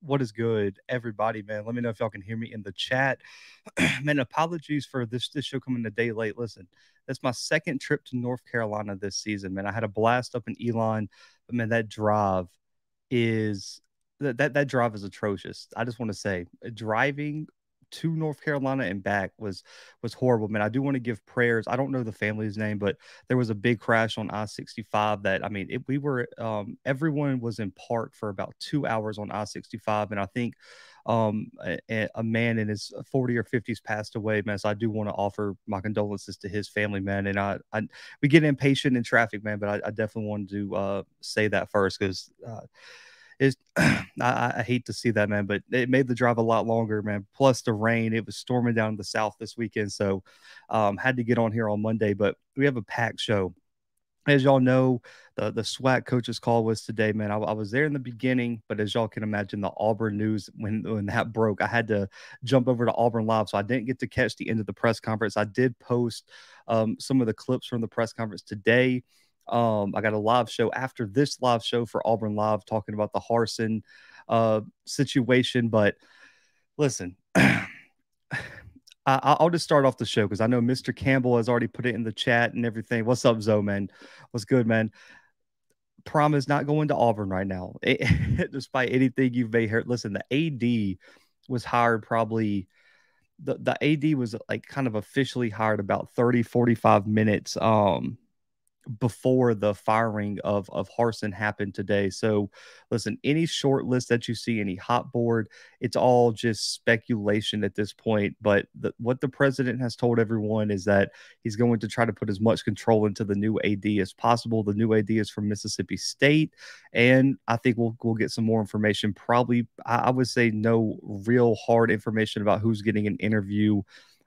What is good, everybody, man? Let me know if y'all can hear me in the chat. man, apologies for this this show coming a day late. Listen, that's my second trip to North Carolina this season, man. I had a blast up in Elon, but man, that drive is that that, that drive is atrocious. I just want to say, driving to North Carolina and back was was horrible, man. I do want to give prayers. I don't know the family's name, but there was a big crash on I-65 that I mean, it, we were um, everyone was in park for about 2 hours on I-65 and I think um, a, a, man in his 40 or 50s passed away, man. So I do want to offer my condolences to his family, man. And I, I we get impatient in traffic, man, but I, I definitely wanted to uh, say that first because uh, I, I, hate to see that, man, but it made the drive a lot longer, man. Plus the rain, it was storming down in the south this weekend, so um, had to get on here on Monday. But we have a packed show. As y'all know, the the SWAC coaches call was today, man. I, I, was there in the beginning, but as y'all can imagine, the Auburn news when when that broke, I had to jump over to Auburn Live, so I didn't get to catch the end of the press conference. I did post um, some of the clips from the press conference today. Um, I got a live show after this live show for Auburn Live talking about the Harsin uh, situation. But listen, I, will just start off the show because I know Mr. Campbell has already put it in the chat and everything. What's up, Zoe, man? What's good, man? Prom is not going to Auburn right now, it, despite anything you may hear. Listen, the AD was hired probably the, the AD was like kind of officially hired about 30, 45 minutes um before the firing of of Harsin happened today. So, listen, any short list that you see, any hot board, it's all just speculation at this point. But the, what the president has told everyone is that he's going to try to put as much control into the new AD as possible. The new AD is from Mississippi State, and I think we'll we'll get some more information. Probably, I, I would say no real hard information about who's getting an interview.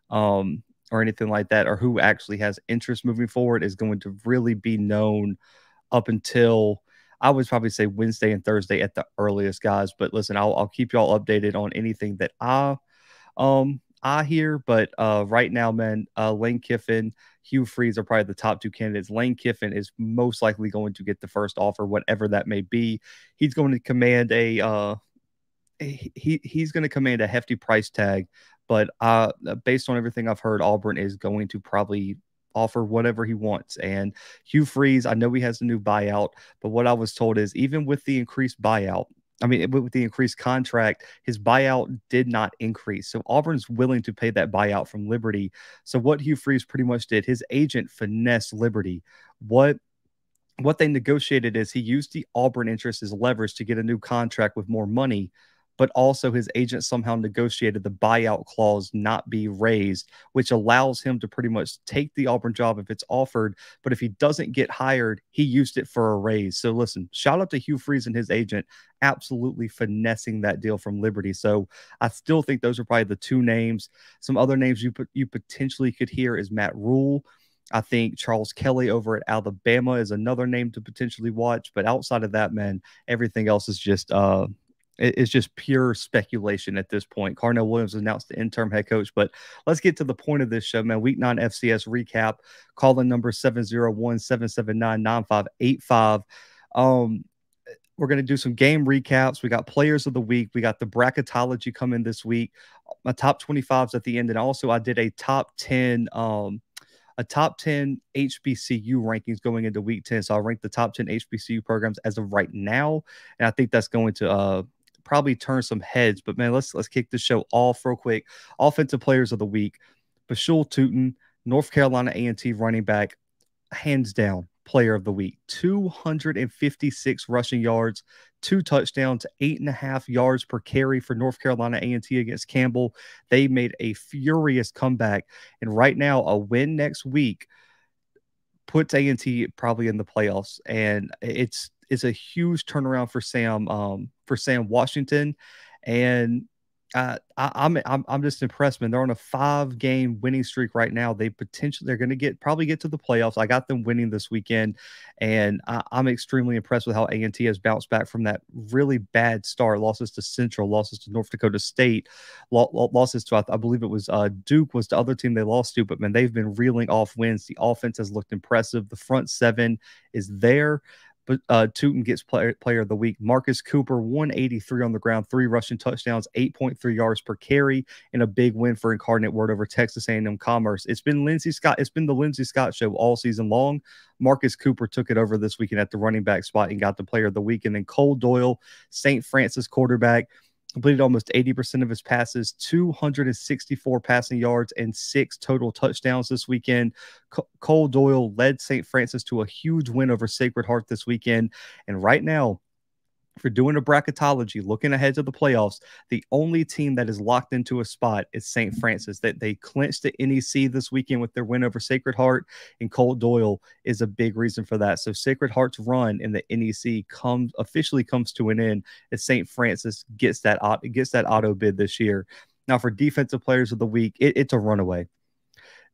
Um, or anything like that, or who actually has interest moving forward, is going to really be known up until I would probably say Wednesday and Thursday at the earliest, guys. But listen, I'll, I'll keep y'all updated on anything that I um I hear. But uh, right now, man, uh, Lane Kiffin, Hugh Freeze are probably the top two candidates. Lane Kiffin is most likely going to get the first offer, whatever that may be. He's going to command a uh, he he's going to command a hefty price tag but uh, based on everything I've heard, Auburn is going to probably offer whatever he wants. And Hugh Freeze, I know he has a new buyout, but what I was told is even with the increased buyout, I mean, with the increased contract, his buyout did not increase. So Auburn's willing to pay that buyout from Liberty. So what Hugh Freeze pretty much did, his agent finessed Liberty. What what they negotiated is he used the Auburn interest as leverage to get a new contract with more money but also his agent somehow negotiated the buyout clause not be raised, which allows him to pretty much take the Auburn job if it's offered. But if he doesn't get hired, he used it for a raise. So listen, shout out to Hugh Freeze and his agent, absolutely finessing that deal from Liberty. So I still think those are probably the two names. Some other names you you potentially could hear is Matt Rhule. I think Charles Kelly over at Alabama is another name to potentially watch. But outside of that, man, everything else is just uh it's just pure speculation at this point. Carnell Williams announced the interim head coach, but let's get to the point of this show, man. Week nine FCS recap. Call the number 701 779 9585. Um, we're going to do some game recaps. We got players of the week. We got the bracketology coming this week. My top 25s at the end. And also, I did a top 10 um, a top 10 HBCU rankings going into week 10. So I'll rank the top 10 HBCU programs as of right now. And I think that's going to uh, probably turn some heads. But man, let's let's kick the show off real quick. Offensive players of the week: Bhayshul Tuten, North Carolina A&T running back, hands down player of the week. 256 rushing yards, two touchdowns, eight and a half yards per carry for North Carolina A&T against Campbell. They made a furious comeback, and right now a win next week puts A&T probably in the playoffs, and it's it's a huge turnaround for Sam um, for Sam Washington, and uh, I, I'm I'm I'm just impressed, man. They're on a five game winning streak right now. They potentially they're going to get probably get to the playoffs. I got them winning this weekend, and I, am extremely impressed with how A has bounced back from that really bad start. Losses to Central, losses to North Dakota State, losses to I, I believe it was uh, Duke was the other team they lost to. But man, they've been reeling off wins. The offense has looked impressive. The front seven is there. Uh, Tuten gets player, player of the week. Marcus Cooper, 183 on the ground, three rushing touchdowns, 8.3 yards per carry, and a big win for Incarnate Word over Texas A&M Commerce. It's been Lindsey Scott. It's been the Lindsey Scott show all season long. Marcus Cooper took it over this weekend at the running back spot and got the player of the week. And then Cole Doyle, St. Francis quarterback completed almost 80% of his passes, 264 passing yards, and six total touchdowns this weekend. Cole Doyle led St. Francis to a huge win over Sacred Heart this weekend. And right now, for doing a bracketology, looking ahead to the playoffs, the only team that is locked into a spot is St. Francis. That they clinched the NEC this weekend with their win over Sacred Heart, and Cole Doyle is a big reason for that. So Sacred Heart's run in the NEC comes officially comes to an end as St. Francis gets that gets that auto bid this year. Now for defensive players of the week, it, it's a runaway.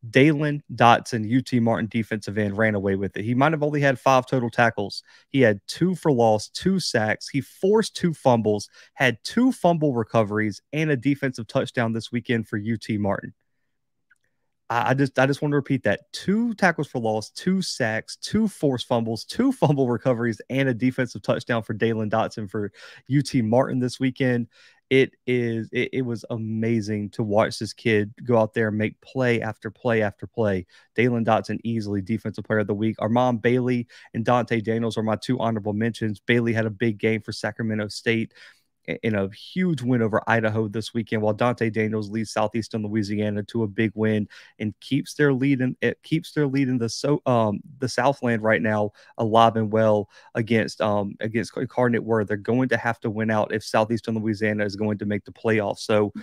Dalen Dotson, UT Martin defensive end, ran away with it. He might have only had five total tackles. He had two for loss, two sacks. He forced two fumbles, had two fumble recoveries, and a defensive touchdown this weekend for UT Martin. I, just I just want to repeat that. Two tackles for loss, two sacks, two forced fumbles, two fumble recoveries, and a defensive touchdown for Dalen Dotson for UT Martin this weekend it is it, it, was amazing to watch this kid go out there and make play after play after play. Dalen Dotson easily defensive player of the week. Armand Bailey and Dante Daniels are my two honorable mentions. Bailey had a big game for Sacramento State in a huge win over Idaho this weekend, while Dante Daniels leads Southeastern Louisiana to a big win and keeps their lead in it keeps their lead in the so um the Southland right now alive and well against um against Incarnate Word. They're going to have to win out if Southeastern Louisiana is going to make the playoffs. So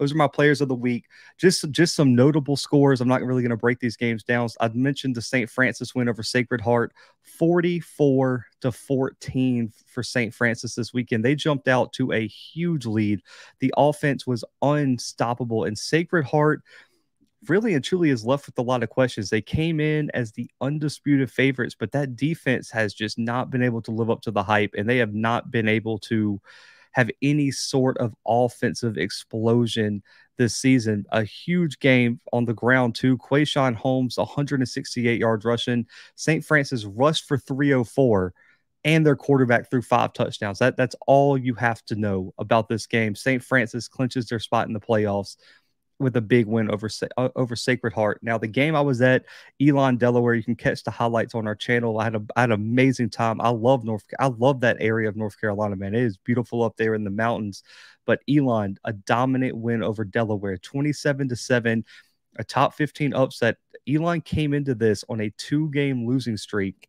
those are my players of the week. Just just some notable scores. I'm not really going to break these games down. I mentioned the St. Francis win over Sacred Heart, 44 to 14 for St. Francis this weekend. They jumped out to a huge lead. The offense was unstoppable, and Sacred Heart really and truly is left with a lot of questions. They came in as the undisputed favorites, but that defense has just not been able to live up to the hype, and they have not been able to have any sort of offensive explosion this season. A huge game on the ground, too. Quayshawn Holmes, 168 yards rushing. St. Francis rushed for 304 and their quarterback threw five touchdowns. That that's all you have to know about this game. St. Francis clinches their spot in the playoffs with a big win over uh, over Sacred Heart. Now, the game I was at, Elon, Delaware, you can catch the highlights on our channel. I had a I had an amazing time. I love North. I love that area of North Carolina, man. It is beautiful up there in the mountains. But Elon, a dominant win over Delaware, twenty-seven to seven, a top fifteen upset. Elon came into this on a two-game losing streak.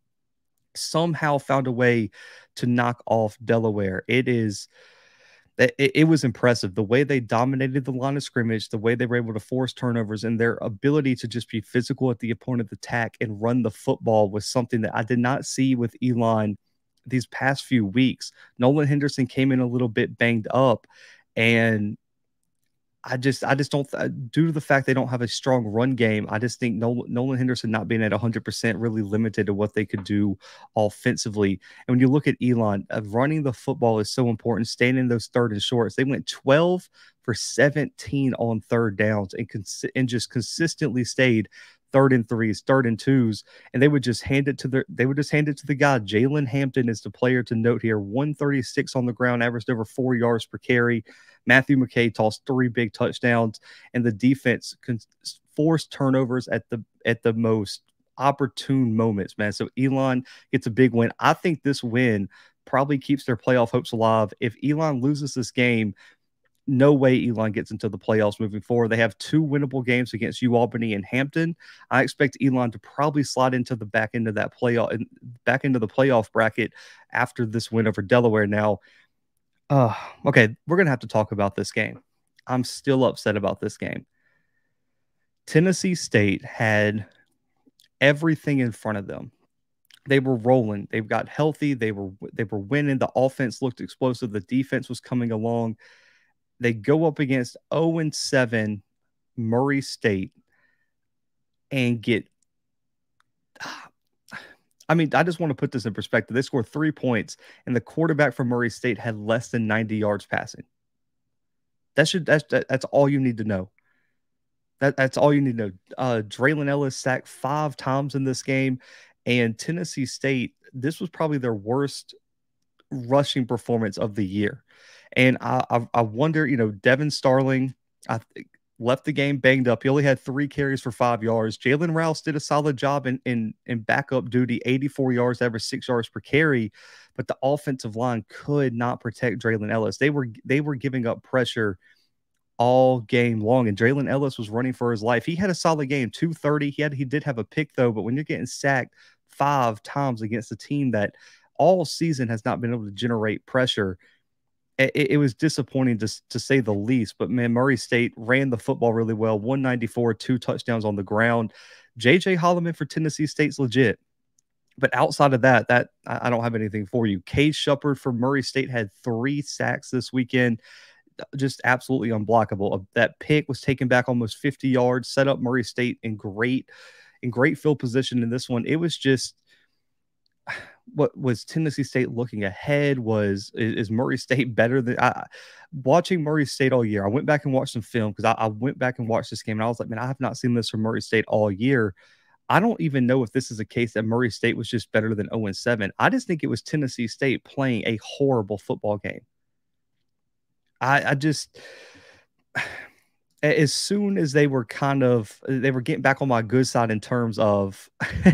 Somehow found a way to knock off Delaware. It is it, it, was impressive the way they dominated the line of scrimmage, the way they were able to force turnovers, and their ability to just be physical at the opponent's attack and run the football was something that I did not see with Elon these past few weeks. Nolan Henderson came in a little bit banged up, and I just I just don't due to the fact they don't have a strong run game. I just think Nolan, Nolan Henderson not being at 100% really limited to what they could do offensively. And when you look at Elon, uh, running the football is so important. Staying in those third and shorts, they went 12 for 17 on third downs and cons- and just consistently stayed third and threes, third and twos, and they would just hand it to the they would just hand it to the guy. Jalen Hampton is the player to note here. 136 on the ground, averaged over four yards per carry. Matthew McKay tossed three big touchdowns, and the defense can forced turnovers at the at the most opportune moments, man. So Elon gets a big win. I think this win probably keeps their playoff hopes alive. If Elon loses this game, no way Elon gets into the playoffs moving forward. They have two winnable games against UAlbany and Hampton. I expect Elon to probably slide into the back end of that playoff back into the playoff bracket after this win over Delaware. Now, uh, okay, we're to have to talk about this game. I'm still upset about this game. Tennessee State had everything in front of them. They were rolling. They've got healthy. They were they were winning. The offense looked explosive. The defense was coming along. They go up against 0 and 7 Murray State and get I mean, I just want to put this in perspective. They scored three points, and the quarterback from Murray State had less than 90 yards passing. That should that's that's all you need to know. That that's all you need to know. Uh Draylen Ellis sacked five times in this game, And Tennessee State, this was probably their worst rushing performance of the year. And I, I, I wonder, you know, Devin Starling, I left the game banged up. He only had three carries for five yards. Jalen Rouse did a solid job in, in, in backup duty, 84 yards, average six yards per carry. But the offensive line could not protect Draylen Ellis. They were they were giving up pressure all game long. And Draylen Ellis was running for his life. He had a solid game, 230. He had he did have a pick though, but when you're getting sacked five times against a team that all season has not been able to generate pressure, it, it, was disappointing to, to say the least. But man, Murray State ran the football really well 194, two touchdowns on the ground. JJ Holloman for Tennessee State's legit. But outside of that, that I don't have anything for you. Cade Shepard for Murray State had three sacks this weekend. Just absolutely unblockable. Uh, that pick was taken back almost 50 yards, set up Murray State in great in great field position in this one. It was just what was Tennessee State looking ahead? Was is, is Murray State better than I? Watching Murray State all year, I went back and watched some film because I, I, went back and watched this game and I was like, man, I have not seen this from Murray State all year. I don't even know if this is a case that Murray State was just better than 0 7. I just think it was Tennessee State playing a horrible football game. I, I just as soon as they were kind of uh, they were getting back on my good side in terms of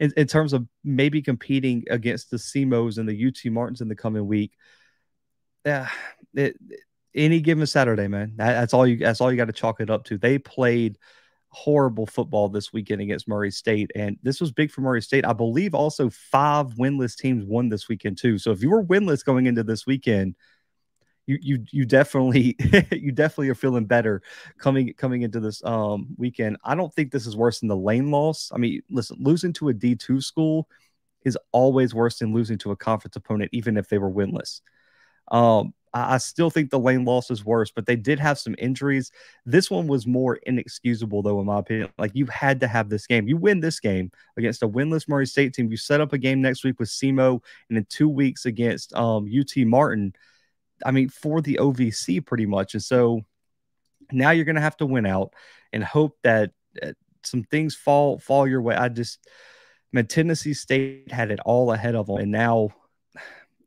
in, in, terms of maybe competing against the SEMOs and the UT Martins in the coming week. Yeah, it, any given Saturday, man. That, that's all you. That's all you got to chalk it up to. They played horrible football this weekend against Murray State, and this was big for Murray State. I believe also five winless teams won this weekend too. So if you were winless going into this weekend you you you definitely you definitely are feeling better coming coming into this um weekend. I don't think this is worse than the lane loss. I mean, listen, losing to a D2 school is always worse than losing to a conference opponent, even if they were winless. Um, I, I still think the lane loss is worse, but they did have some injuries. This one was more inexcusable, though, in my opinion. Like you had to have this game. You win this game against a winless Murray State team. You set up a game next week with SEMO, and in two weeks against um, UT Martin. I mean, for the OVC pretty much. And so now you're going to have to win out and hope that uh, some things fall fall your way. I just, man, Tennessee State had it all ahead of them, and now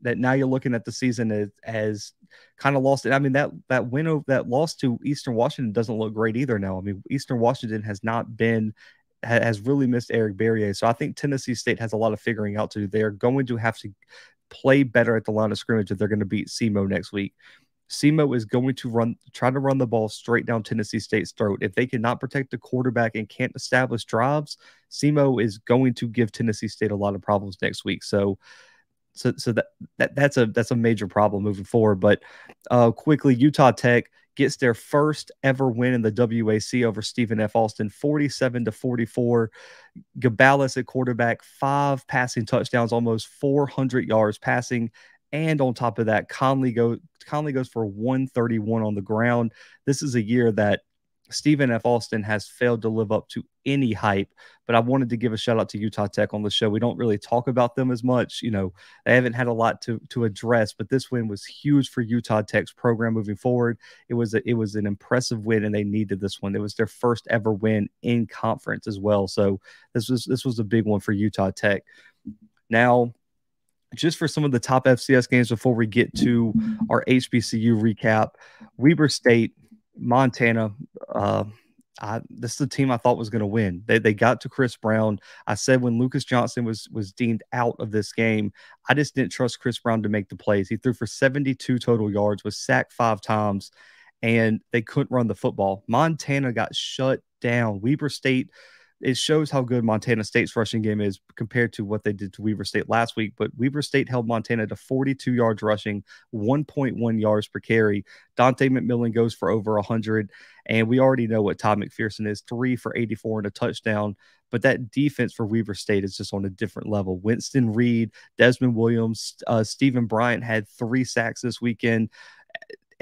that now you're looking at the season as, as kind of lost it. I mean that that win over that loss to Eastern Washington doesn't look great either. Now, I mean Eastern Washington has not been has really missed Eric Barriere, so I think Tennessee State has a lot of figuring out to do. They are going to have to play better at the line of scrimmage if they're going to beat SEMO next week. SEMO is going to run, try to run the ball straight down Tennessee State's throat. If they cannot protect the quarterback and can't establish drives, SEMO is going to give Tennessee State a lot of problems next week. So, so, so that, that that's a that's a major problem moving forward. But uh, quickly, Utah Tech gets their first ever win in the WAC over Stephen F. Austin, 47 to 44. Gabalis at quarterback, five passing touchdowns, almost 400 yards passing. And on top of that, Conley, go, Conley goes for 131 on the ground. This is a year that Stephen F. Austin has failed to live up to any hype, but I wanted to give a shout out to Utah Tech on the show. We don't really talk about them as much. You know, they haven't had a lot to to address, but this win was huge for Utah Tech's program moving forward. It was a, it was an impressive win, and they needed this one. It was their first ever win in conference as well. So this was this was a big one for Utah Tech. Now, just for some of the top FCS games before we get to our HBCU recap, Weber State Montana. Uh, I, this is the team I thought was going to win. They, they got to Chris Brown. I said when Lucas Johnson was was deemed out of this game, I just didn't trust Chris Brown to make the plays. He threw for 72 total yards, was sacked five times, and they couldn't run the football. Montana got shut down. Weber State it shows how good Montana State's rushing game is compared to what they did to Weber State last week. But Weber State held Montana to 42 yards rushing, 1.1 yards per carry. Dante McMillan goes for over 100. And we already know what Todd McPherson is three for 84 and a touchdown. But that defense for Weber State is just on a different level. Winston Reed, Desmond Williams, uh, Stephen Bryant had three sacks this weekend.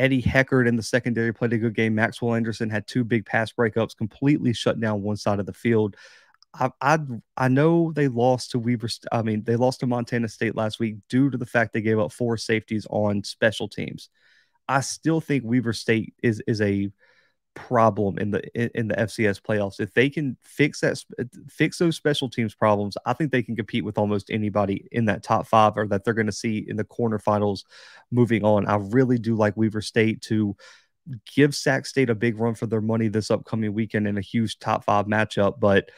Eddie Heckard in the secondary played a good game. Maxwell Anderson had two big pass breakups, completely shut down one side of the field. I, I, I know they lost to Weber. I mean, they lost to Montana State last week due to the fact they gave up four safeties on special teams. I still think Weber State is is a problem in the in the FCS playoffs. If they can fix that uh, fix those special teams problems, I think they can compete with almost anybody in that top 5 or that they're going to see in the quarterfinals moving on. I really do like Weber State to give Sac State a big run for their money this upcoming weekend in a huge top 5 matchup, but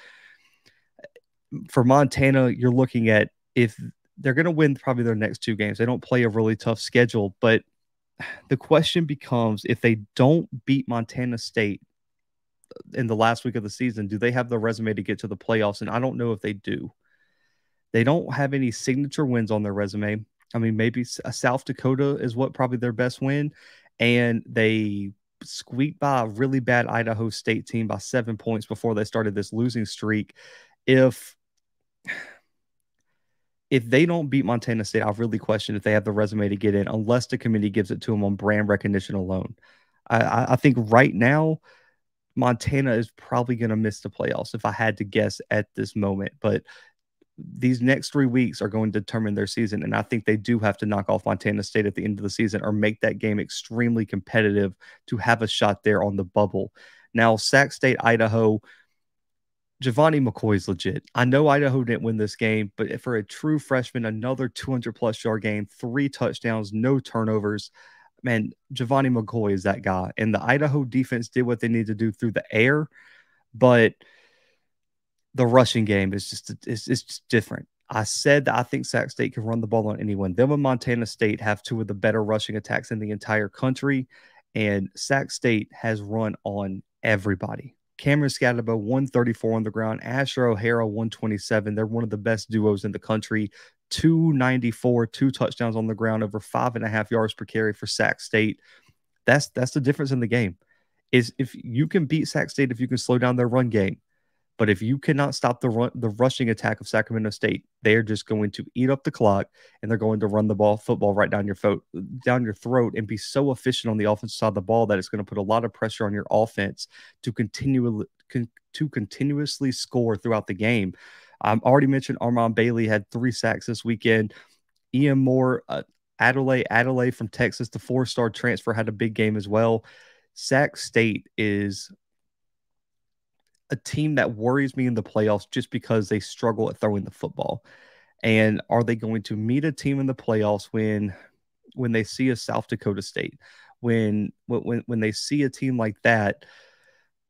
uh, for Montana, you're looking at if they're going to win probably their next two games. They don't play a really tough schedule, but the question becomes if they don't beat Montana State in the last week of the season, do they have the resume to get to the playoffs? And I don't know if they do. They don't have any signature wins on their resume. I mean, maybe uh, South Dakota is what probably their best win. And they squeaked by a really bad Idaho State team by seven points before they started this losing streak. If if they don't beat Montana State, I really question if they have the resume to get in, unless the committee gives it to them on brand recognition alone. I, I think right now, Montana is probably going to miss the playoffs if I had to guess at this moment. But these next three weeks are going to determine their season. And I think they do have to knock off Montana State at the end of the season or make that game extremely competitive to have a shot there on the bubble. Now, Sac State, Idaho, Gevani McCoy is legit. I know Idaho didn't win this game, but for a true freshman, another 200 plus yard game, three touchdowns, no turnovers. Man, Gevani McCoy is that guy. And the Idaho defense did what they need to do through the air, but the rushing game is just it's, it's just different. I said that I think Sac State can run the ball on anyone. Them and Montana State have two of the better rushing attacks in the entire country, and Sac State has run on everybody. Cameron Skattebo, 134 on the ground. Asher O'Hara, 127. They're one of the best duos in the country. 294, two touchdowns on the ground, over five and a half yards per carry for Sac State. That's that's the difference in the game. Is if you can beat Sac State if you can slow down their run game, but if you cannot stop the run, the rushing attack of Sacramento State, they are just going to eat up the clock and they're going to run the ball football right down your throat, down your throat, and be so efficient on the offensive side of the ball that it's going to put a lot of pressure on your offense to continually con, to continuously score throughout the game. I um, already mentioned Armand Bailey had three sacks this weekend. Ian Moore, uh, Adelaide, Adelaide from Texas, the four-star transfer, had a big game as well. Sac State is a team that worries me in the playoffs just because they struggle at throwing the football. And are they going to meet a team in the playoffs when when they see a South Dakota State, when when when they see a team like that,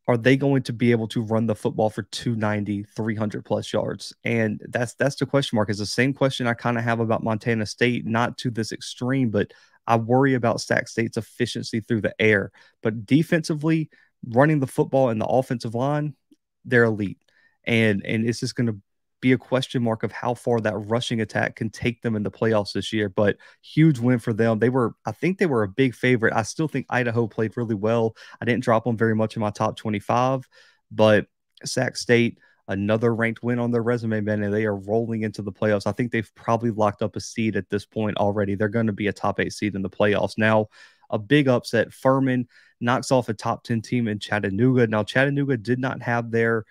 are they going to be able to run the football for 290, 300 plus yards? And that's that's the question mark. Is the same question I kind of have about Montana State, not to this extreme, but I worry about Sac State's efficiency through the air. But defensively, running the football in the offensive line, they're elite. And and it's just going to be a question mark of how far that rushing attack can take them in the playoffs this year. But huge win for them. They were, I think they were a big favorite. I still think Idaho played really well. I didn't drop them very much in my top 25, but Sac State, another ranked win on their resume, man, and they are rolling into the playoffs. I think they've probably locked up a seed at this point already. They're going to be a top eight seed in the playoffs. Now, a big upset. Furman knocks off a top 10 team in Chattanooga. Now, Chattanooga did not have their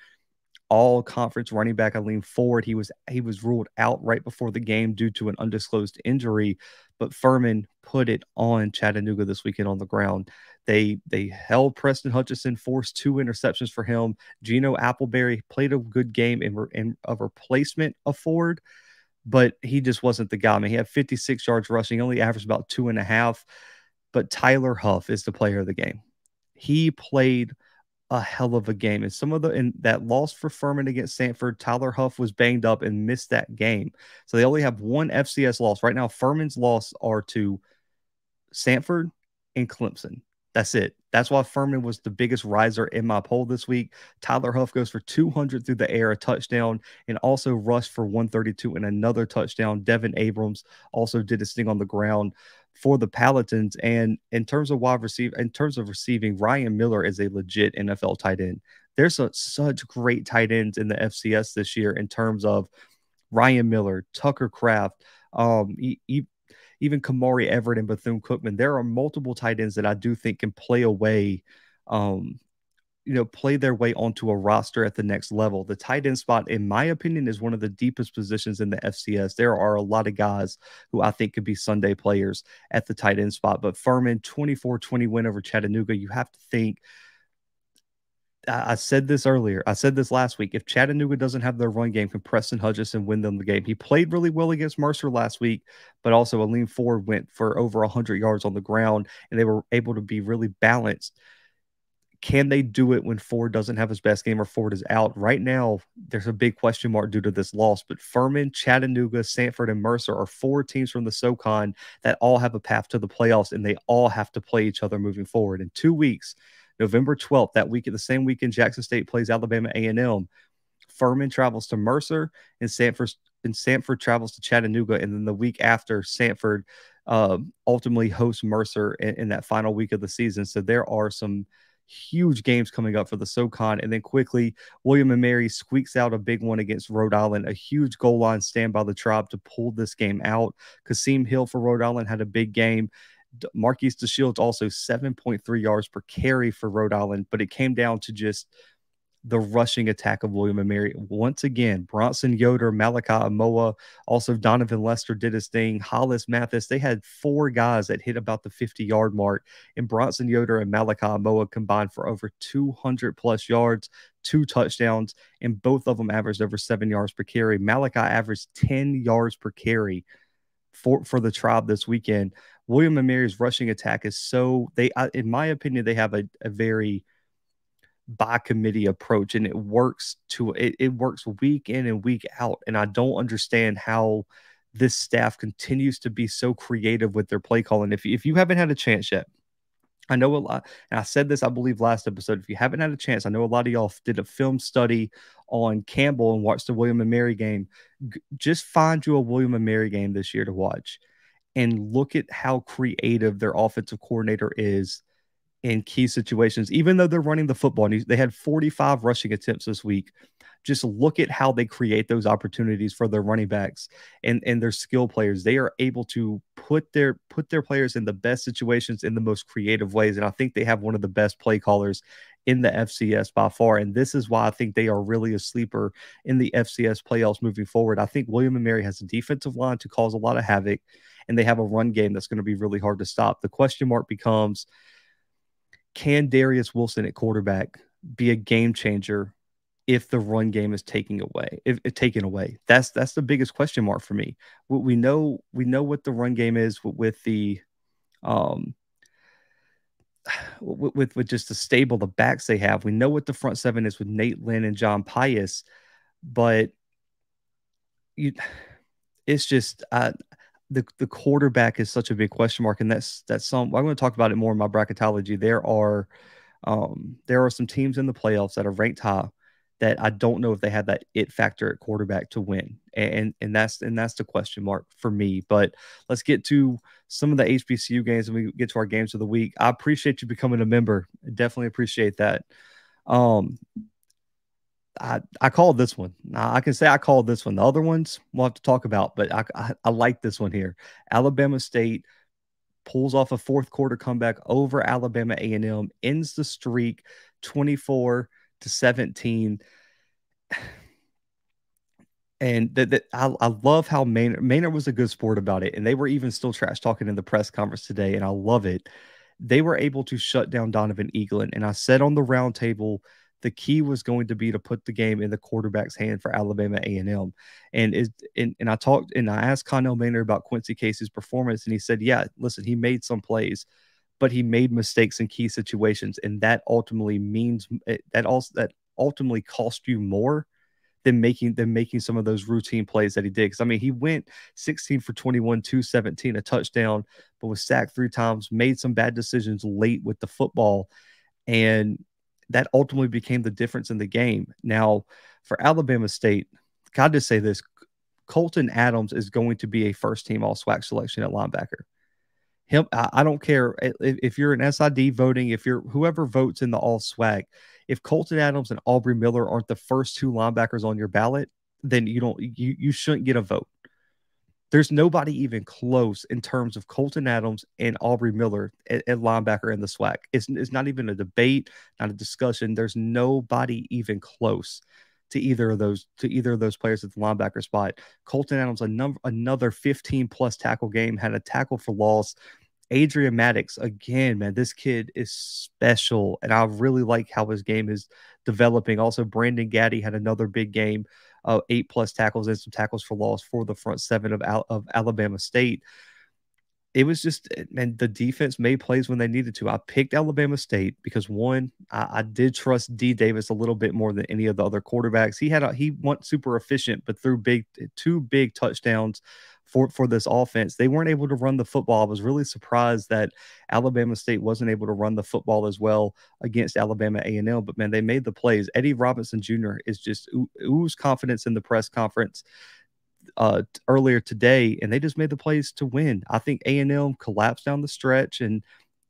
all conference running back. I lean forward. He was he was ruled out right before the game due to an undisclosed injury, but Furman put it on Chattanooga this weekend on the ground. They they held Preston Hutchinson, forced two interceptions for him. Gino Appleberry played a good game in, in a replacement of Ford, but he just wasn't the guy. I mean, he had 56 yards rushing, only averaged about two and a half but Tyler Huff is the player of the game. He played a hell of a game. And some of the in that loss for Furman against Samford, Tyler Huff was banged up and missed that game. So they only have one FCS loss. Right now, Furman's loss are to Samford and Clemson. That's it. That's why Furman was the biggest riser in my poll this week. Tyler Huff goes for 200 through the air, a touchdown, and also rushed for 132 and another touchdown. Devin Abrams also did his thing on the ground for the Paladins. And in terms of wide receiver, in terms of receiving, Ryan Miller is a legit NFL tight end. There's a, such great tight ends in the FCS this year in terms of Ryan Miller, Tucker Kraft, um, even Kamari Everett and Bethune Cookman. There are multiple tight ends that I do think can play away um, you know, play their way onto a roster at the next level. The tight end spot, in my opinion, is one of the deepest positions in the FCS. There are a lot of guys who I think could be Sunday players at the tight end spot. But Furman, 24 20 win over Chattanooga, you have to think I said this earlier. I said this last week. If Chattanooga doesn't have their run game, can Preston Hutchinson win them the game? He played really well against Mercer last week, but also Ailym Ford went for over 100 yards on the ground, and they were able to be really balanced. Can they do it when Ford doesn't have his best game or Ford is out? Right now, there's a big question mark due to this loss. But Furman, Chattanooga, Samford, and Mercer are four teams from the SoCon that all have a path to the playoffs, and they all have to play each other moving forward. In two weeks, November 12th, that week, the same weekend, Jackson State plays Alabama A&M. Furman travels to Mercer, and Sanford, and Samford travels to Chattanooga, and then the week after, Samford uh, ultimately hosts Mercer in, in, that final week of the season. So there are some huge games coming up for the SoCon, and then quickly, William and Mary squeaks out a big one against Rhode Island, a huge goal line stand by the Tribe to pull this game out. Kasim Hill for Rhode Island had a big game. Marquis DeShields also 7.3 yards per carry for Rhode Island, but it came down to just the rushing attack of William and Mary. Once again, Bronson Yoder, Malachi Amoa, also Donovan Lester did his thing. Hollis Mathis, they had four guys that hit about the 50 yard mark, and Bronson Yoder and Malachi Amoa combined for over 200 plus yards, two touchdowns, and both of them averaged over seven yards per carry. Malachi averaged 10 yards per carry for, for the tribe this weekend. William and Mary's rushing attack is so they, in my opinion, they have a, a very by committee approach, and it works to it, it works week in and week out. And I don't understand how this staff continues to be so creative with their play calling. If if you haven't had a chance yet, I know a lot, and I said this, I believe, last episode. If you haven't had a chance, I know a lot of y'all did a film study on Campbell and watched the William and Mary game. G- just find you a William and Mary game this year to watch and look at how creative their offensive coordinator is in key situations, even though they're running the football. They had 45 rushing attempts this week. Just look at how they create those opportunities for their running backs and, and their skill players. They are able to put their put their players in the best situations in the most creative ways. And I think they have one of the best play callers in the FCS by far. And this is why I think they are really a sleeper in the FCS playoffs moving forward. I think William and Mary has a defensive line to cause a lot of havoc and they have a run game that's going to be really hard to stop. The question mark becomes can Darius Wilson at quarterback be a game changer if the run game is taking away if, if taken away? That's that's the biggest question mark for me. We know we know what the run game is with, the um with, with, with just the stable the backs they have. We know what the front seven is with Nate Lynn and John Pius but you it's just uh, the the quarterback is such a big question mark, and that's that's some. I'm going to talk about it more in my bracketology. There are um, there are some teams in the playoffs that are ranked high that I don't know if they had that it factor at quarterback to win, and and that's and that's the question mark for me. But let's get to some of the HBCU games, and we get to our games of the week. I appreciate you becoming a member. Definitely appreciate that. Um, I, I called this one. I can say I called this one. The other ones we'll have to talk about, but I, I, I like this one here. Alabama State pulls off a fourth quarter comeback over Alabama A&M, ends the streak 24 to 17. And that, that I, I love how Maynard, Maynard was a good sport about it. And they were even still trash talking in the press conference today. And I love it. They were able to shut down Donovan Eaglin. And I said on the roundtable – the key was going to be to put the game in the quarterback's hand for Alabama A&M. And is and, and I talked and I asked Connell Maynard about Quincy Casey's performance, and he said, "Yeah, listen, he made some plays, but he made mistakes in key situations, and that ultimately means eh, that also that ultimately cost you more." Than making than making some of those routine plays that he did. Because I mean, he went 16 for 21, 217, a touchdown, but was sacked three times, made some bad decisions late with the football. And that ultimately became the difference in the game. Now, for Alabama State, got to say this Colton Adams is going to be a first team all SWAC selection at linebacker. Him, I, don't care if, if, you're an SID voting, if you're whoever votes in the all SWAC, if Colton Adams and Aubrey Miller aren't the first two linebackers on your ballot, then you don't you you shouldn't get a vote. There's nobody even close in terms of Colton Adams and Aubrey Miller at, at, linebacker in the SWAC. It's, it's not even a debate, not a discussion. There's nobody even close to either of those to either of those players at the linebacker spot. Colton Adams, a another 15 plus tackle game, had a tackle for loss, Adrian Maddox, again, man, this kid is special. And I really like how his game is developing. Also, Brandon Gaddy had another big game, uh, eight plus tackles and some tackles for loss for the front seven of, of Alabama State it was just and the defense made plays when they needed to. I picked Alabama State because one, I, I, did trust D Davis a little bit more than any of the other quarterbacks. He had a he went super efficient, but threw big two big touchdowns for for this offense. They weren't able to run the football. I was really surprised that Alabama State wasn't able to run the football as well against Alabama A and M. But man, they made the plays. Eddie Robinson Jr. is just ooze confidence in the press conference uh, earlier today, and they just made the plays to win. I think A and M collapsed down the stretch, and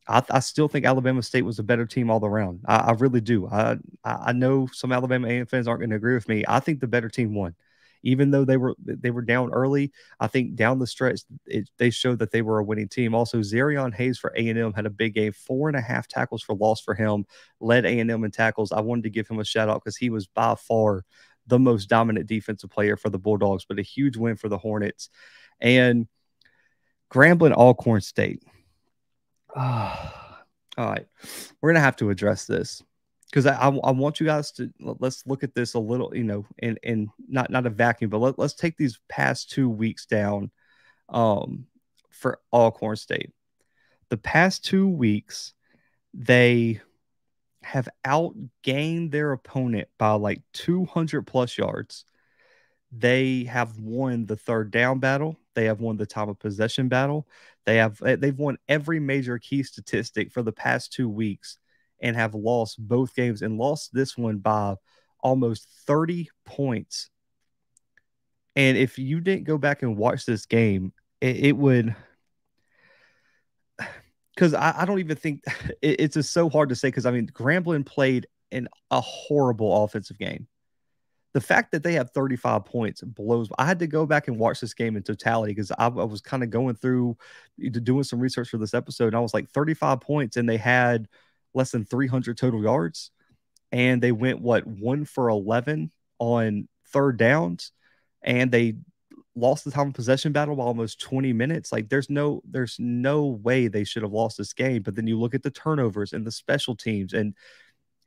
I, I, still think Alabama State was a better team all around. I, I really do. I I know some Alabama A&M fans aren't going to agree with me. I think the better team won, even though they were they were down early. I think down the stretch it, they showed that they were a winning team. Also, Zarian Hayes for A and M had a big game, four and a half tackles for loss for him, led A and M in tackles. I wanted to give him a shout out because he was by far the most dominant defensive player for the Bulldogs, but a huge win for the Hornets. And Grambling Alcorn State. all right. We're going to have to address this because I, I, I, want you guys to let's look at this a little, you know, in, in not, not a vacuum, but let, let's take these past two weeks down um, for Alcorn State. The past two weeks, they have outgained their opponent by like 200 plus yards. They have won the third down battle. They have won the time of possession battle. They have they've won every major key statistic for the past two weeks and have lost both games and lost this one by almost 30 points. And if you didn't go back and watch this game, it, it would because I, I, don't even think it, it's just so hard to say because I mean Grambling played in a horrible offensive game. The fact that they have 35 points blows. I had to go back and watch this game in totality because I, I, was kind of going through doing some research for this episode, and I was like 35 points, and they had less than 300 total yards, and they went what one for 11 on third downs, and they lost the time of possession battle by almost 20 minutes. Like there's no there's no way they should have lost this game. But then you look at the turnovers and the special teams, and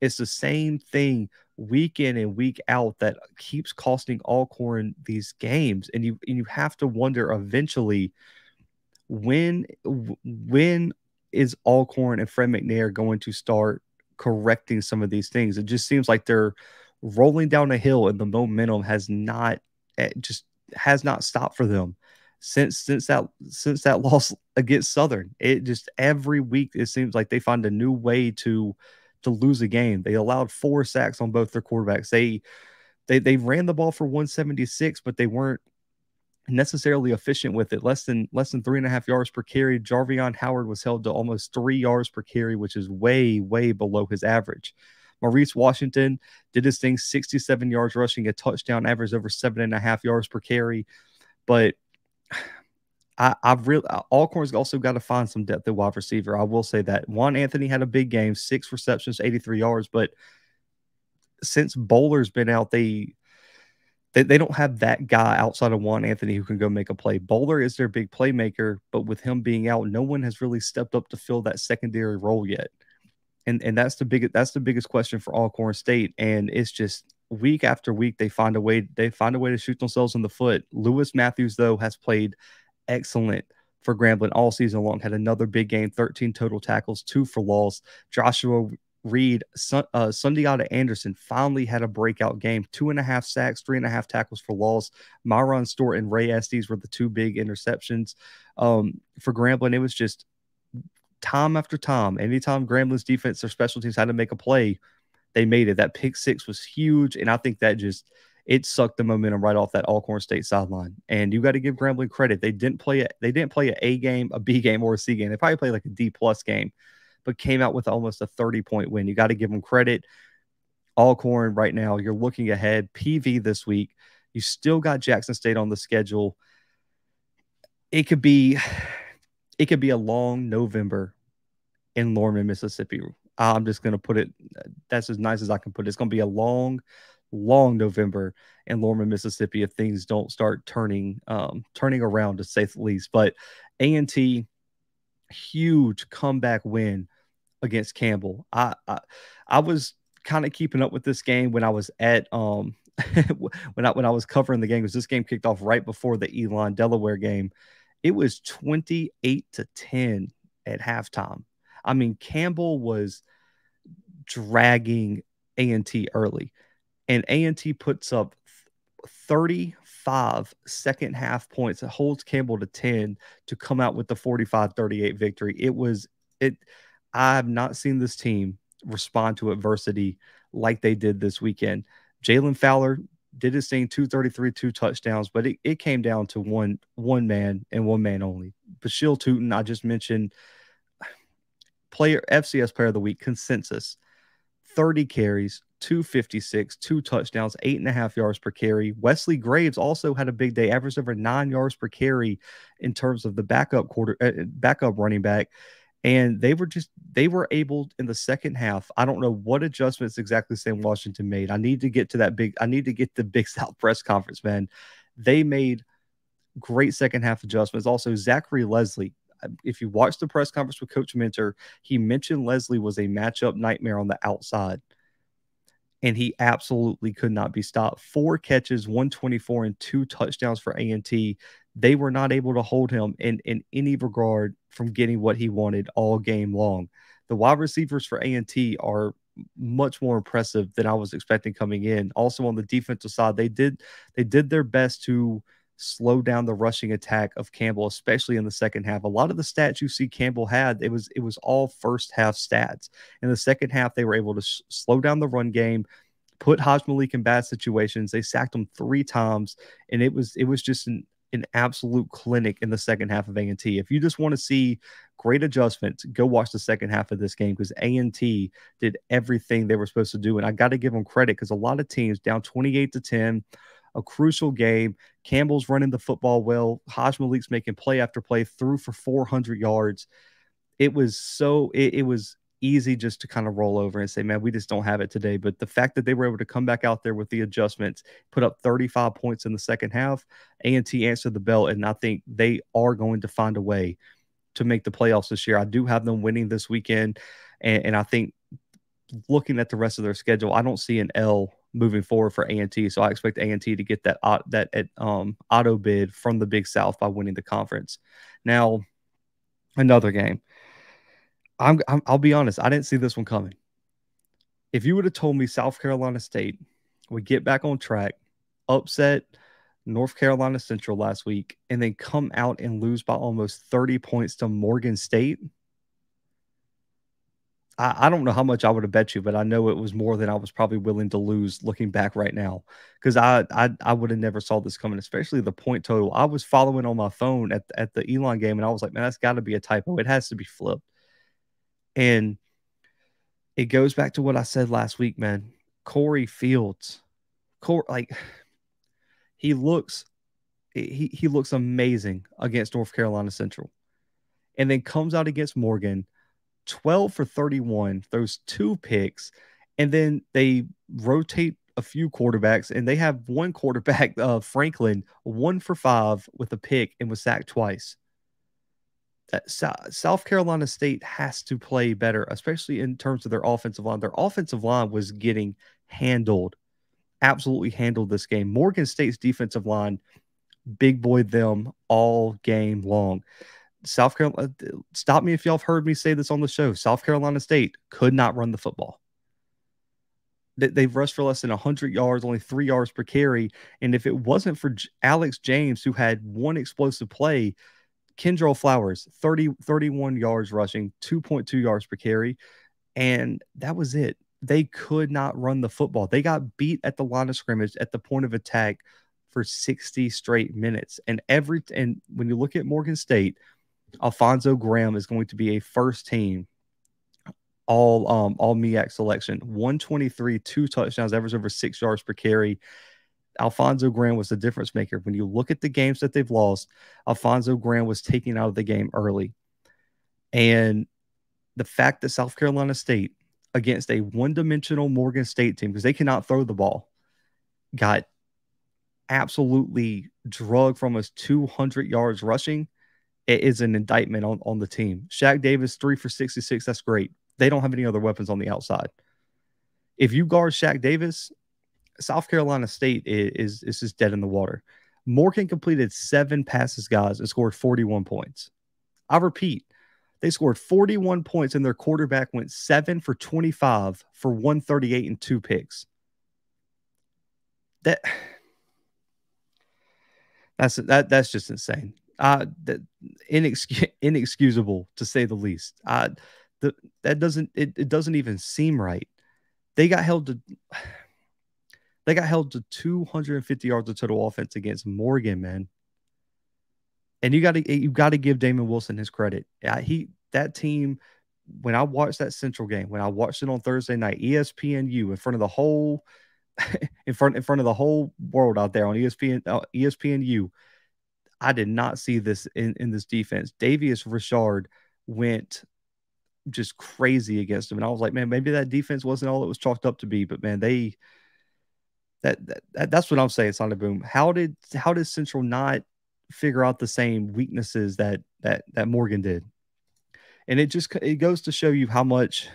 it's the same thing week in and week out that keeps costing Alcorn these games. And you and you have to wonder eventually when when is Alcorn and Fred McNair going to start correcting some of these things? It just seems like they're rolling down a hill and the momentum has not eh, just has not stopped for them since since that since that loss against Southern. It just every week it seems like they find a new way to to lose a game. They allowed four sacks on both their quarterbacks. They they they ran the ball for 176, but they weren't necessarily efficient with it. Less than less than three and a half yards per carry. Jarvion Howard was held to almost three yards per carry, which is way way below his average. Maurice Washington did his thing 67 yards rushing, a touchdown, average over seven and a half yards per carry. But I, I've really Alcorn's also got to find some depth at wide receiver. I will say that Juan Anthony had a big game, six receptions, 83 yards. But since Bowler's been out, they they, they don't have that guy outside of Juan Anthony who can go make a play. Bowler is their big playmaker, but with him being out, no one has really stepped up to fill that secondary role yet and and that's the biggest that's the biggest question for Alcorn State. And it's just week after week they find a way they find a way to shoot themselves in the foot. Lewis Matthews though has played excellent for Grambling all season long. Had another big game, 13 total tackles, two for loss. Joshua Reed, uh, Sundiata Anderson finally had a breakout game. Two and a half sacks, three and a half tackles for loss. Myron Stewart and Ray Estes were the two big interceptions um, for Grambling. It was just time after time, anytime Grambling's defense or special teams had to make a play, they made it. That pick six was huge, and I think that just it sucked the momentum right off that Alcorn State sideline. And you got to give Grambling credit; they didn't play it. They didn't play an A game, a B game, or a C game. They probably played like a D plus game, but came out with almost a thirty point win. You got to give them credit. Alcorn right now, you're looking ahead. PV this week. You still got Jackson State on the schedule. It could be it could be a long November in Lorman, Mississippi. I'm just going to put it, that's as nice as I can put it. It's going to be a long, long November in Lorman, Mississippi if things don't start turning, um, turning around to say the least. But A&T, huge comeback win against Campbell. I I, I was kind of keeping up with this game when I was at um when I when I was covering the game because this game kicked off right before the Elon Delaware game. It was 28 to 10 at halftime. I mean, Campbell was dragging A&T early. And A&T puts up 35 second half points. It holds Campbell to 10 to come out with the 45-38 victory. It was it I have not seen this team respond to adversity like they did this weekend. Jalen Fowler did his thing, 233, two touchdowns, but it, it came down to one one man and one man only. Bhayshul Tuten, I just mentioned player FCS player of the week consensus. 30 carries, 256, two touchdowns, eight and a half yards per carry. Wesley Graves also had a big day, averaged over nine yards per carry in terms of the backup quarter, uh, backup running back and they were just they were able in the second half i don't know what adjustments exactly sam washington made. I need to get to that big i need to get the big south press conference man. They made great second half adjustments. Also zachary leslie um, if you watch the press conference with coach mentor he mentioned leslie was a matchup nightmare on the outside. And he absolutely could not be stopped. Four catches 124 and two touchdowns for a&t they were not able to hold him in, in any regard from getting what he wanted all game long. The wide receivers for A&T are much more impressive than I was expecting coming in. Also on the defensive side, they did they did their best to slow down the rushing attack of Campbell, especially in the second half. A lot of the stats you see Campbell had, it was it was all first half stats. In the second half, they were able to sh- slow down the run game, put Hajj Malik in bad situations. They sacked him three times, and it was it was just an an absolute clinic in the second half of A&T. If you just want to see great adjustments, go watch the second half of this game because A&T did everything they were supposed to do. And I got to give them credit because a lot of teams down 28 to 10, a crucial game. Campbell's running the football well. Hajj Malik's making play after play, through for 400 yards. It was so, it, it was easy just to kind of roll over and say, man, we just don't have it today. But the fact that they were able to come back out there with the adjustments, put up 35 points in the second half, A&T answered the bell, and I think they are going to find a way to make the playoffs this year. I do have them winning this weekend, and, and I think looking at the rest of their schedule, I don't see an L moving forward for A&T. So I expect A&T to get that that um, auto bid from the Big South by winning the conference. Now, another game. I'm, I'm I'll be honest, I didn't see this one coming. If you would have told me South Carolina State would get back on track, upset North Carolina Central last week, and then come out and lose by almost 30 points to Morgan State, I, I don't know how much I would have bet you, but I know it was more than I was probably willing to lose looking back right now. Because I, I I would have never saw this coming, especially the point total. I was following on my phone at, at the Elon game, and I was like, man, that's got to be a typo. It has to be flipped. And it goes back to what I said last week, man. Corey Fields, Corey, like he looks, he he looks amazing against North Carolina Central, and then comes out against Morgan, twelve for thirty-one, throws two picks, and then they rotate a few quarterbacks, and they have one quarterback, uh, Franklin, one for five with a pick and was sacked twice. South Carolina State has to play better, especially in terms of their offensive line. Their offensive line was getting handled, absolutely handled this game. Morgan State's defensive line big boy them all game long. South Carolina, uh, stop me if y'all have heard me say this on the show. South Carolina State could not run the football. They've rushed for less than 100 yards, only three yards per carry. And if it wasn't for Alex James, who had one explosive play, Kendrell Flowers, 30, 31 yards rushing, 2.2 yards per carry. And that was it. They could not run the football. They got beat at the line of scrimmage at the point of attack for 60 straight minutes. And every and when you look at Morgan State, Alfonso Graham is going to be a first team all um all MEAC selection. 123, two touchdowns, average over six yards per carry. Alfonso Graham was the difference maker. When you look at the games that they've lost, Alfonso Graham was taken out of the game early. And the fact that South Carolina State, against a one dimensional Morgan State team, because they cannot throw the ball, got absolutely drugged from us 200 yards rushing. is an indictment on, on the team. Shaq Davis, three for 66. That's great. They don't have any other weapons on the outside. If you guard Shaq Davis, South Carolina State is, is, just dead in the water. Morgan completed seven passes, guys, and scored 41 points. I repeat, they scored 41 points, and their quarterback went seven for 25 for 138 and two picks. That that's that that's just insane. Uh, that inexcus- inexcusable to say the least. Uh, the, that doesn't it, it doesn't even seem right. They got held to they got held to 250 yards of total offense against Morgan, man. And you got to you got to give Damon Wilson his credit. He that team. When I watched that Central game, when I watched it on Thursday night, ESPNU in front of the whole, in front in front of the whole world out there on ESPN uh, ESPNU, I did not see this in in this defense. Davius Richard went just crazy against him, and I was like, man, maybe that defense wasn't all it was chalked up to be, but man, they that, that that's what I'm saying, Sonic Boom. How did how did Central not figure out the same weaknesses that that that Morgan did? And it just it goes to show you how much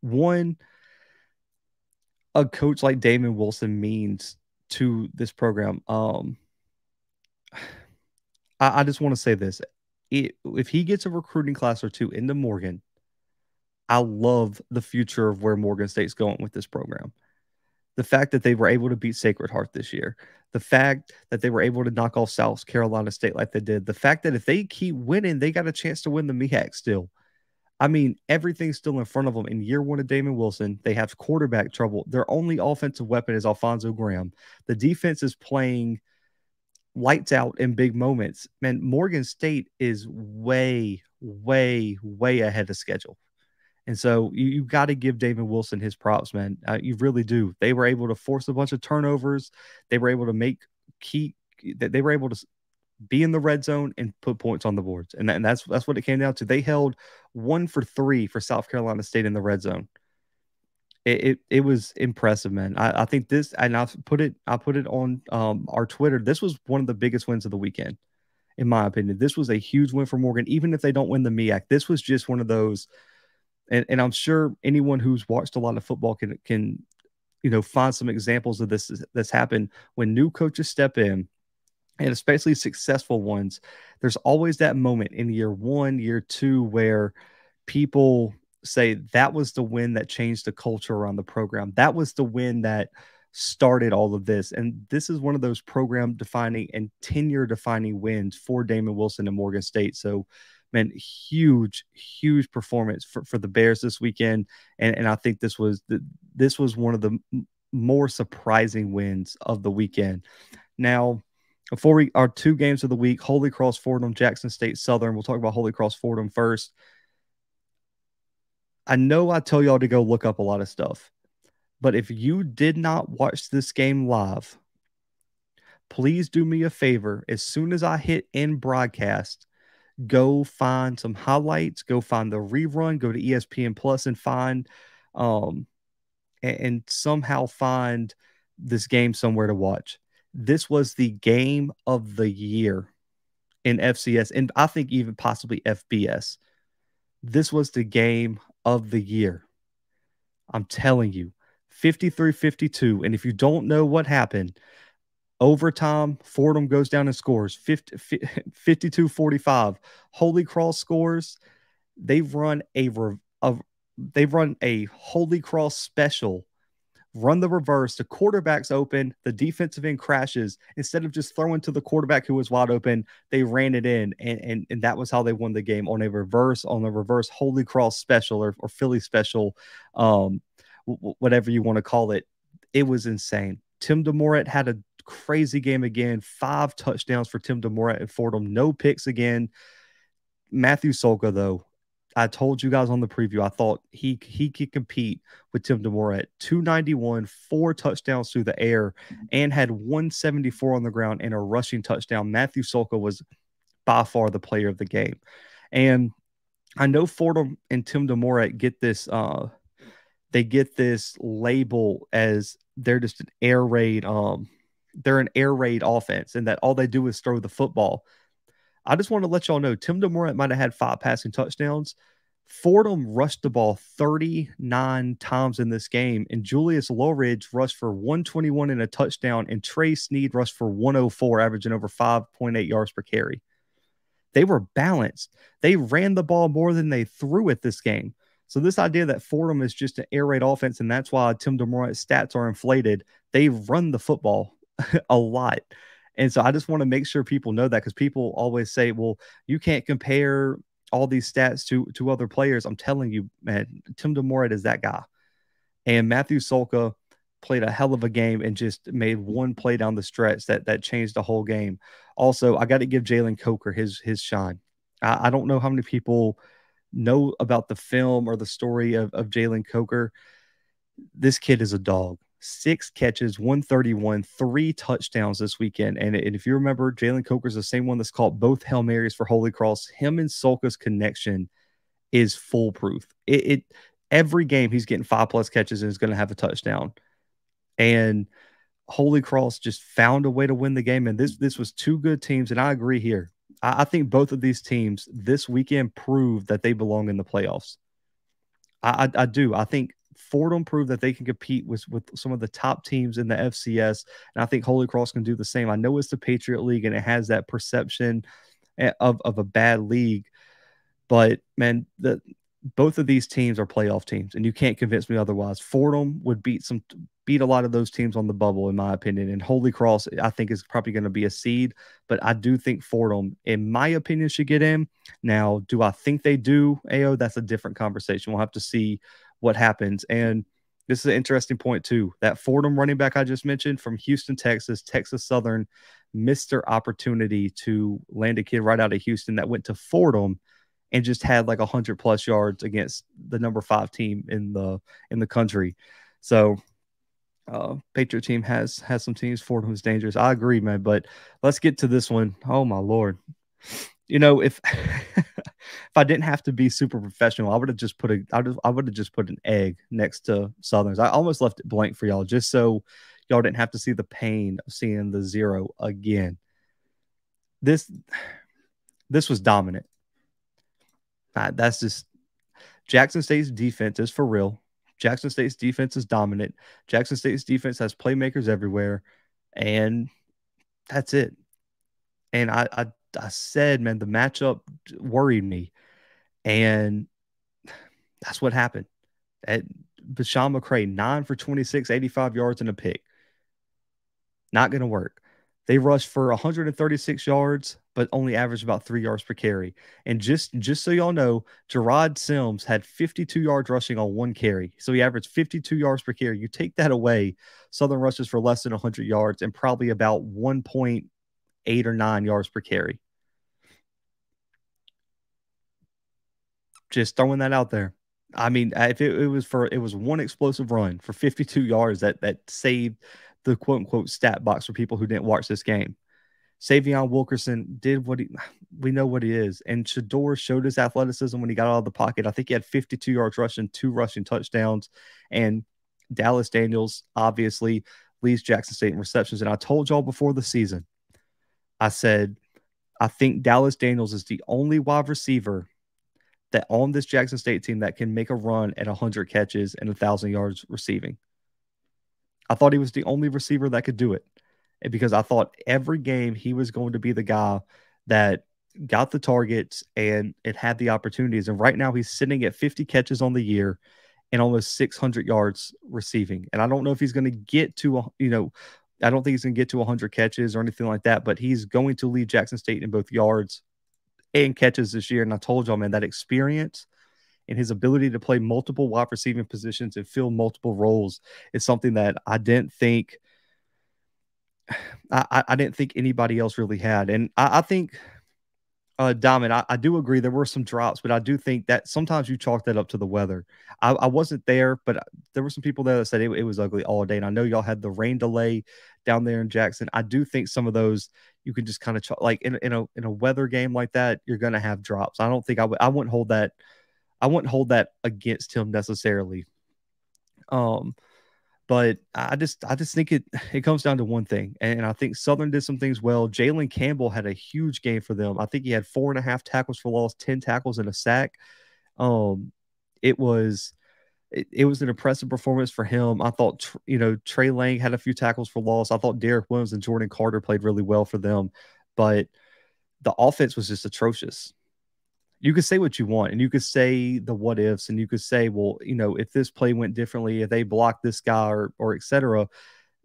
one a coach like Damon Wilson means to this program. Um, I, I just want to say this: it, if he gets a recruiting class or two into Morgan, I love the future of where Morgan State's going with this program the fact that they were able to beat Sacred Heart this year, the fact that they were able to knock off South Carolina State like they did, the fact that if they keep winning, they got a chance to win the MEAC still. I mean, everything's still in front of them. In year one of Damon Wilson, they have quarterback trouble. Their only offensive weapon is Alfonso Graham. The defense is playing lights out in big moments. Man, Morgan State is way, way, way ahead of schedule. And so you, you got to give David Wilson his props, man. Uh, you really do. They were able to force a bunch of turnovers. They were able to make key. That they were able to be in the red zone and put points on the boards, and, and that's that's what it came down to. They held one for three for South Carolina State in the red zone. It it, it was impressive, man. I, I think this, and I put it I put it on um, our Twitter. This was one of the biggest wins of the weekend, in my opinion. This was a huge win for Morgan, even if they don't win the MEAC. This was just one of those and, and I'm sure anyone who's watched a lot of football can can you know find some examples of this that's happened. When new coaches step in and especially successful ones there's always that moment in year one year two where people say that was the win that changed the culture around the program. That was the win that started all of this. And this is one of those program defining and tenure defining wins for damon wilson and morgan state. So man, huge, huge performance for, for the Bears this weekend. And, and I think this was the, this was one of the more surprising wins of the weekend. Now, before we our two games of the week, Holy Cross Fordham, Jackson State Southern. We'll talk about Holy Cross Fordham first. I know I tell y'all to go look up a lot of stuff, but if you did not watch this game live, please do me a favor. As soon as I hit end broadcast, go find some highlights, go find the rerun, go to ESPN Plus and find um and, and somehow find this game somewhere to watch. This was the game of the year in FCS and I think even possibly FBS. This was the game of the year. I'm telling you, 53 52. And if you don't know what happened, Overtime, Fordham goes down and scores 50, 52 45. Holy Cross scores. They've run a, a they've run a Holy Cross special. Run the reverse. The quarterback's open. The defensive end crashes. Instead of just throwing to the quarterback who was wide open, they ran it in. And, and, and that was how they won the game on a reverse, on a reverse Holy Cross special or, or Philly special, um, whatever you want to call it. It was insane. Tim DeMorat had a crazy game again. Five touchdowns for Tim DeMorat at Fordham. No picks again. Matthew Sluka, though, I told you guys on the preview, I thought he he could compete with Tim DeMorat. 291, four touchdowns through the air, and had 174 on the ground and a rushing touchdown. Matthew Sluka was by far the player of the game. And I know Fordham and Tim DeMorat get this uh they get this label as they're just an air raid um they're an air raid offense and that all they do is throw the football. I just want to let y'all know Tim DeMorat might have had five passing touchdowns. Fordham rushed the ball 39 times in this game, and Julius Loughridge rushed for 121 and a touchdown, and Trey Sneed rushed for 104, averaging over 5.8 yards per carry. They were balanced. They ran the ball more than they threw at this game. So this idea that Fordham is just an air raid offense, and that's why Tim DeMorat's stats are inflated, they run the football a lot. And so I just want to make sure people know that because people always say, well, you can't compare all these stats to to other players. I'm telling you, man, Tim DeMorat is that guy. And Matthew Sluka played a hell of a game and just made mm-hmm. one play down the stretch that that changed the whole game. Also, I got to give Jalen Coker his his shine. I, I, don't know how many people know about the film or the story of, of Jalen Coker. This kid is a dog six catches, 131, three touchdowns this weekend. And, and if you remember, Jalen Coker's the same one that's caught both Hail Marys for Holy Cross. Him and Sluka's connection is foolproof. It, it every game he's getting five plus catches and is going to have a touchdown. And Holy Cross just found a way to win the game. And this this was two good teams. And I agree here. I, I think both of these teams this weekend proved that they belong in the playoffs. I, I, I do. I think Fordham proved that they can compete with, with some of the top teams in the FCS. And I think Holy Cross can do the same. I know it's the Patriot League and it has that perception eh, of, of a bad league. But man, the both of these teams are playoff teams, and you can't convince me otherwise. Fordham would beat some beat a lot of those teams on the bubble, in my opinion. And Holy Cross, I think, is probably going to be a seed, but I do think Fordham, in my opinion, should get in. Now, do I think they do? AO, that's a different conversation. We'll have to see what happens. And this is an interesting point too. That Fordham running back I just mentioned from Houston, Texas, Texas Southern, missed their opportunity to land a kid right out of Houston that went to Fordham and just had like a hundred plus yards against the number five team in the in the country. So uh Patriot team has has some teams. Fordham is dangerous. I agree, man. But let's get to this one. Oh my lord you know, if if I didn't have to be super professional, I would have just put a I would I would have just put an egg next to Southern's. I almost left it blank for y'all just so y'all didn't have to see the pain of seeing the zero again. This this was dominant. That's just Jackson State's defense is for real. Jackson State's defense is dominant. Jackson State's defense has playmakers everywhere, and that's it. And I, I I said, man, the matchup worried me. And that's what happened. At BeSean McCray, nine for 26, 85 yards and a pick. Not going to work. They rushed for 136 yards, but only averaged about three yards per carry. And just just so y'all know, Gerard Sims had 52 yards rushing on one carry. So he averaged 52 yards per carry. You take that away, Southern rushes for less than 100 yards and probably about 1.8 or 9 yards per carry. Just throwing that out there. I mean, if it, it, was for it was one explosive run for 52 yards that that saved the quote unquote stat box for people who didn't watch this game. Sy'Veon Wilkerson did what he we know what he is. And Shedeur showed his athleticism when he got out of the pocket. I think he had 52 yards rushing, two rushing touchdowns. And Dallas Daniels obviously leads Jackson State in receptions. And I told y'all before the season, I said, I think Dallas Daniels is the only wide receiver that on this Jackson State team that can make a run at 100 catches and 1,000 yards receiving. I thought he was the only receiver that could do it because I thought every game he was going to be the guy that got the targets and it had the opportunities. And right now he's sitting at 50 catches on the year and almost 600 yards receiving. And I don't know if he's going to get to, you know, I don't think he's going to get to 100 catches or anything like that, but he's going to lead Jackson State in both yards and catches this year. And I told y'all, man, that experience and his ability to play multiple wide receiving positions and fill multiple roles is something that I didn't think I, I didn't think anybody else really had. And I, I think uh Diamond, I, I, do agree there were some drops, but I do think that sometimes you chalk that up to the weather. I, I wasn't there, but there were some people there that said it, it was ugly all day. And I know y'all had the rain delay down there in Jackson. I do think some of those you can just kind of like in, in a in a weather game like that, you're gonna have drops. I don't think I would I wouldn't hold that I wouldn't hold that against him necessarily. Um, But I just I just think it it comes down to one thing. And I think Southern did some things well. Jalen Campbell had a huge game for them. I think he had four and a half tackles for loss, 10 tackles and a sack. Um it was it, it, was an impressive performance for him. I thought, you know, Trey Lang had a few tackles for loss. I thought Derek Williams and Jordan Carter played really well for them, but the offense was just atrocious. You could say what you want, and you could say the what ifs, and you could say, well, you know, if this play went differently, if they blocked this guy, or or etc.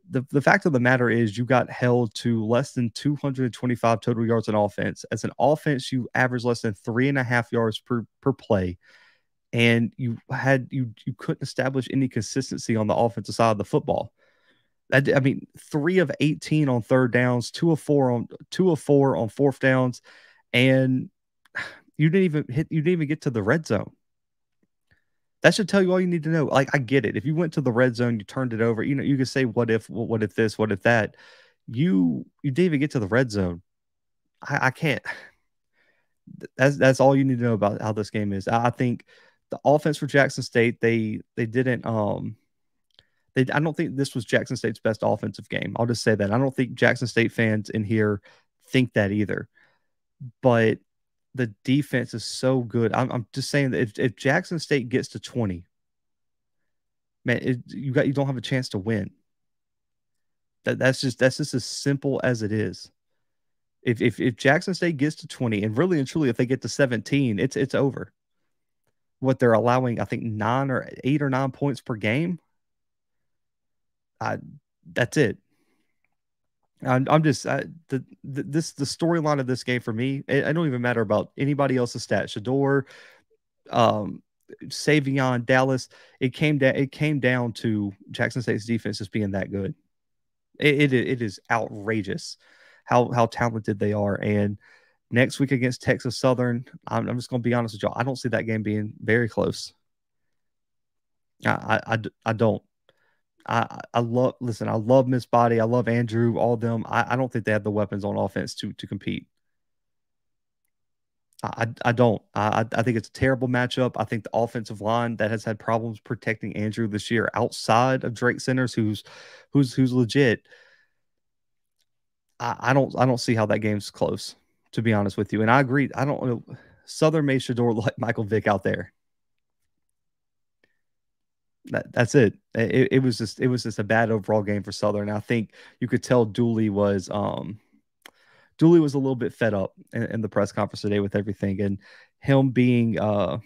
The, the fact of the matter is, you got held to less than 225 total yards on offense. As an offense, you average less than three and a half yards per per play and you had you you couldn't establish any consistency on the offensive side of the football. I, I mean, three of eighteen on third downs, two of four on two of four on fourth downs, and you didn't even hit. You didn't even get to the red zone. That should tell you all you need to know. Like I get it. If you went to the red zone, you turned it over. You know, you could say, "What if? What if this? What if that?" You you didn't even get to the red zone. I, I can't. That's that's all you need to know about how this game is. I, I think the offense for Jackson State, they they didn't um they I don't think this was Jackson State's best offensive game. I'll just say that. I don't think Jackson State fans in here think that either. But the defense is so good. I'm, I'm just saying that if, if Jackson State gets to 20, man, it, you got you don't have a chance to win. That that's just that's just as simple as it is. If if if Jackson State gets to 20, and really and truly, if they get to 17, it's it's over what they're allowing, I think nine or eight or nine points per game. I, that's it. I'm, I'm just I, the, the this the storyline of this game for me. It, don't even matter about anybody else's stats. Shedeur, um, Sy'Veon, Dallas. It came down. It came down to Jackson State's defense just being that good. It, it, it is outrageous how how talented they are, and Next week against Texas Southern, I'm, I'm just going to be honest with y'all. I don't see that game being very close. I, I, I don't. I, I love listen, I love Miss Body, I love Andrew, all them. I, I don't think they have the weapons on offense to to compete. I, I don't. I, I think it's a terrible matchup. I think the offensive line that has had problems protecting Andrew this year outside of Drake Centers, who's who's who's legit. I, I don't I don't see how that game's close to be honest with you. And I agree. I don't know. Southern made Shedeur like Michael Vick out there. That, that's it. it. It was just it was just a bad overall game for Southern. I think you could tell Dooley was um Dooley was a little bit fed up in, in the press conference today with everything and him being uh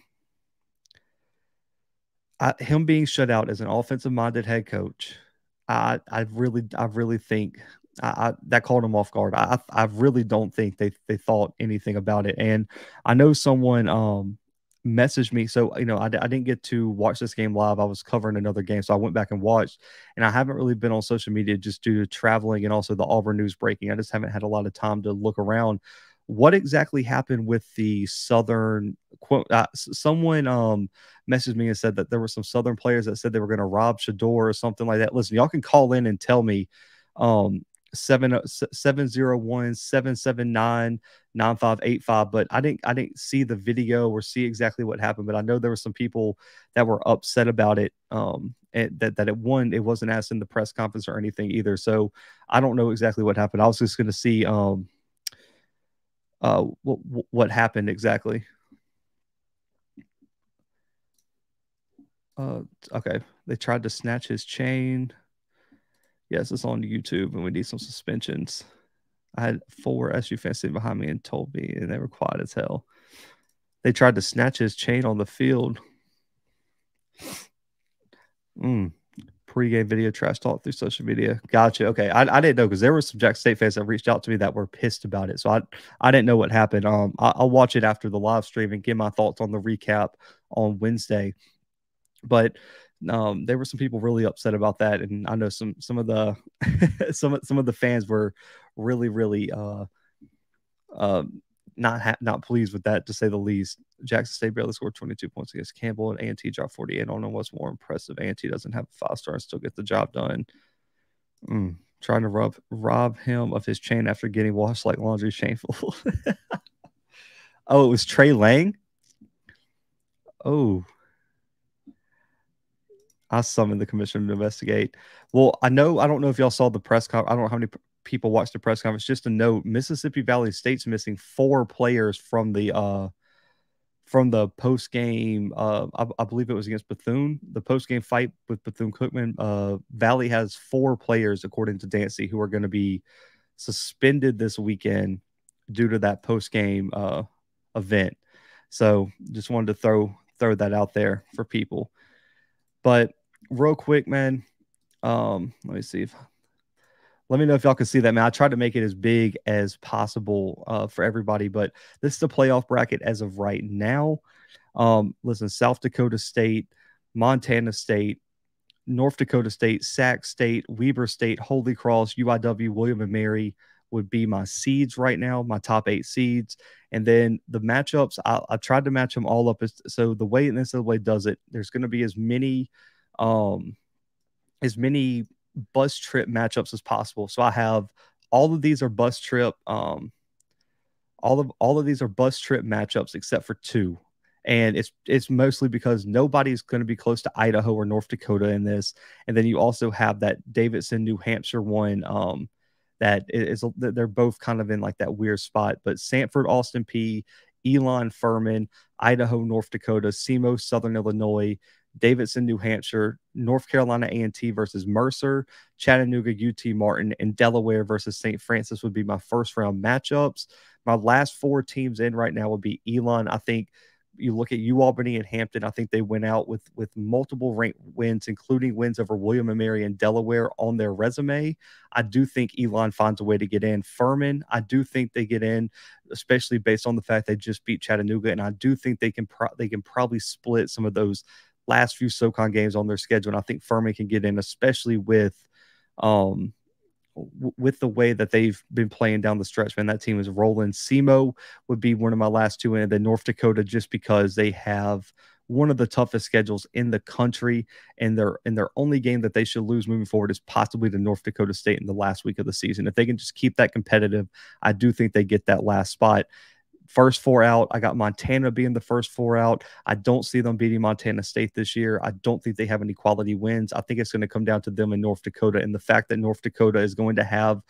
I, him being shut out as an offensive minded head coach. I I really I really think I, I, that caught him off guard. I I really don't think they they thought anything about it. And I know someone um messaged me. So you know I, I didn't get to watch this game live. I was covering another game, so I went back and watched. And I haven't really been on social media just due to traveling and also the Auburn news breaking. I just haven't had a lot of time to look around. What exactly happened with the Southern? Quote, uh, someone um messaged me and said that there were some Southern players that said they were going to rob Shedeur or something like that. Listen, y'all can call in and tell me um seven uh, seven zero one seven seven nine nine five eight five. But I didn't I didn't see the video or see exactly what happened. But I know there were some people that were upset about it. Um, and that that it one it wasn't asked in the press conference or anything either. So I don't know exactly what happened. I was just going to see um uh what what happened exactly. Uh, okay, they tried to snatch his chain. Yes, it's on YouTube, and we need some suspensions. I had four SU fans sitting behind me and told me, and they were quiet as hell. They tried to snatch his chain on the field. Mm. Pre-game video trash talk through social media. Gotcha. Okay, I, I didn't know because there were some Jack State fans that reached out to me that were pissed about it. So I I didn't know what happened. Um, I, I'll watch it after the live stream and get my thoughts on the recap on Wednesday. But um, there were some people really upset about that, and I know some some of the some some of the fans were really really uh, uh, not ha- not pleased with that to say the least. Jackson State barely scored 22 points against Campbell, and A&T dropped 48. I don't know what's more impressive. A&T doesn't have a five star and still get the job done. Mm, trying to rob rob him of his chain after getting washed like laundry, shameful. oh, it was Trey Lang. Oh, I summoned the commissioner to investigate. Well, I know I don't know if y'all saw the press conference. I don't know how many people watched the press conference. Just to note, Mississippi Valley State's missing four players from the uh from the post game. Uh, I, I, believe it was against Bethune. The post game fight with Bethune Cookman. Uh, Valley has four players, according to Dancy, who are going to be suspended this weekend due to that post game uh, event. So just wanted to throw throw that out there for people. But real quick, man. Um, let me see if let me know if y'all can see that, man. I tried to make it as big as possible uh, for everybody, but this is the playoff bracket as of right now. Um, listen, South Dakota State, Montana State, North Dakota State, Sac State, Weber State, Holy Cross, UIW, William and Mary would be my seeds right now, my top eight seeds. And then the matchups, I, I tried to match them all up. So the way NCAA does it, there's going to be as many, um, as many bus trip matchups as possible. So I have all of these are bus trip. Um, all of all of these are bus trip matchups except for two, and it's it's mostly because nobody's going to be close to Idaho or North Dakota in this. And then you also have that Davidson, New Hampshire one. Um, that is they're both kind of in like that weird spot. But Samford, Austin Peay, Elon, Furman, Idaho, North Dakota, SEMO, Southern Illinois, Davidson, New Hampshire, North Carolina A&T versus Mercer, Chattanooga, UT Martin, and Delaware versus St. Francis would be my first round matchups. My last four teams in right now would be Elon. I think you look at UAlbany and Hampton. I think they went out with with multiple ranked wins, including wins over William and Mary and Delaware on their resume. I do think Elon finds a way to get in. Furman, I do think they get in, especially based on the fact they just beat Chattanooga, and I do think they can pro- they can probably split some of those last few SoCon games on their schedule. And I think Furman can get in, especially with um with the way that they've been playing down the stretch, man, that team is rolling. SEMO would be one of my last two, and then North Dakota just because they have one of the toughest schedules in the country, and their and their only game that they should lose moving forward is possibly to North Dakota State in the last week of the season. If they can just keep that competitive, I do think they get that last spot first four out. I got Montana being the first four out. I don't see them beating Montana State this year. I don't think they have any quality wins. I think it's going to come down to them in North Dakota. And the fact that North Dakota is going to have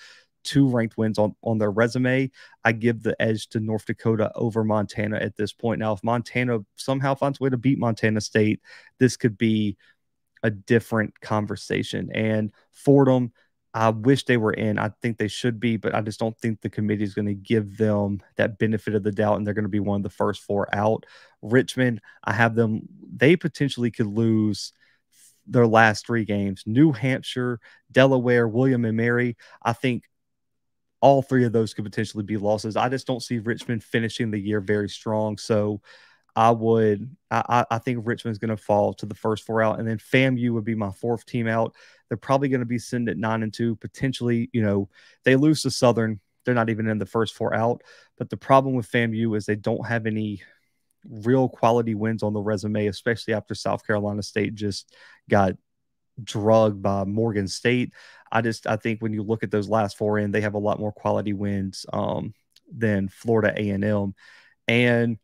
two ranked wins on, on their resume, I give the edge to North Dakota over Montana at this point. Now, if Montana somehow finds a way to beat Montana State, this could be a different conversation. And Fordham, I wish they were in. I think they should be, but I just don't think the committee is going to give them that benefit of the doubt, and they're going to be one of the first four out. Richmond, I have them. They potentially could lose their last three games. New Hampshire, Delaware, William and Mary. I think all three of those could potentially be losses. I just don't see Richmond finishing the year very strong. So I would, I, I think Richmond's going to fall to the first four out, and then FAMU would be my fourth team out. They're probably going to be sitting at nine and two. Potentially, you know, they lose to Southern. They're not even in the first four out. But the problem with FAMU is they don't have any real quality wins on the resume, especially after South Carolina State just got drugged by Morgan State. I just I think when you look at those last four in, they have a lot more quality wins um, than Florida A and M, and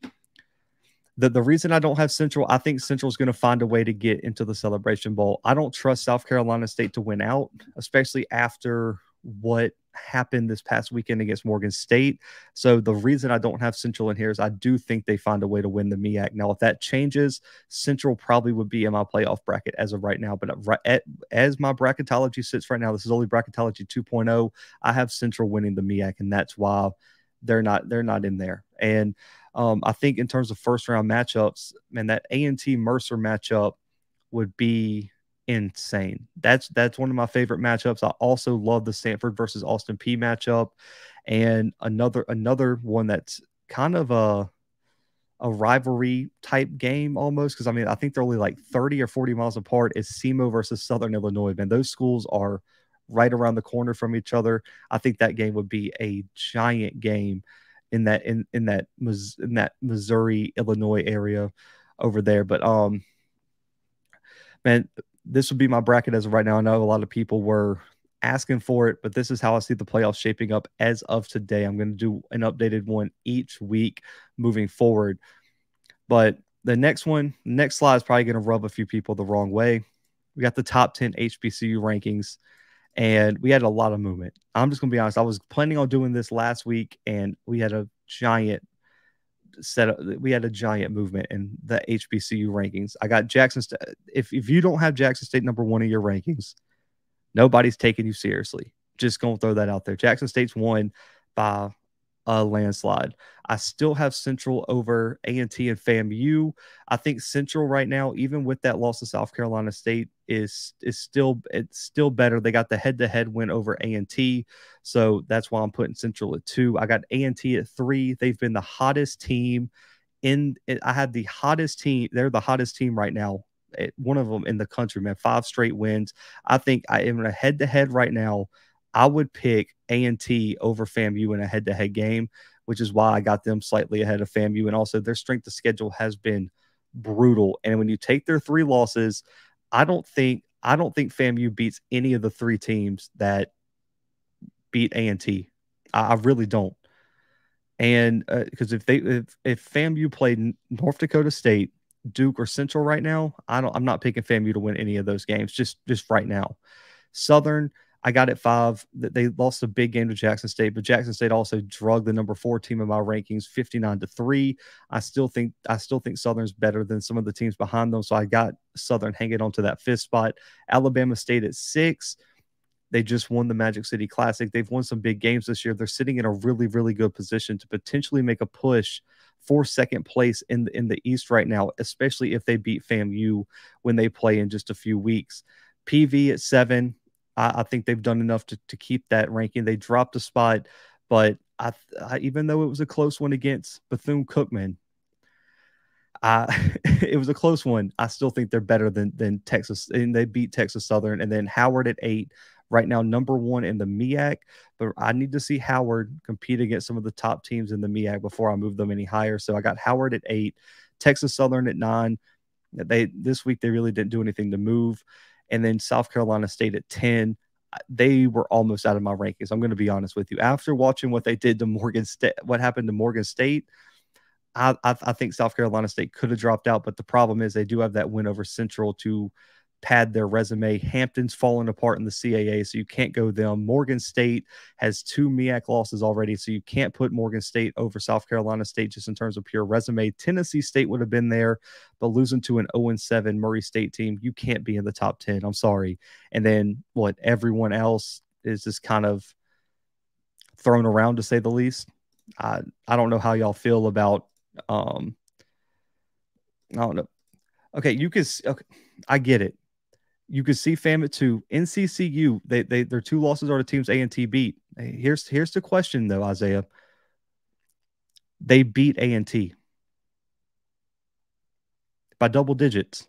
the, the reason I don't have Central, I think Central is going to find a way to get into the Celebration Bowl. I don't trust South Carolina State to win out, especially after what happened this past weekend against Morgan State. So the reason I don't have Central in here is I do think they find a way to win the MEAC. Now, if that changes, Central probably would be in my playoff bracket as of right now. But uh, as my bracketology sits right now, this is only bracketology 2.0. I have Central winning the MEAC, and that's why they're not they're not in there. And um, I think in terms of first round matchups, man, that A and T Mercer matchup would be insane. That's that's one of my favorite matchups. I also love the Samford versus Austin Peay matchup, and another another one that's kind of a a rivalry type game almost because I mean I think they're only like 30 or 40 miles apart is SEMO versus Southern Illinois. Man, those schools are right around the corner from each other. I think that game would be a giant game in that in in that in that Missouri Illinois area over there. But um, man, this would be my bracket as of right now. I know a lot of people were asking for it, but this is how I see the playoffs shaping up as of today. I'm going to do an updated one each week moving forward. But the next one, next slide is probably going to rub a few people the wrong way. We got the top 10 HBCU rankings, and we had a lot of movement. I'm just gonna be honest. I was planning on doing this last week, and we had a giant set up we had a giant movement in the HBCU rankings. I got Jackson State. If if you don't have Jackson State number one in your rankings, nobody's taking you seriously. Just gonna throw that out there. Jackson State's won by a landslide. I still have Central over A&T and FAMU. I think Central right now, even with that loss to South Carolina State, is is still it's still better. They got the head-to-head win over A&T, so that's why I'm putting Central at two. I got A&T at three. They've been the hottest team in. I had the hottest team. They're the hottest team right now. Eh, one of them in the country, man. Five straight wins. I think I am a head-to-head right now. I would pick A&T over FAMU in a head-to-head game, which is why I got them slightly ahead of FAMU. And also their strength of schedule has been brutal. And when you take their three losses, I don't think I don't think FAMU beats any of the three teams that beat A&T. I, I really don't. And because uh, if they if, if FAMU played North Dakota State, Duke, or Central right now, I don't. I'm not picking FAMU to win any of those games. Just just right now. Southern, I got it five. That They lost a big game to Jackson State, but Jackson State also drugged the number four team in my rankings, 59 to three. I still think I still think Southern's better than some of the teams behind them. So I got Southern hanging on to that fifth spot. Alabama State at six. They just won the Magic City Classic. They've won some big games this year. They're sitting in a really, really good position to potentially make a push for second place in the, in the East right now, especially if they beat FAMU when they play in just a few weeks. PV at seven. I, I think they've done enough to, to keep that ranking. They dropped a spot, but I, I even though it was a close one against Bethune Cookman, it was a close one. I still think they're better than than Texas, and they beat Texas Southern, and then Howard at eight. Right now, number one in the MEAC, but I need to see Howard compete against some of the top teams in the MEAC before I move them any higher. So I got Howard at eight, Texas Southern at nine. They this week they really didn't do anything to move and then South Carolina State at 10. They were almost out of my rankings. I'm going to be honest with you. After watching what they did to Morgan State, what happened to Morgan State, I, I, I think South Carolina State could have dropped out. But the problem is they do have that win over Central to pad their resume. Hampton's fallen apart in the CAA, so you can't go them. Morgan State has two MEAC losses already, so you can't put Morgan State over South Carolina State just in terms of pure resume. Tennessee State would have been there, but losing to an 0 7 Murray State team, you can't be in the top 10. I'm sorry. And then what everyone else is just kind of thrown around to say the least. I I don't know how y'all feel about um I don't know. Okay, you can okay, I get it you could see FAM at two. NCCU, they, they their two losses are the teams A and T beat. Here's here's the question though, Isaiah. They beat A and T by double digits.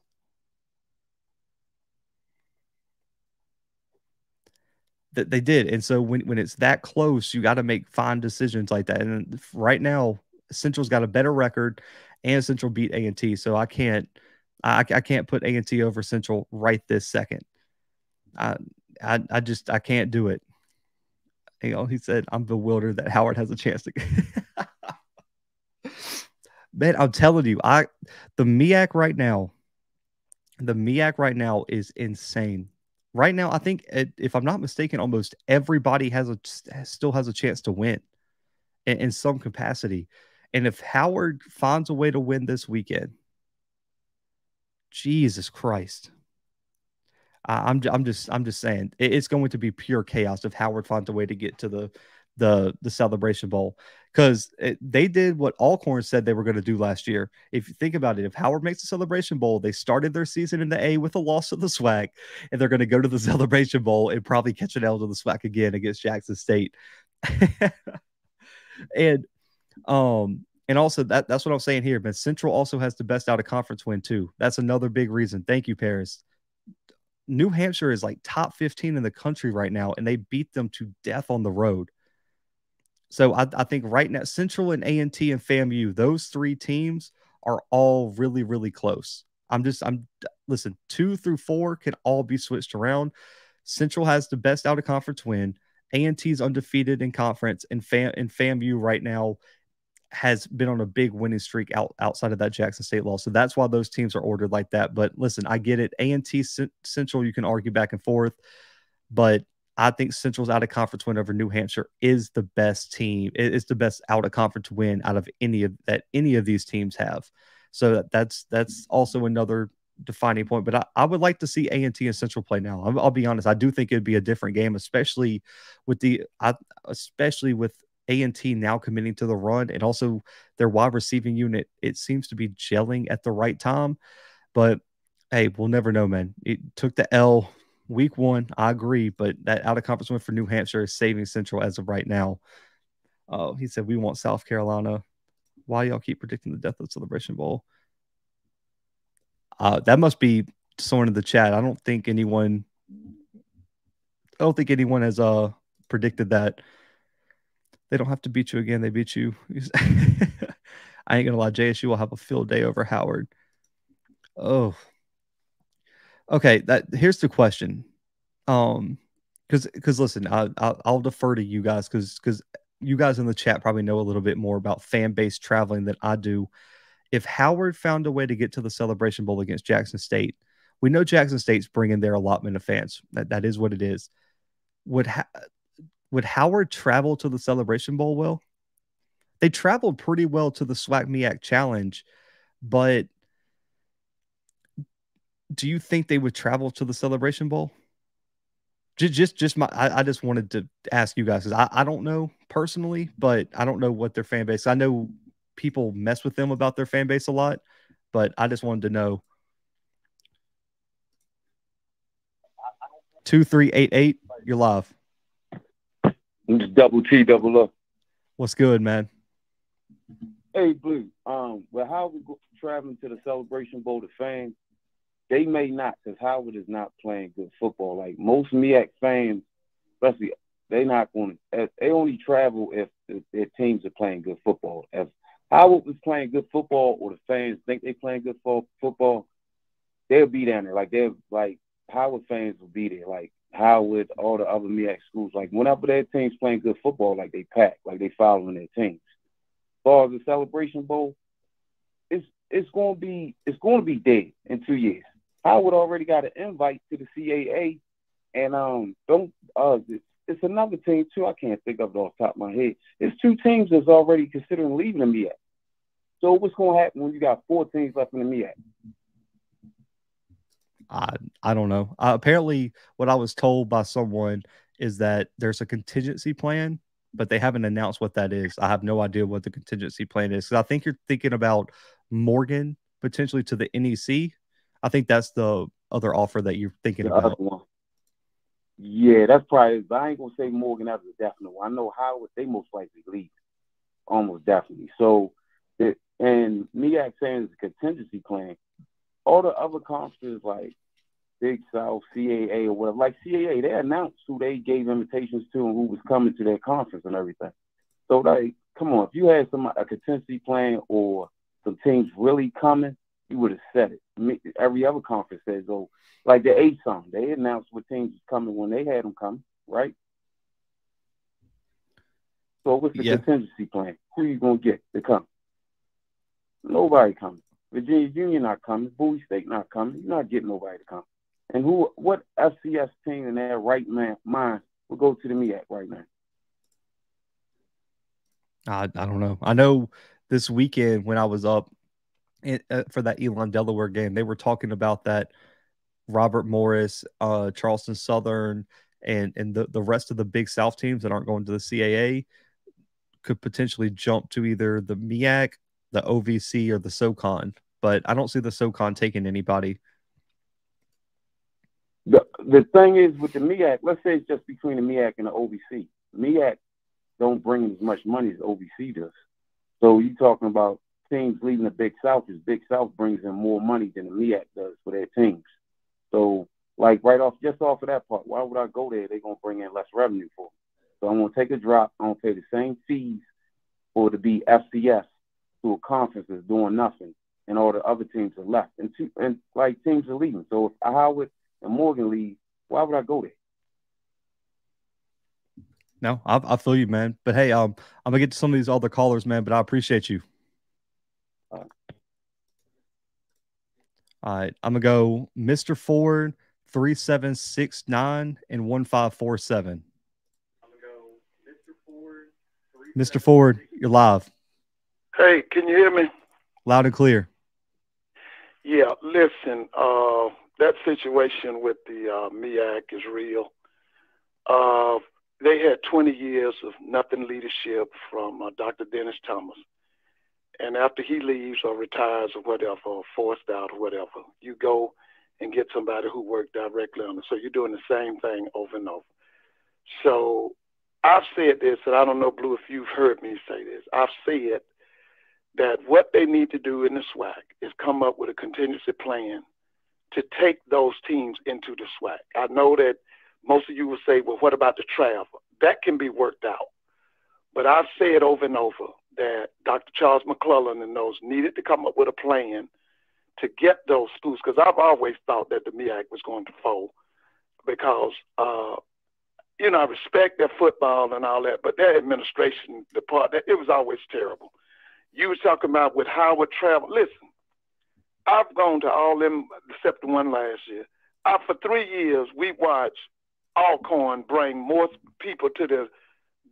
That they did, and so when when it's that close, you got to make fine decisions like that. And right now, Central's got a better record, and Central beat A and T, so I can't I, I can't put A and T over Central right this second. I, I I just I can't do it. You know, he said, "I'm bewildered that Howard has a chance to." Man, I'm telling you, I the MEAC right now, the MEAC right now is insane. Right now, I think if I'm not mistaken, almost everybody has a still has a chance to win in, in some capacity. And if Howard finds a way to win this weekend, Jesus Christ. I'm I'm just I'm just saying it's going to be pure chaos if Howard finds a way to get to the the the celebration bowl because they did what Alcorn said they were going to do last year. If you think about it, if Howard makes the celebration bowl, they started their season in the A with a loss to the SWAC, and they're going to go to the celebration bowl and probably catch an L to the SWAC again against Jackson State. and um and also that that's what I'm saying here. But Central also has the best out of conference win too. That's another big reason. Thank you, Paris. New Hampshire is like top 15 in the country right now, and they beat them to death on the road. So I, I think right now, Central and A and T and FAMU, those three teams are all really, really close. I'm just I'm listen, two through four can all be switched around. Central has the best out of conference win. A and T is undefeated in conference, and Fam and FAMU right now has been on a big winning streak out, outside of that Jackson State loss. So that's why those teams are ordered like that. But listen, I get it. A&T Central, you can argue back and forth, but I think Central's out of conference win over New Hampshire is the best team. It's the best out of conference win out of any of that any of these teams have. So that's that's also another defining point. But I, I would like to see A and T and Central play now. I'll, I'll, be honest. I do think it'd be a different game, especially with the I, especially with A and T now committing to the run and also their wide receiving unit. It seems to be gelling at the right time. But hey, we'll never know, man. It took the L week one. I agree, but that out of conference win for New Hampshire is saving Central as of right now. Oh, he said we want South Carolina. Why y'all keep predicting the death of Celebration Bowl? Uh, that must be someone in the chat. I don't think anyone. I don't think anyone has uh predicted that. They don't have to beat you again. They beat you. I ain't gonna lie. JSU will have a field day over Howard. Oh, okay. That here's the question. Um, because because listen, I, I I'll defer to you guys because because you guys in the chat probably know a little bit more about fan base traveling than I do if Howard found a way to get to the Celebration Bowl against Jackson State, we know Jackson State's bringing their allotment of fans. That that is what it is. Would ha- would Howard travel to the Celebration Bowl? Will they traveled pretty well to the SWAC MEAC Challenge, but do you think they would travel to the Celebration Bowl? Just, just, just my. I, I just wanted to ask you guys because I, I don't know personally, but I don't know what their fan base. I know people mess with them about their fan base a lot, but I just wanted to know. Two three eight eight, you're live. Double T, double up. What's good, man? Hey, Blue. Um, well, Howard traveling to the Celebration Bowl to fans, they may not, because Howard is not playing good football. Like most MEAC fans, especially, they not going to. They only travel if, if their teams are playing good football. If Howard was playing good football, or the fans think they playing good football, they'll be down there. Like they're like Howard fans will be there. Like Howard, all the other MEAC schools. Like whenever their team's playing good football, like they pack, like they following their teams. As far as the Celebration Bowl, it's it's gonna be it's gonna be dead in two years. Howard already got an invite to the CAA, and um don't uh it's another team too. I can't think of it off the top of my head. It's two teams that's already considering leaving the MEAC. So what's to happen when you got four teams left in the MEAC? I I don't know. Uh, apparently, what I was told by someone is that there's a contingency plan, but they haven't announced what that is. I have no idea what the contingency plan is. Because I think you're thinking about Morgan potentially to the NEC. I think that's the other offer that you're thinking the about. Yeah, that's probably. I ain't gonna say Morgan as a definite one. I know Howard they most likely leave, almost definitely. So, it, and me saying it's a contingency plan. All the other conferences like Big South, CAA, or whatever, like CAA, they announced who they gave invitations to and who was coming to their conference and everything. So, like, come on, if you had some a contingency plan or some teams really coming, you would have said it. Every other conference says, "Oh, like the ASUN, they announced what teams was coming when they had them coming, right? So what's the yeah. contingency plan? Who are you gonna get to come? Nobody coming. Virginia Union not coming. Bowie State not coming. You're not getting nobody to come. And who? What FCS team in their right man, mind will go to the MEAC right now? I I don't know. I know this weekend when I was up in, uh, for that Elon Delaware game, they were talking about that Robert Morris, uh, Charleston Southern, and and the, the rest of the Big South teams that aren't going to the CAA could potentially jump to either the MEAC, the OVC, or the SoCon. But I don't see the SoCon taking anybody. The the thing is with the MEAC, let's say it's just between the MEAC and the OVC. MEAC don't bring as much money as OVC does. So you're talking about teams leaving the Big South is Big South brings in more money than the MEAC does for their teams. So, like right off, just off of that part, why would I go there? They're gonna bring in less revenue for. Me. So I'm gonna take a drop. I'm gonna pay the same fees for to be FCS to a conference that's doing nothing, and all the other teams are left, and two, and like teams are leaving. So if Howard and Morgan leave, why would I go there? No, I, I feel you, man. But hey, um, I'm gonna get to some of these other callers, man. But I appreciate you. All right, All right I'm gonna go, Mr. Ford, three seven six nine and one five four seven. Mr. Ford, mr ford you're live. Hey, can you hear me? Loud and clear. Yeah, listen, uh, that situation with the uh, MEAC is real. Uh, they had 20 years of nothing leadership from uh, Dr. Dennis Thomas. And after he leaves or retires or whatever, or forced out or whatever, you go and get somebody who worked directly on it. So you're doing the same thing over and over. So I've said this, and I don't know, Blue, if you've heard me say this. I've said that what they need to do in the SWAC is come up with a contingency plan to take those teams into the SWAC. I know that most of you will say, well, what about the travel? That can be worked out. But I've said over and over that Dr. Charles McClelland and those needed to come up with a plan to get those schools, because I've always thought that the MEAC was going to fold because, uh, you know, I respect their football and all that, but their administration department, it was always terrible. You were talking about with Howard Travel. Listen, I've gone to all them except one last year. I, for three years, we watched Alcorn bring more people to the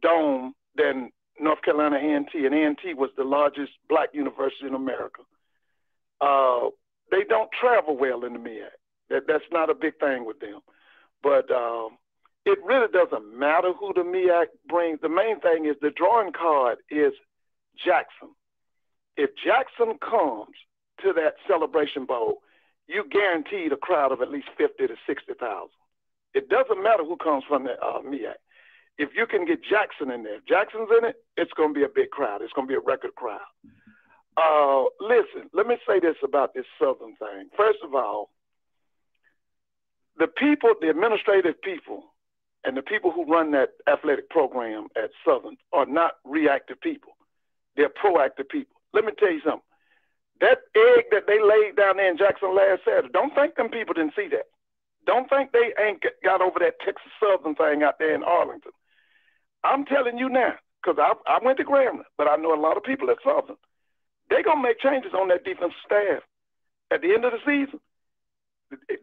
dome than North Carolina A&T, and A&T was the largest black university in America. Uh, they don't travel well in the MEAC. That, that's not a big thing with them. But um, it really doesn't matter who the MEAC brings. The main thing is the drawing card is Jackson. If Jackson comes to that celebration bowl, you guaranteed a crowd of at least 50 to 60,000. It doesn't matter who comes from the uh, MEAC. If you can get Jackson in there, if Jackson's in it, it's going to be a big crowd. It's going to be a record crowd. Uh, listen, let me say this about this Southern thing. First of all, the people, the administrative people, and the people who run that athletic program at Southern are not reactive people. They're proactive people. Let me tell you something. That egg that they laid down there in Jackson last Saturday, don't think them people didn't see that. Don't think they ain't got over that Texas Southern thing out there in Arlington. I'm telling you now, because I, I went to Grambling, but I know a lot of people at Southern. They're going to make changes on that defensive staff at the end of the season.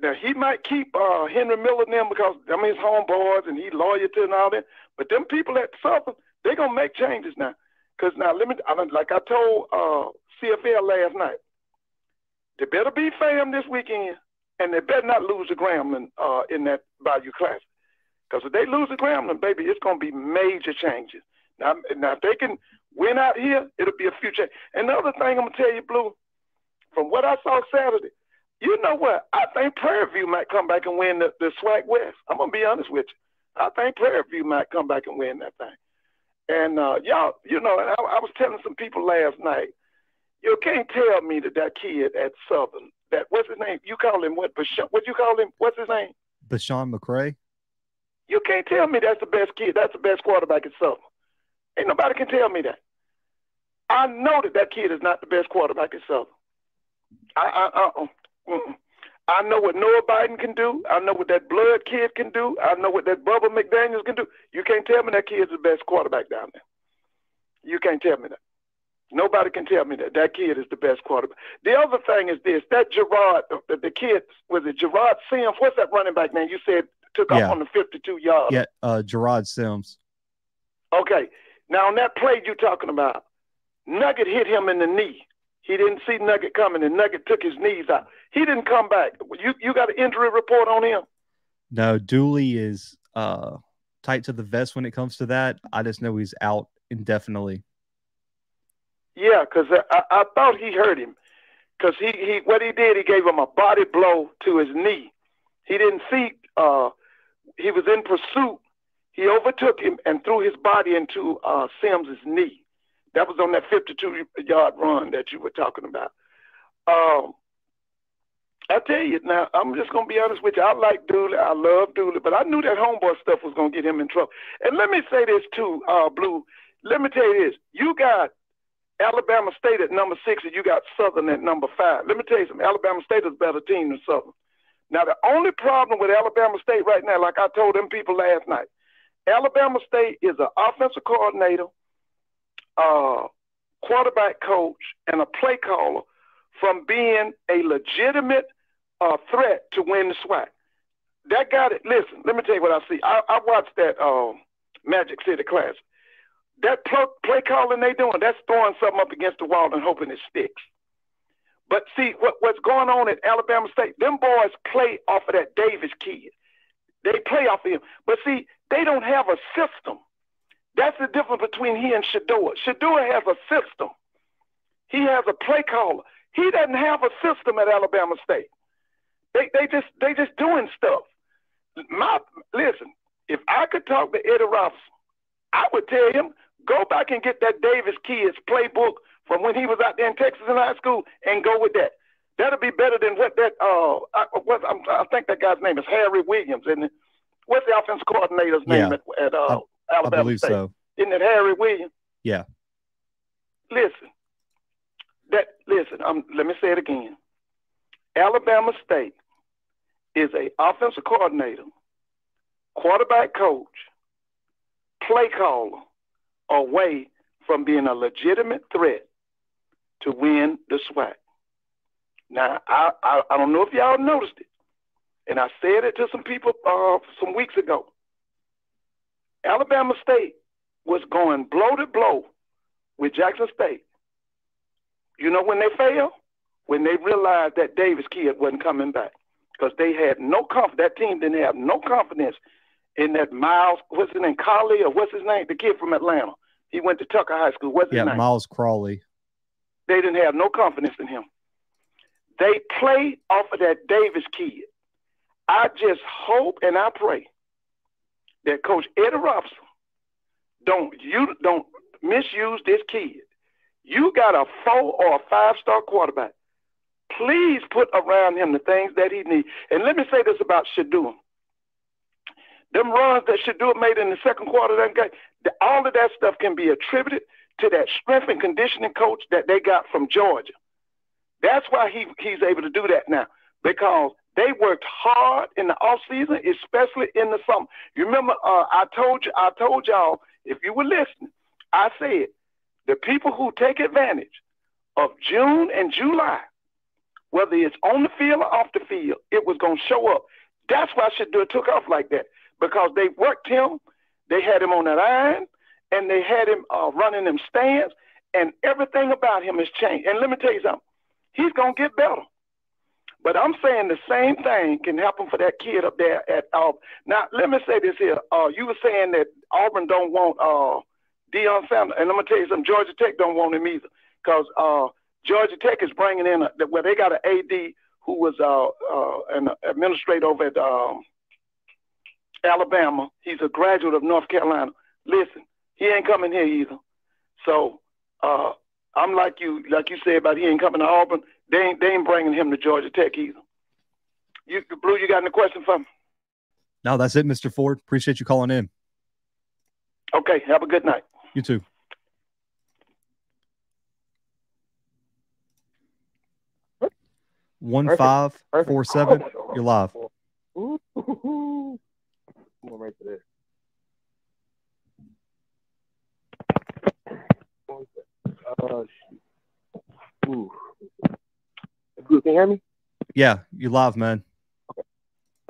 Now, he might keep uh, Henry Miller and them because, I mean, his homeboys and he loyal to and all that. But them people at Southern, they're going to make changes now. Because now, let me, like I told uh, CFL last night, they better be fam this weekend and they better not lose the Grambling uh, in that Bayou Classic. Because if they lose the Grambling, baby, it's going to be major changes. Now, now, if they can win out here, it'll be a future. And the other thing I'm going to tell you, Blue, from what I saw Saturday, you know what? I think Prairie View might come back and win the, the SWAC West. I'm going to be honest with you. I think Prairie View might come back and win that thing. And uh, y'all, you know, I, I was telling some people last night, you can't tell me that that kid at Southern that what's his name? You call him what? BeSean, what you call him? What's his name? BeSean McCray. You can't tell me that's the best kid. That's the best quarterback in Southern. Ain't nobody can tell me that. I know that that kid is not the best quarterback in Southern. I I, uh, uh, I know what Noah Bodden can do. I know what that Blood kid can do. I know what that Bubba McDaniels can do. You can't tell me that kid's the best quarterback down there. You can't tell me that. Nobody can tell me that that kid is the best quarterback. The other thing is this: that Gerard, the, the kid, was it Gerard Sims? What's that running back name? You said took off on the 52 yard. Yeah, uh, Gerard Sims. Okay, now on that play you're talking about, Nugget hit him in the knee. He didn't see Nugget coming, and Nugget took his knees out. He didn't come back. You you got an injury report on him? No, Dooley is uh, tight to the vest when it comes to that. I just know he's out indefinitely. Yeah, because I, I thought he hurt him. Because he, he what he did, he gave him a body blow to his knee. He didn't see. Uh, he was in pursuit. He overtook him and threw his body into uh, Sims's knee. That was on that 52 yard run that you were talking about. Um, I tell you now, I'm just gonna be honest with you. I like Dooley, I love Dooley, but I knew that homeboy stuff was gonna get him in trouble. And let me say this too, uh, Blue. Let me tell you this: you got Alabama State at number six, and you got Southern at number five. Let me tell you something. Alabama State is a better team than Southern. Now, the only problem with Alabama State right now, like I told them people last night, Alabama State is an offensive coordinator, uh, quarterback coach, and a play caller from being a legitimate uh, threat to win the SWAC. That guy, it. Listen, let me tell you what I see. I, I watched that uh, Magic City class. That play, play calling they doing, that's throwing something up against the wall and hoping it sticks. But see, what, what's going on at Alabama State, them boys play off of that Davis kid. They play off of him. But see, they don't have a system. That's the difference between he and Shedeur. Shedeur has a system. He has a play caller. He doesn't have a system at Alabama State. They they just they just doing stuff. My listen, if I could talk to Eddie Robinson, I would tell him go back and get that Davis Kids playbook from when he was out there in Texas in high school and go with that. That'll be better than what that uh I, what I'm, i think that guy's name is Harry Williams and what's the offense coordinator's name at, at uh, I, Alabama I believe State? so. Isn't it Harry Williams? Yeah. Listen, that listen. Um, let me say it again. Alabama State is a offensive coordinator, quarterback coach, play caller away from being a legitimate threat to win the SWAC. Now, I, I, I don't know if y'all noticed it, and I said it to some people uh, some weeks ago. Alabama State was going blow to blow with Jackson State. You know when they failed? When they realized that Davis kid wasn't coming back because they had no confidence. That team didn't have no confidence in that Miles, what's his name, Collie, or what's his name, the kid from Atlanta. He went to Tucker High School. What's his yeah, name? Miles Crawley. They didn't have no confidence in him. They play off of that Davis kid. I just hope and I pray that Coach Eddie Robinson don't you don't misuse this kid. You got a four or a five star quarterback. Please put around him the things that he needs. And let me say this about Shedeur. Them runs that Shedeur made in the second quarter of that game, all of that stuff can be attributed to that strength and conditioning coach that they got from Georgia. That's why he, he's able to do that now because they worked hard in the off season, especially in the summer. You remember uh, I told you I told y'all if you were listening, I said the people who take advantage of June and July, whether it's on the field or off the field, it was going to show up. That's why Shedeur took off like that because they worked him, they had him on that iron, and they had him uh, running them stands, and everything about him has changed. And let me tell you something, he's going to get better. But I'm saying the same thing can happen for that kid up there at Auburn. Now, let me say this here. Uh, you were saying that Auburn don't want uh, Deion Sanders, and I'm gonna tell you something. Georgia Tech don't want him either, because uh, Georgia Tech is bringing in a, well, they got an AD who was uh, uh, an administrator over at um, Alabama. He's a graduate of North Carolina. Listen, he ain't coming here either. So uh, I'm like you, like you said about he ain't coming to Auburn. They ain't, they ain't bringing him to Georgia Tech either. You, Blue, you got any question for me? No, that's it, Mr. Ford. Appreciate you calling in. Okay, have a good night. You too. One five four seven. Oh, You're live. Ooh, ooh, ooh. I'm right to this. Uh, shoot. Ooh. Can you hear me? Yeah, you live, man. Okay.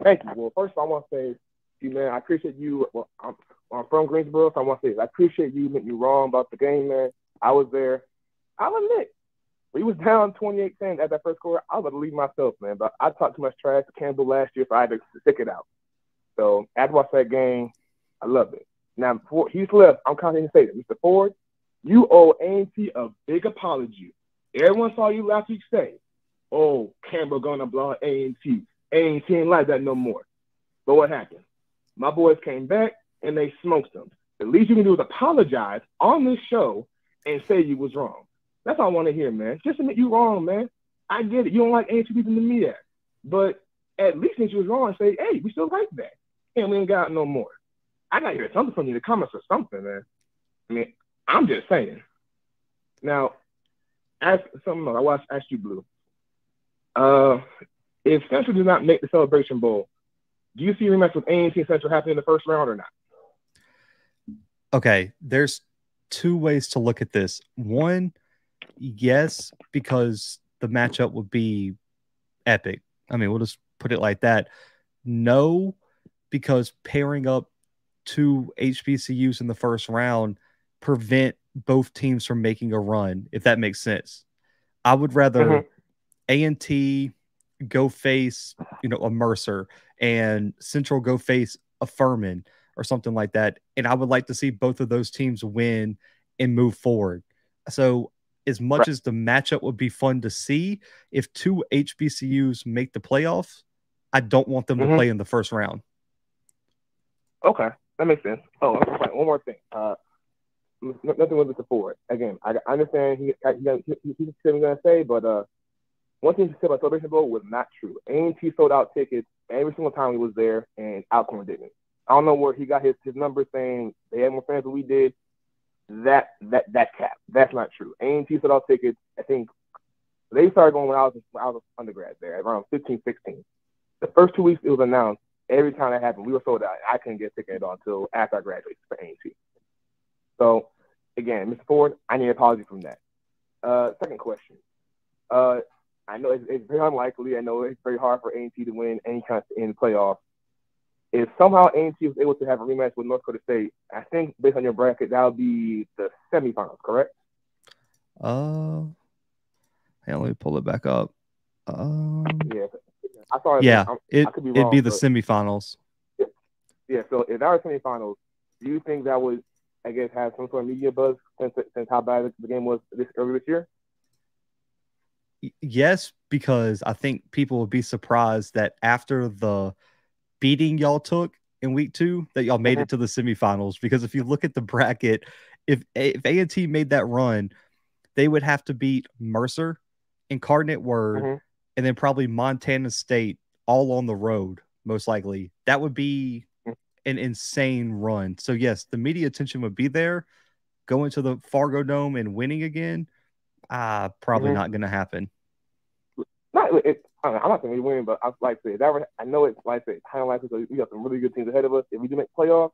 Thank you. Well, first all, I want to say, you man, I appreciate you. Well, I'm, I'm from Greensboro, so I want to say. I appreciate you admitting you wrong about the game, man. I was there. I'll admit, we was down 28-10 at that first quarter. I to leave myself, man. But I talked too much trash to Campbell last year, so I had to stick it out. So after I watched that game, I loved it. Now, before he's left, I'm of to say that, Mr. Ford, you owe A&T a big apology. Everyone saw you last week say, "Oh, Campbell gonna blow A&T. A&T ain't like that no more." But what happened? My boys came back and they smoked them. The least you can do is apologize on this show and say you was wrong. That's all I want to hear, man. Just admit you wrong, man. I get it. You don't like A&T the me at, but at least since you was wrong, say, "Hey, we still like that." And we ain't got no more. I got to hear something from you the comments or something, man. I mean, I'm just saying. Now, ask something else. I watched Ask You Blue. Uh, if Central does not make the Celebration Bowl, do you see a rematch with A&T Central happening in the first round or not? Okay, there's two ways to look at this. One, yes, because the matchup would be epic. I mean, we'll just put it like that. No, because pairing up two HBCUs in the first round prevent both teams from making a run, if that makes sense. I would rather mm-hmm. A and T go face, you know, a Mercer and Central go face a Furman or something like that. And I would like to see both of those teams win and move forward. So as much right. as the matchup would be fun to see, if two HBCUs make the playoffs, I don't want them mm-hmm. to play in the first round. Okay, that makes sense. Oh, one more thing. Uh, nothing was with the forward. Again, I, understand he, he, he, he's going to say, but uh, one thing he said about Celebration Bowl was not true. A&T sold out tickets every single time he was there, and Alcorn didn't. I don't know where he got his, his number saying they had more fans than we did. That that that cap. That's not true. A&T sold out tickets. I think they started going when I was when I was undergrad there, around 15, 16. The first two weeks it was announced, every time that happened, we were sold out. I couldn't get a ticket at all until after I graduated for A&T. So again, Mr. Ford, I need an apology from that. Uh, second question. Uh, I know it's, it's, very unlikely. I know it's very hard for A&T to win any kind of in the playoffs. If somehow A&T was able to have a rematch with North Dakota State, I think based on your bracket, that would be the semifinals, correct? Uh, hey, let me pull it back up. Um, yeah, I thought. Yeah, it, be it'd be the semifinals. Yeah, so if that was semifinals, do you think that would, I guess, have some sort of media buzz since since how bad the game was this earlier this year? Yes, because I think people would be surprised that after the beating y'all took in week two, that y'all made it to the semifinals. Because if you look at the bracket, if if A and T made that run, they would have to beat Mercer, Incarnate Word, mm-hmm and then probably Montana State all on the road, most likely. That would be an insane run. So, yes, the media attention would be there. Going to the Fargo Dome and winning again, uh, probably mm-hmm. not going to happen. Not, it, I'm not saying we win, but I like say that I know it's like I say kind of like so we got some really good teams ahead of us if we do make playoffs.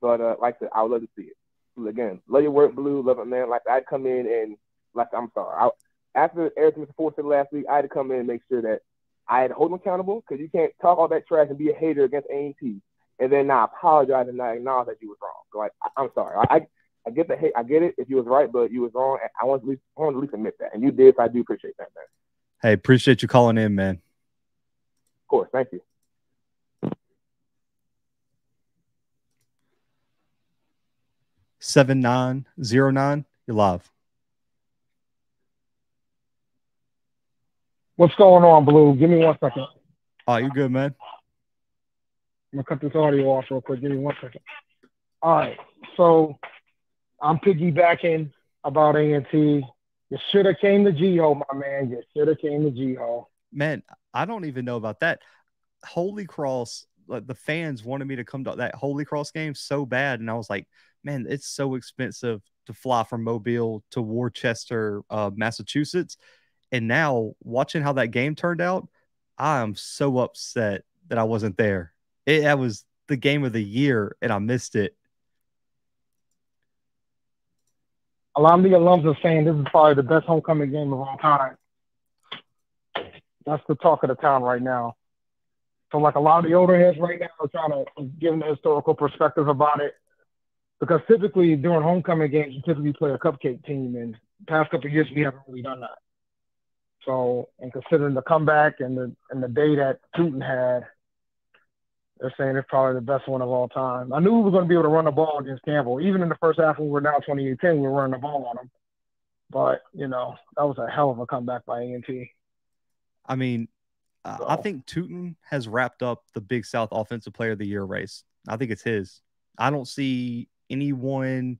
But uh, like I said, I would love to see it. Again, love your work, Blue. Love it, man. Like I'd come in and like I'm sorry, I, after Eric Mr. Ford said last week, I had to come in and make sure that I had to hold him accountable because you can't talk all that trash and be a hater against A&T and then not apologize and not acknowledge that you was wrong. Like, I, am sorry. I, I get the hate. I get it if you was right, but you was wrong. I want to at least, I want to at least admit that, and you did. So I do appreciate that, man. Hey, appreciate you calling in, man. Of course, thank you. Seven nine zero nine. You're live. What's going on, Blue? Give me one second. Oh, you good, man? I'm gonna cut this audio off real quick. Give me one second. All right, so I'm piggybacking about A and T. You should have came to G-Ho, my man. You should have came to G-Ho. Man, I don't even know about that. Holy Cross, like the fans wanted me to come to that Holy Cross game so bad, and I was like, man, it's so expensive to fly from Mobile to Worcester, uh, Massachusetts and now watching how that game turned out, I am so upset that I wasn't there. It that was the game of the year and I missed it. A lot of the alums are saying this is probably the best homecoming game of all time. That's the talk of the town right now. So, like a lot of the older heads right now are trying to give the historical perspective about it. Because typically during homecoming games, you typically play a cupcake team, and the past couple years we haven't really done that. So, and considering the comeback and the and the day that Tuten had, they're saying it's probably the best one of all time. I knew we were going to be able to run the ball against Campbell. Even in the first half, when we were now 28-10, we were running the ball on them. But you know, that was a hell of a comeback by A&T. I mean, so. I think Tuten has wrapped up the Big South Offensive Player of the Year race. I think it's his. I don't see anyone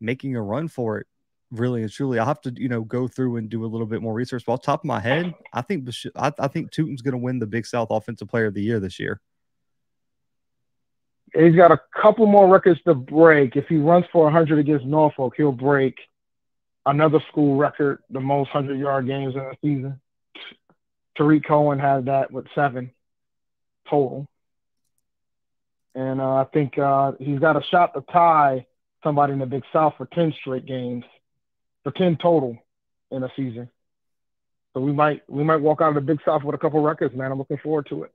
making a run for it really and truly. I'll have to, you know, go through and do a little bit more research. But off top of my head, I think I, I think Tuten's going to win the Big South Offensive Player of the Year this year. He's got a couple more records to break. If he runs for 100 against Norfolk, he'll break another school record, the most 100 yard games in a season. Tarik Cohen had that with seven total. and uh, I think uh, he's got a shot to tie somebody in the Big South for ten straight games, for ten total in a season. So we might we might walk out of the Big South with a couple records, man. I'm looking forward to it.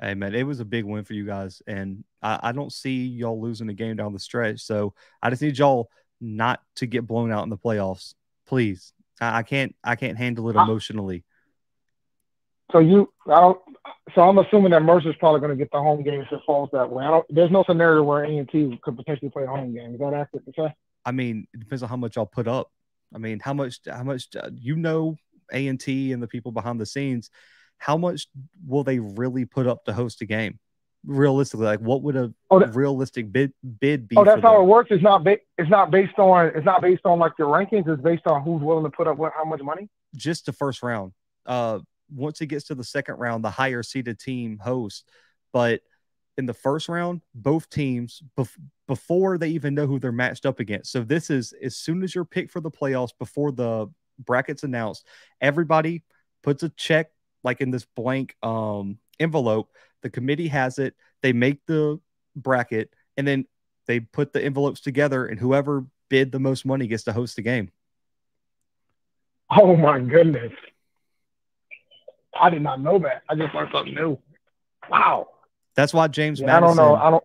Hey man, it was a big win for you guys, and I, I don't see y'all losing a game down the stretch. So I just need y'all not to get blown out in the playoffs, please. I, I can't I can't handle it emotionally. So you, I don't. So I'm assuming that Mercer's probably going to get the home game if it falls that way. I don't. There's no scenario where A and T could potentially play a home game. Is that accurate to say? I mean, it depends on how much y'all put up. I mean, how much how much uh, you know A and T and the people behind the scenes. How much will they really put up to host a game? Realistically, like what would a Oh, that- realistic bid bid be? Oh, that's how it works. It's not. Ba- it's not based on. It's not based on like your rankings. It's based on who's willing to put up what, how much money. just the first round. Uh, once it gets to the second round, the higher seeded team hosts. But in the first round, both teams bef- before they even know who they're matched up against. So this is as soon as you're picked for the playoffs before the brackets announced, everybody puts a check like in this blank um, envelope. The committee has it. They make the bracket, and then they put the envelopes together, and whoever bid the most money gets to host the game. Oh my goodness! I did not know that. I just learned something new. Wow. That's why James Yeah, I Madison. don't know. I don't.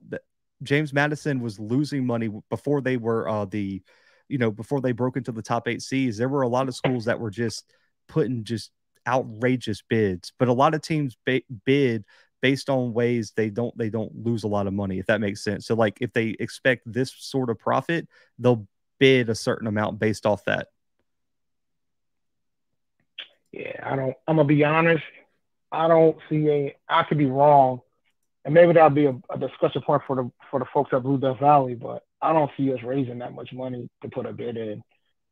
James Madison was losing money before they were uh, the, you know, before they broke into the top eight C's. There were a lot of schools that were just putting just outrageous bids, but a lot of teams bid based on ways they don't they don't lose a lot of money if that makes sense. So like if they expect this sort of profit, they'll bid a certain amount based off that. Yeah, I don't. I'm gonna be honest. I don't see a. I could be wrong, and maybe that'll be a, a discussion point for the for the folks at Blue Death Valley. But I don't see us raising that much money to put a bid in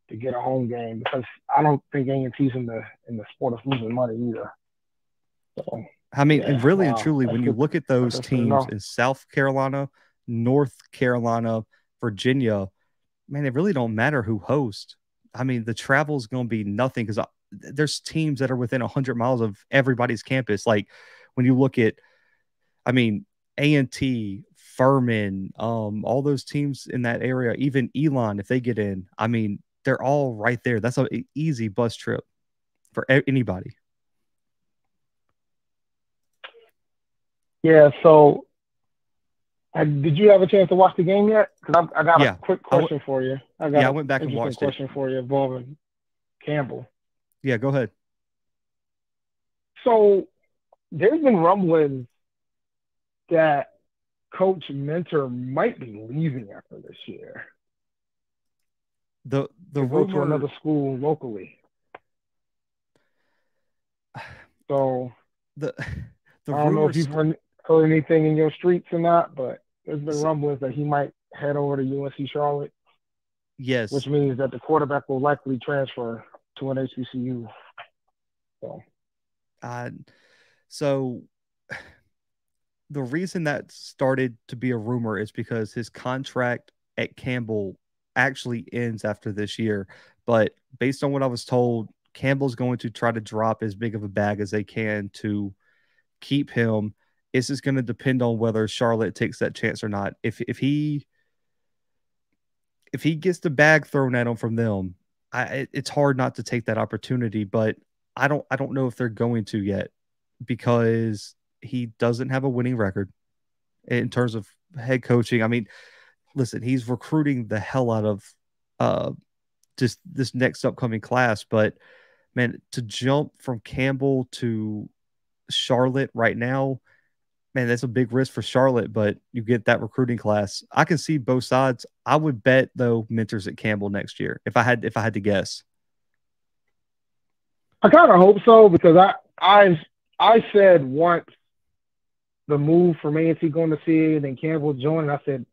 to get a home game because I don't think A and T's in the in the sport of losing money either. So I mean, and Yeah, really and truly, That's when you good- look at those that's teams in South Carolina, North Carolina, Virginia, man, it really don't matter who hosts. I mean, the travel is going to be nothing because there's teams that are within 100 miles of everybody's campus. Like when you look at, I mean, A&T, Furman, um, all those teams in that area, even Elon, if they get in, I mean, they're all right there. That's an easy bus trip for anybody. yeah. So, uh, did you have a chance to watch the game yet? Because I, I got Yeah, a quick I w- question for you. I got Yeah, I went back and watched it. question for you involving Campbell. Yeah, go ahead. So there's been rumblings that Coach Minter might be leaving after this year The the to go to another school locally. So the the I don't know if rumors, you've heard, heard anything in your streets or not, but there's been So- rumblings that he might head over to UNC Charlotte, yes, which means that the quarterback will likely transfer to an HBCU. So uh, so the reason that started to be a rumor is because his contract at Campbell actually ends after this year. But based on what I was told, Campbell's going to try to drop as big of a bag as they can to keep him. It's just going to depend on whether Charlotte takes that chance or not. If if he if he gets the bag thrown at him from them, I it's hard not to take that opportunity. But I don't I don't know if they're going to yet because he doesn't have a winning record in terms of head coaching. I mean, listen, he's recruiting the hell out of uh just this next upcoming class, but man, to jump from Campbell to Charlotte right now, man, that's a big risk for Charlotte, but you get that recruiting class. I can see both sides. I would bet though Minter's at Campbell next year if I had if I had to guess. I kind of hope so because I I I said once the move from A&T going to CA and then Campbell joining, I said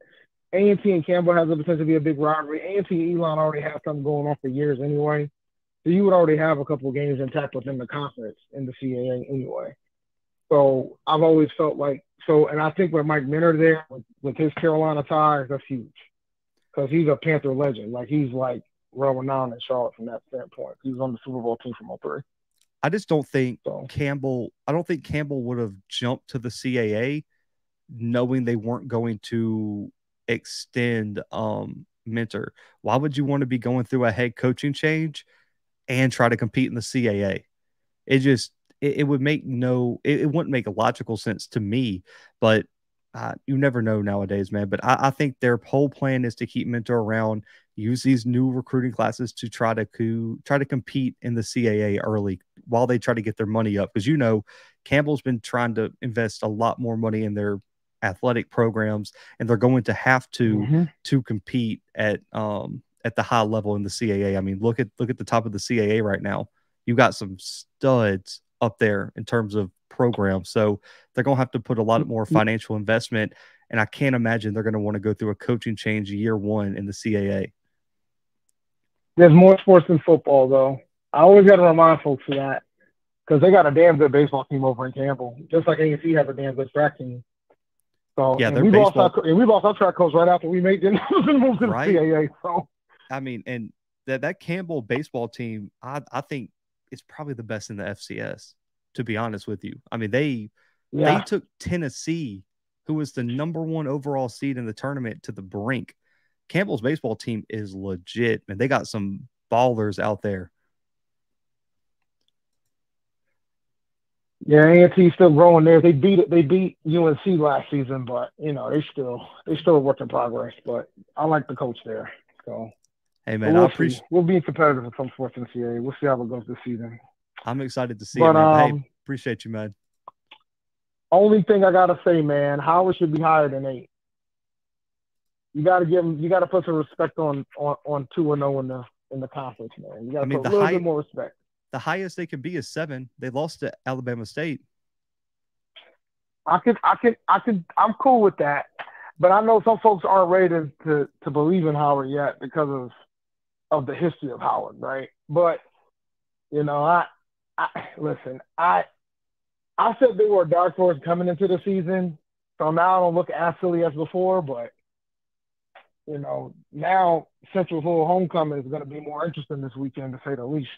A&T and Campbell has the potential to be a big rivalry. A&T and Elon already have something going on for years anyway, so you would already have a couple of games intact within the conference in the CAA anyway. So I've always felt like so, and I think with Mike Minter there with, with his Carolina ties, that's huge because he's a Panther legend. Like he's like well renowned in Charlotte from that standpoint. He was on the Super Bowl team from 03. I just don't think So Campbell, I don't think Campbell would have jumped to the CAA knowing they weren't going to extend um, Minter. Why would you want to be going through a head coaching change and try to compete in the CAA? It just it, it would make no it, it, wouldn't make a logical sense to me. But uh, you never know nowadays, man. But I, I, think their whole plan is to keep Minter around, use these new recruiting classes to try to co- try to compete in the CAA early while they try to get their money up. Because you know, Campbell's been trying to invest a lot more money in their athletic programs, and they're going to have to mm-hmm. to compete at um at the high level in the CAA. I mean, look at look at the top of the CAA right now. You got some studs up there in terms of programs, so they're going to have to put a lot more mm-hmm. financial investment. And I can't imagine they're going to want to go through a coaching change year one in the CAA. There's more sports than football, though. I always got to remind folks of that because they got a damn good baseball team over in Campbell, just like A&T has a damn good track team. So yeah, we baseball... lost our, and we lost our track coach right after we made the move to the? CAA. So I mean, and that that Campbell baseball team, I I think is probably the best in the FCS. To be honest with you, I mean they yeah. they took Tennessee, who was the number one overall seed in the tournament, to the brink. Campbell's baseball team is legit, and they got some ballers out there. Yeah, A&T still growing there. They beat it. They beat UNC last season, but you know they still they still a work in progress. But I like the coach there. So hey man, we'll I appreciate we'll be competitive in some sports in the CAA. We'll see how it goes this season. I'm excited to see but, it. Man. Um, hey, appreciate you, man. Only thing I gotta say, man, Howard should be higher than eight. You gotta give him. You gotta put some respect on on on two and zero oh in the in the conference, man. You gotta I mean, put a little high, bit more respect the highest they can be is seven. They lost to Alabama State. I can, I can, I can. I'm cool with that, but I know some folks aren't ready to, to, to believe in Howard yet because of of the history of Howard, right? But you know, I, I listen. I I said they were a dark horse coming into the season, so now I don't look as silly as before. But you know, now Central's little homecoming is going to be more interesting this weekend, to say the least.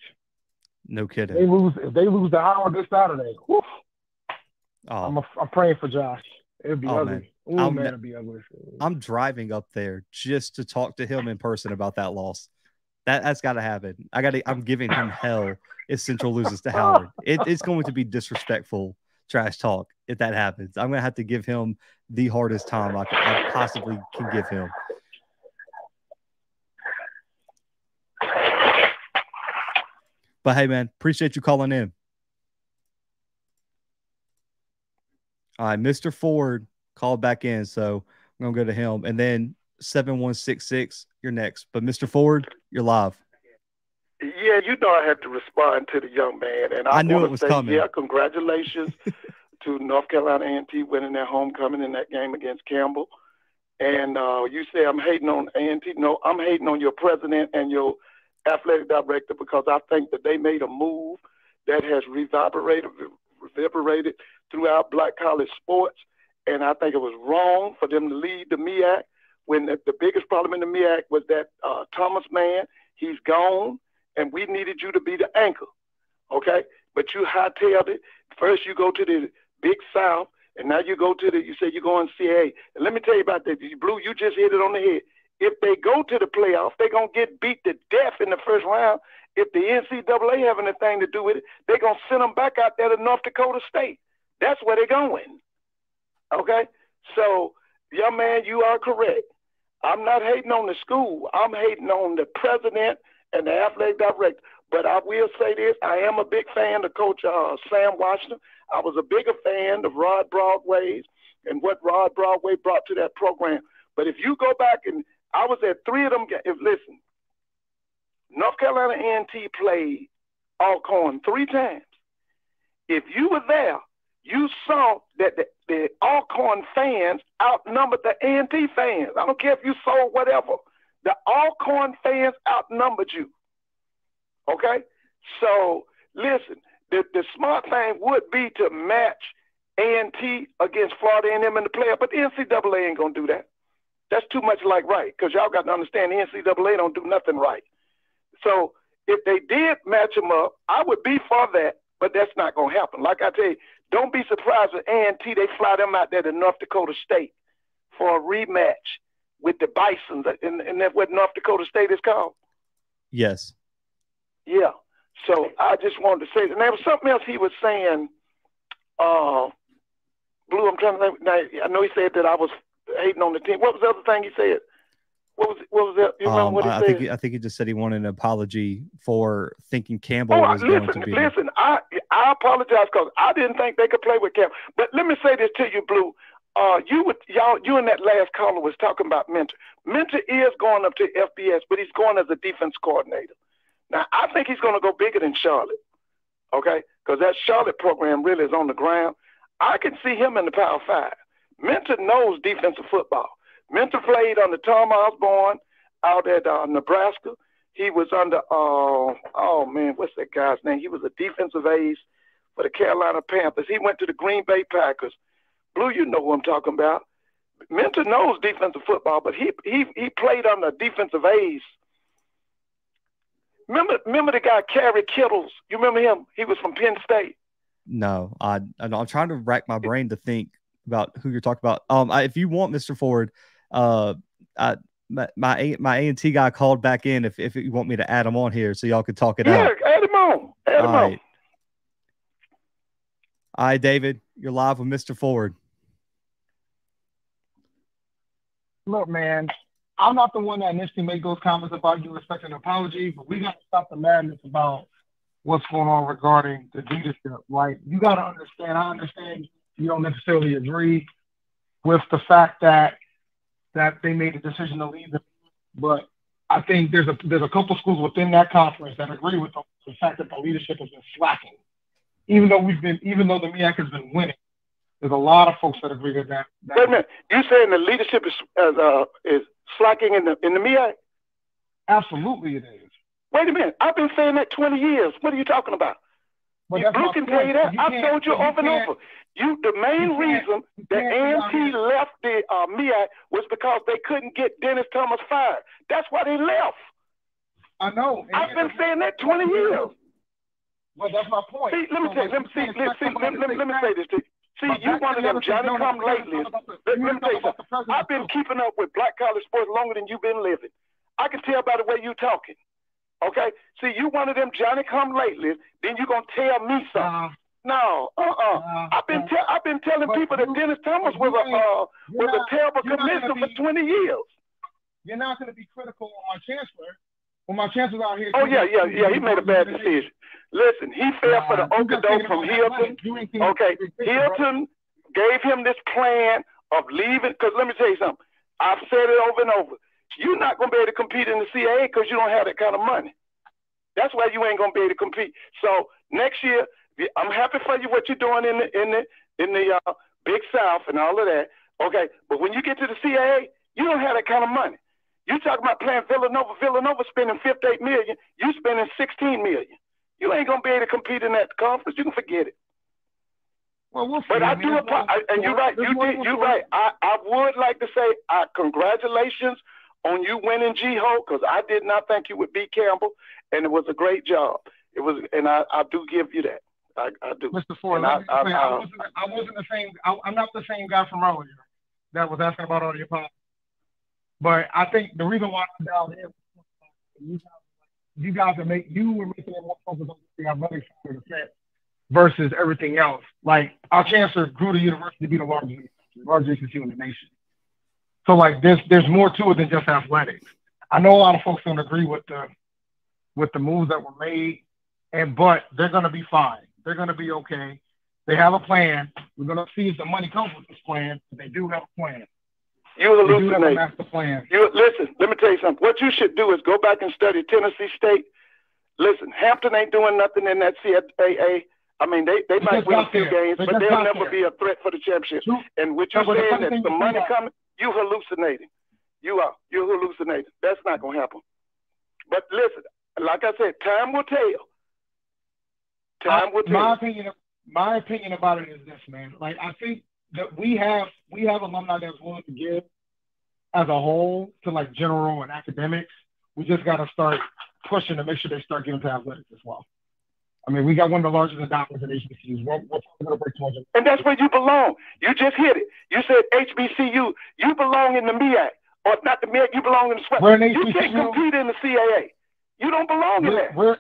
No kidding. They lose if they lose the Howard this Saturday. Whew, oh. I'm a, I'm praying for Josh. It'd be oh, ugly. Man. Ooh, man, it'd be ugly. I'm driving up there just to talk to him in person about that loss. That that's got to happen. I got to. I'm giving him hell if Central loses to Howard. It, it's going to be disrespectful trash talk if that happens. I'm going to have to give him the hardest time I, I possibly can give him. But hey, man, appreciate you calling in. All right, Mr. Ford called back in, so I'm gonna go to him, and then seven one six six. You're next, but Mr. Ford, you're live. Yeah, you know I had to respond to the young man, and I, I knew it was say, coming. Yeah, congratulations to North Carolina A&T winning their homecoming in that game against Campbell. And uh, you say I'm hating on A&T. No, I'm hating on your president and your athletic director because I think that they made a move that has reverberated, reverberated throughout black college sports. And I think it was wrong for them to lead the MEAC when the, the biggest problem in the MEAC was that uh, Thomas man, he's gone, and we needed you to be the anchor. Okay? But you hightailed it. First, you go to the Big South, and now you go to the, you say you're going CA. And let me tell you about that. Blue, you just hit it on the head if they go to the playoffs, they're going to get beat to death in the first round. If the NCAA have anything to do with it, they're going to send them back out there to North Dakota State. That's where they're going. Okay? So, young man, you are correct. I'm not hating on the school. I'm hating on the president and the athletic director. But I will say this: I am a big fan of Coach uh, Sam Washington. I was a bigger fan of Rod Broadway's and what Rod Broadway brought to that program. But if you go back and I was at three of them. If listen, North Carolina A&T played Alcorn three times. If you were there, you saw that the, the Alcorn fans outnumbered the A&T fans. I don't care if you saw whatever. The Alcorn fans outnumbered you. Okay? So listen, the, the smart thing would be to match A&T against Florida A&M in the playoff, but the NCAA ain't gonna do that. That's too much like right, because y'all got to understand the NCAA don't do nothing right. So if they did match them up, I would be for that, but that's not going to happen. Like I tell you, Don't be surprised if A&T they fly them out there to North Dakota State for a rematch with the Bisons, and, and that what North Dakota State is called. Yes. Yeah. So I just wanted to say, and there was something else he was saying. Uh, Blue, I'm trying to think. I know he said that I was hating on the team. What was the other thing he said? What was what was that? You remember um, what he I said? Think, I think he just said he wanted an apology for thinking Campbell oh, was listen, going to be. Listen, I I apologize because I didn't think they could play with Campbell. But let me say this to you, Blue. Uh, you would y'all you and that last caller was talking about Minter. Minter is going up to FBS, but he's going as a defense coordinator. Now I think he's going to go bigger than Charlotte. Okay, because that Charlotte program really is on the ground. I can see him in the Power Five. Minter knows defensive football. Minter played under Tom Osborne out at uh, Nebraska. He was under, uh, oh man, what's that guy's name? He was a defensive ace for the Carolina Panthers. He went to the Green Bay Packers. Blue, you know who I'm talking about. Minter knows defensive football, but he he he played under defensive ace. Remember, remember the guy Kerry Kittles? You remember him? He was from Penn State. No, I I'm trying to rack my brain to think about who you're talking about. Um, I, if you want, Mr. Ford, uh, I, my my my A and T guy called back in. If if you want me to add him on here, so y'all could talk it yeah, out. Yeah, add him on. Add him All right. on. All right, David, you're live with Mr. Ford. Look, man, I'm not the one that initially made those comments about you expecting an apology, but we got to stop the madness about what's going on regarding the leadership. Like, you got to understand. I understand you don't necessarily agree with the fact that that they made the decision to leave, but I think there's a there's a couple schools within that conference that agree with the, the fact that the leadership has been slacking. Even though we've been, even though the MEAC has been winning, there's a lot of folks that agree with that. that Wait a minute, you saying the leadership is uh, is slacking in the in the MEAC? Absolutely, it is. Wait a minute, I've been saying that 20 years. What are you talking about? But you, Blue can tell you that. You I've told you over and over. You, the main reason that A&T left the uh, MEAC was because they couldn't get Dennis Thomas fired. That's why they left. I know. I've been saying that 20 years. Well, that's my point. See, let me so say, let me see, let, see, let, let, let me say this to you. See, you one of them Johnny come lately. Let, let me tell you something. I've been keeping up with black college sports longer than you've been living. I can tell by the way you're talking. Okay? See, you one of them Johnny come lately, then you're gonna tell me something. Uh, no, uh, uh-uh. uh. I've been te- I've been telling people that Dennis Thomas was a uh, was not, a terrible commissioner be, for twenty years. You're not going to be critical on my chancellor. When my chancellor out here. Oh yeah, yeah, yeah. He made a bad decision. Listen, he fell for the okado from Hilton. Okay, Hilton gave him this plan of leaving. Because let me tell you something. I've said it over and over. You're not going to be able to compete in the CAA because you don't have that kind of money. That's why you ain't going to be able to compete. So next year, I'm happy for you what you're doing in the in the in the uh, Big South and all of that. Okay, but when you get to the CAA, you don't have that kind of money. You talking about playing Villanova? Villanova spending 58 million. You spending 16 million. You ain't gonna be able to compete in that conference. You can forget it. Well, we'll but I, do, I, and you're right. You did. You're right. I, I would like to say, uh, congratulations on you winning G-Ho because I did not think you would beat Campbell, and it was a great job. It was, and I, I do give you that. I, I do. Mr. Ford, I, I, I, wasn't, I wasn't the same. I, am not the same guy from earlier that was asking about all your problems. But I think the reason why I'm down here, you guys, you guys are make you were making it more focus on the athletic side of the set versus everything else. Like our chancellor grew the university to be the largest largest institute in the nation. So like there's there's more to it than just athletics. I know a lot of folks don't agree with the with the moves that were made, and but they're gonna be fine. They're gonna be okay. They have a plan. We're gonna see if the money comes with this plan, but they do have a plan. You hallucinate. Master plan. You listen. Let me tell you something. What you should do is go back and study Tennessee State. Listen, Hampton ain't doing nothing in that CAA. I mean, they, they might win a few games, they but they'll never there. be a threat for the championship. True. And what you're saying that the money coming, you hallucinating. You are. You're hallucinating. That's not going to happen. But listen, like I said, time will tell. Time will tell. My opinion, my opinion about it is this, man. Like I think that we have we have alumni that's willing to give as a whole to like general and academics. We just got to start pushing to make sure they start giving to athletics as well. I mean, we got one of the largest endowments in HBCUs. We're, we're going to break 200. And that's where you belong. You just hit it. You said HBCU. You belong in the MEAC. Or not the MEAC, you belong in the SWAC. We're an You can't compete in the CAA. You don't belong in We're, there. we're,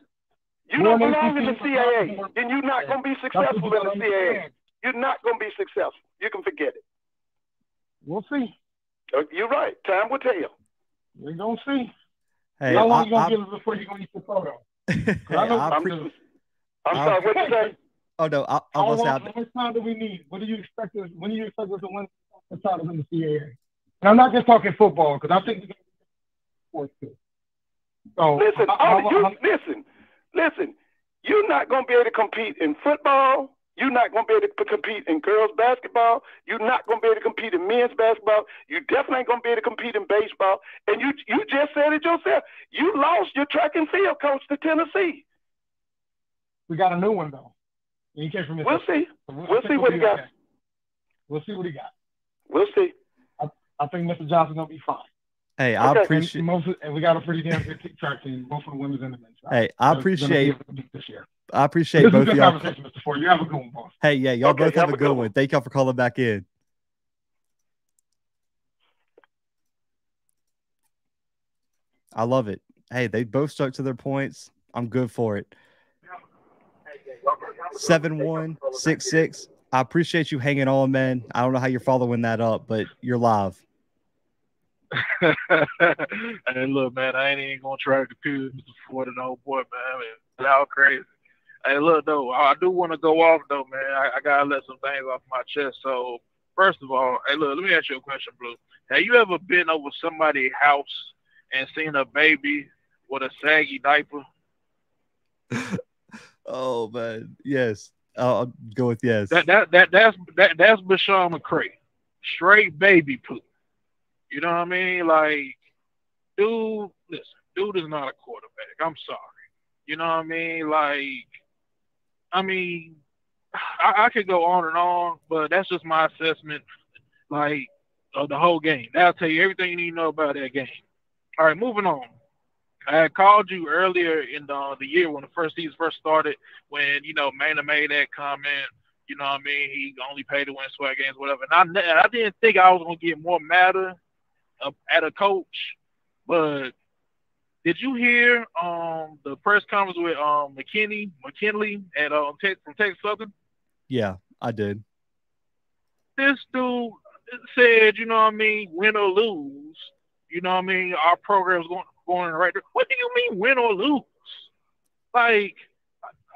You we're don't an belong in the CAA. Then you're not going to be successful in the CAA. You're not going to be successful. You can forget it. We'll see. Uh, You're right. Time will tell. We're going to see. Hey, How long I, you going to give us before you're going to eat the photo? hey, I know- I I'm, appre- I'm I- sorry. What you say? oh no, I, I How, was long, out. how much time do we need? What do you expect us? When do you expect us to win the titles in the CAA? And I'm not just talking football because I think we're sports too. So Listen, how- all, how- you, how- listen, listen. You're not going to be able to compete in football. You're not going to be able to compete in girls basketball. You're not going to be able to compete in men's basketball. You definitely ain't going to be able to compete in baseball. And you you just said it yourself. You lost your track and field coach to Tennessee. We got a new one though. And he came from We'll see. So I We'll see what he got. okay. We'll see what he got. We'll see. I think Mr. Johnson's gonna be fine. Hey, I Okay. appreciate. And, most of, and we got a pretty damn good track team, both for the women's and the men's. Hey, I They're appreciate. able to beat this year. I appreciate This is a both good of y'all. conversation, Mr. Ford. You have a good one, boss. Hey, yeah, y'all Okay, both have have a a good good one. one. Thank y'all for calling back in. I love it. Hey, they both stuck to their points. I'm good for it. 7166. I appreciate you hanging on, man. I don't know how you're following that up, but you're live. hey, look, man, I ain't even gonna try to compete with Mr. Ford and the old boy, man. I mean, it's all crazy. Hey, look, though, I do want to go off, though, man. I, I gotta let some things off my chest. So, first of all, hey, look, let me ask you a question, Blue. Have you ever been over somebody's house and seen a baby with a saggy diaper? Oh man, yes. I'll go with yes. That that that that's that that's Bashawn McCray, straight baby poop. You know what I mean? Like, dude, listen, dude is not a quarterback. I'm sorry. You know what I mean? Like, I mean, I, I could go on and on, but that's just my assessment. Like, of the whole game. That'll tell you everything you need to know about that game. All right, moving on. I had called you earlier in the, the year when the first season first started, when you know Mana made that comment. You know what I mean? He only paid to win SWAC games, whatever. And I, I didn't think I was gonna get more matter uh, at a coach, but did you hear um the press conference with um McKinney McKinley at um Tex from Texas Southern? yeah, I did. this dude said, you know what I mean, win or lose, you know what I mean, our program's going the right direction. What do you mean win or lose? Like,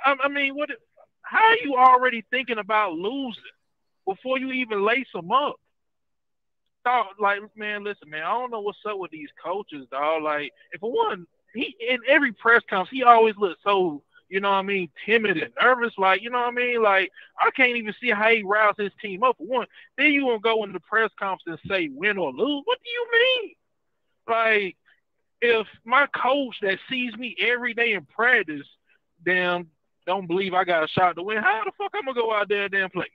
I, I mean, what? How are you already thinking about losing before you even lace them up? Dog, like, man, listen, man, I don't know what's up with these coaches, dog. Like, if one, he in every press conference, he always looks so, you know what I mean, timid and nervous. Like, you know what I mean? Like, I can't even see how he riles his team up. For one, then you gonna go into the press conference and say win or lose. What do you mean? Like, if my coach that sees me every day in practice, damn, don't believe I got a shot to win, how the fuck I'm gonna go out there and damn play?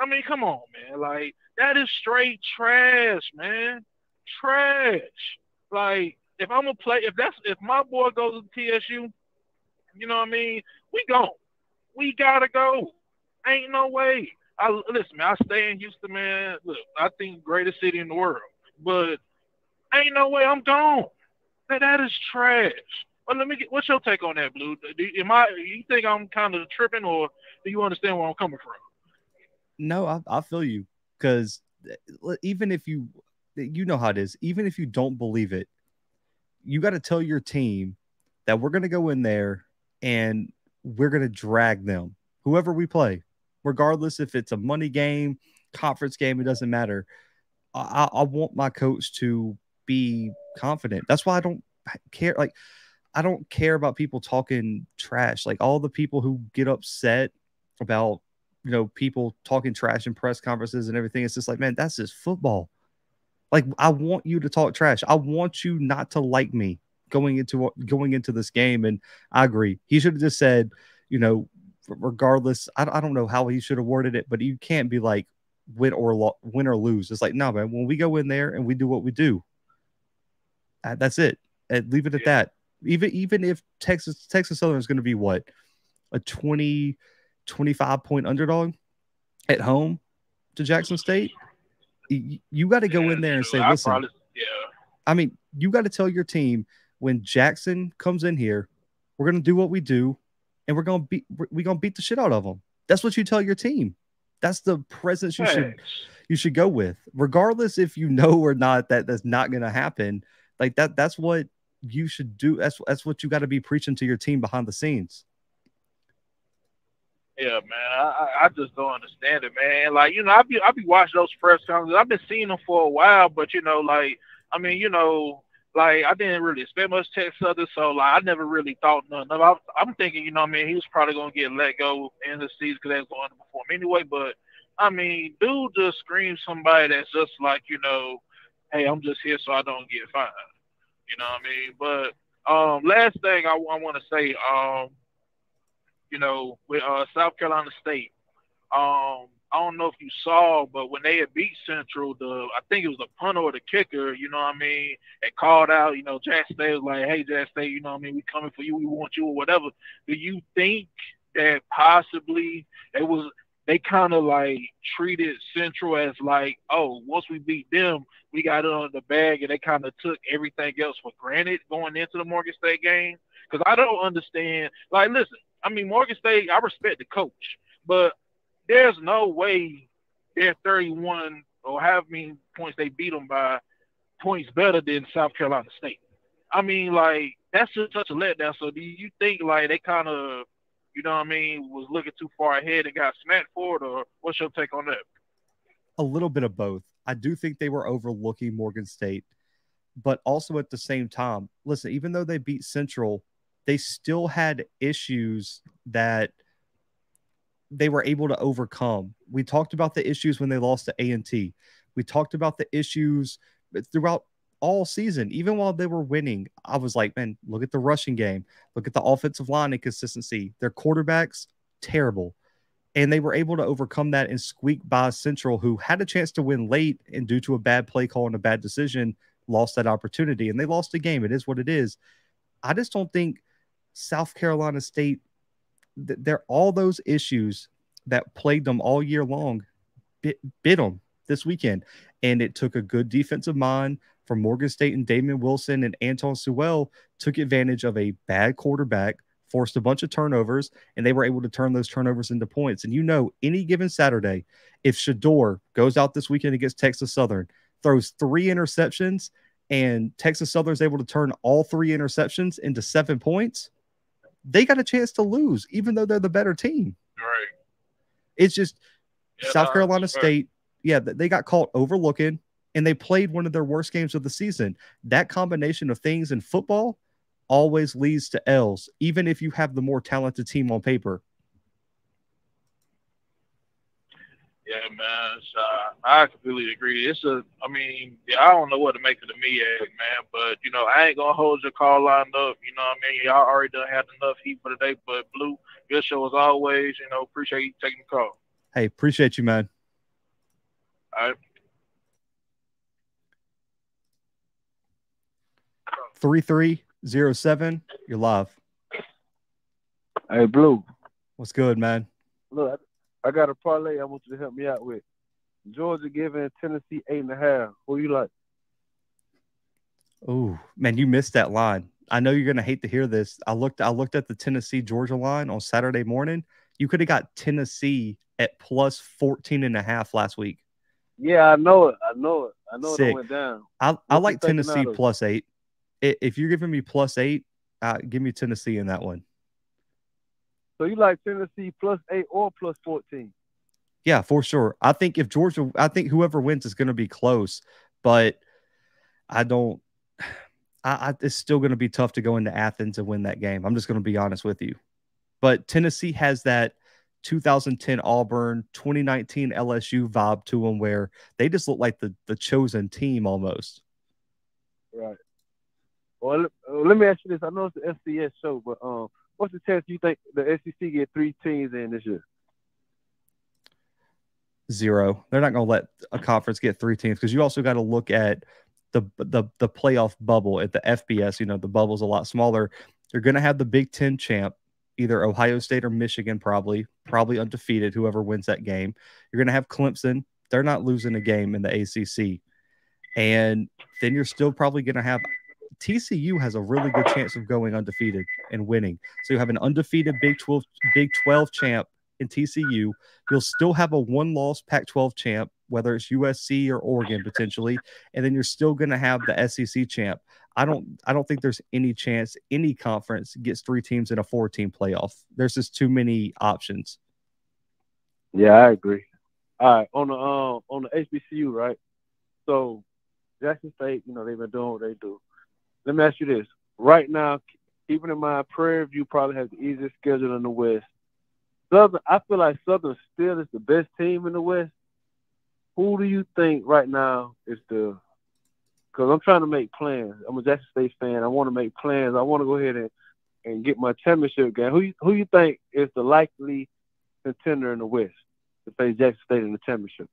I mean, come on, man. Like, that is straight trash, man. Trash. Like, if I'm gonna play, if that's if my boy goes to TSU, you know what I mean? We go. We gotta go. Ain't no way. I listen, man. I stay in Houston, man. Look, I think greatest city in the world, but ain't no way I'm gone. That that is trash. But let me get. What's your take on that, Blue? Do, am I? You think I'm kind of tripping, or do you understand where I'm coming from? No, I, I feel you because uh, even if you, you know how it is, even if you don't believe it, you got to tell your team that we're going to go in there and we're going to drag them, whoever we play, regardless if it's a money game, conference game, it doesn't matter. I, I want my coach to be confident. That's why I don't care. Like, I don't care about people talking trash. Like all the people who get upset about you know people talking trash in press conferences and everything. It's just like, man, that's just football. Like I want you to talk trash. I want you not to like me going into going into this game. And I agree. He should have just said, you know, regardless. I, I don't know how he should have worded it, but you can't be like win or lo- win or lose. It's like, no, man. When we go in there and we do what we do, that's it. And leave it at Yeah. that. Even even if Texas Texas Southern is going to be what a 20, 25 point underdog at home to Jackson State. You, you got to go in there and say, listen, probably, yeah. I mean, you got to tell your team when Jackson comes in here, we're going to do what we do and we're going to beat, we're going to beat the shit out of them. That's what you tell your team. That's the presence you should you should go with, regardless if you know or not that that's not going to happen. Like that, that's what you should do. That's that's what you got to be preaching to your team behind the scenes. Yeah, man, I, I just don't understand it, man. Like, you know, I be I be watching those press conferences. I've been seeing them for a while, but you know, like, I mean, you know, like I didn't really expect much Texas Southern, so like I never really thought nothing of. I'm thinking, you know, I mean, he was probably gonna get let go in the season because that's going to perform anyway. But I mean, dude just screams somebody that's just like, you know, hey, I'm just here so I don't get fined. You know what I mean? But um, last thing I, I want to say, um, you know, with uh, South Carolina State, um, I don't know if you saw, but when they had beat Central, the I think it was the punter or the kicker, you know what I mean, and called out, you know, Jack State was like, hey, Jack State, you know what I mean, we coming for you, we want you or whatever. Do you think that possibly it was they kind of like treated Central as like, oh, once we beat them, we got it on the bag, and they kind of took everything else for granted going into the Morgan State game. Because I don't understand. Like, listen, I mean, Morgan State, I respect the coach, but there's no way they're 31 or how many points they beat them by points better than South Carolina State. I mean, like that's just such a letdown. So do you think like they kind of you know what I mean, was looking too far ahead and got smacked for it, or what's your take on that? A little bit of both. I do think they were overlooking Morgan State, but also at the same time, listen, even though they beat Central, they still had issues that they were able to overcome. We talked about the issues when they lost to A&T. We talked about the issues throughout all season, even while they were winning, I was like, man, look at the rushing game, look at the offensive line inconsistency. Their quarterbacks, terrible. And they were able to overcome that and squeak by Central, who had a chance to win late and due to a bad play call and a bad decision, lost that opportunity. And they lost the game. It is what it is. I just don't think South Carolina State, th- they're all those issues that plagued them all year long, bit, bit them this weekend. And it took a good defensive mind from Morgan State and Damon Wilson and Anton Sewell took advantage of a bad quarterback, forced a bunch of turnovers, and they were able to turn those turnovers into points. And you know, any given Saturday, if Shedeur goes out this weekend against Texas Southern, throws three interceptions, and Texas Southern is able to turn all three interceptions into seven points, they got a chance to lose, even though they're the better team. Right. It's just yeah, South Carolina State. Yeah, they got caught overlooking and they played one of their worst games of the season. That combination of things in football always leads to L's, even if you have the more talented team on paper. Yeah, man. Uh, I completely agree. It's a, I mean, yeah, I don't know what to make of the MEAC, man, but you know, I ain't gonna hold your call lined up. You know what I mean? Y'all already done had enough heat for today, but Blue, good show as always. You know, appreciate you taking the call. Hey, appreciate you, man. All right. 3307. You're live. Hey, Blue. What's good, man? Look, I got a parlay I want you to help me out with. Georgia giving Tennessee eight and a half. Who you like? Oh man, you missed that line. I know you're gonna hate to hear this. I looked I looked at the Tennessee Georgia line on Saturday morning. You could have got Tennessee at plus 14 and a half last week. Yeah, I know it. I know it. I know Sick. it went down. I, I like Tennessee plus eight if you're giving me plus eight, uh, give me Tennessee in that one. So you like Tennessee plus eight or plus fourteen? Yeah, for sure. I think if Georgia, I think whoever wins is going to be close, but I don't. I, I it's still going to be tough to go into Athens and win that game. I'm just going to be honest with you. But Tennessee has that 2010 Auburn, 2019 LSU vibe to them, where they just look like the the chosen team almost. Right. Well, let me ask you this. I know it's the FCS show, but um, what's the chance you think the SEC get three teams in this year? Zero. They're not going to let a conference get three teams because you also got to look at the the the playoff bubble at the FBS. You know, the bubble's a lot smaller. You're going to have the Big Ten champ. either Ohio State or Michigan, probably, probably undefeated, whoever wins that game. You're going to have Clemson. They're not losing a game in the ACC. And then you're still probably going to have TCU has a really good chance of going undefeated and winning. So you have an undefeated Big 12 Big 12 champ in TCU. You'll still have a one-loss Pac-12 champ, whether it's USC or Oregon potentially, and then you're still going to have the SEC champ. I don't I don't think there's any chance any conference gets three teams in a four-team playoff. There's just too many options. Yeah, I agree. All right, on the uh, on the HBCU, right? So Jackson State, you know, they've been doing what they do. Let me ask you this: right now, keeping in mind Prairie View probably has the easiest schedule in the West. Southern, I feel like Southern still is the best team in the West. Who do you think right now is the? Because I'm trying to make plans. I'm a Jackson State fan. I want to make plans. I want to go ahead and, and get my championship game. Who who you think is the likely contender in the West to face Jackson State in the championship?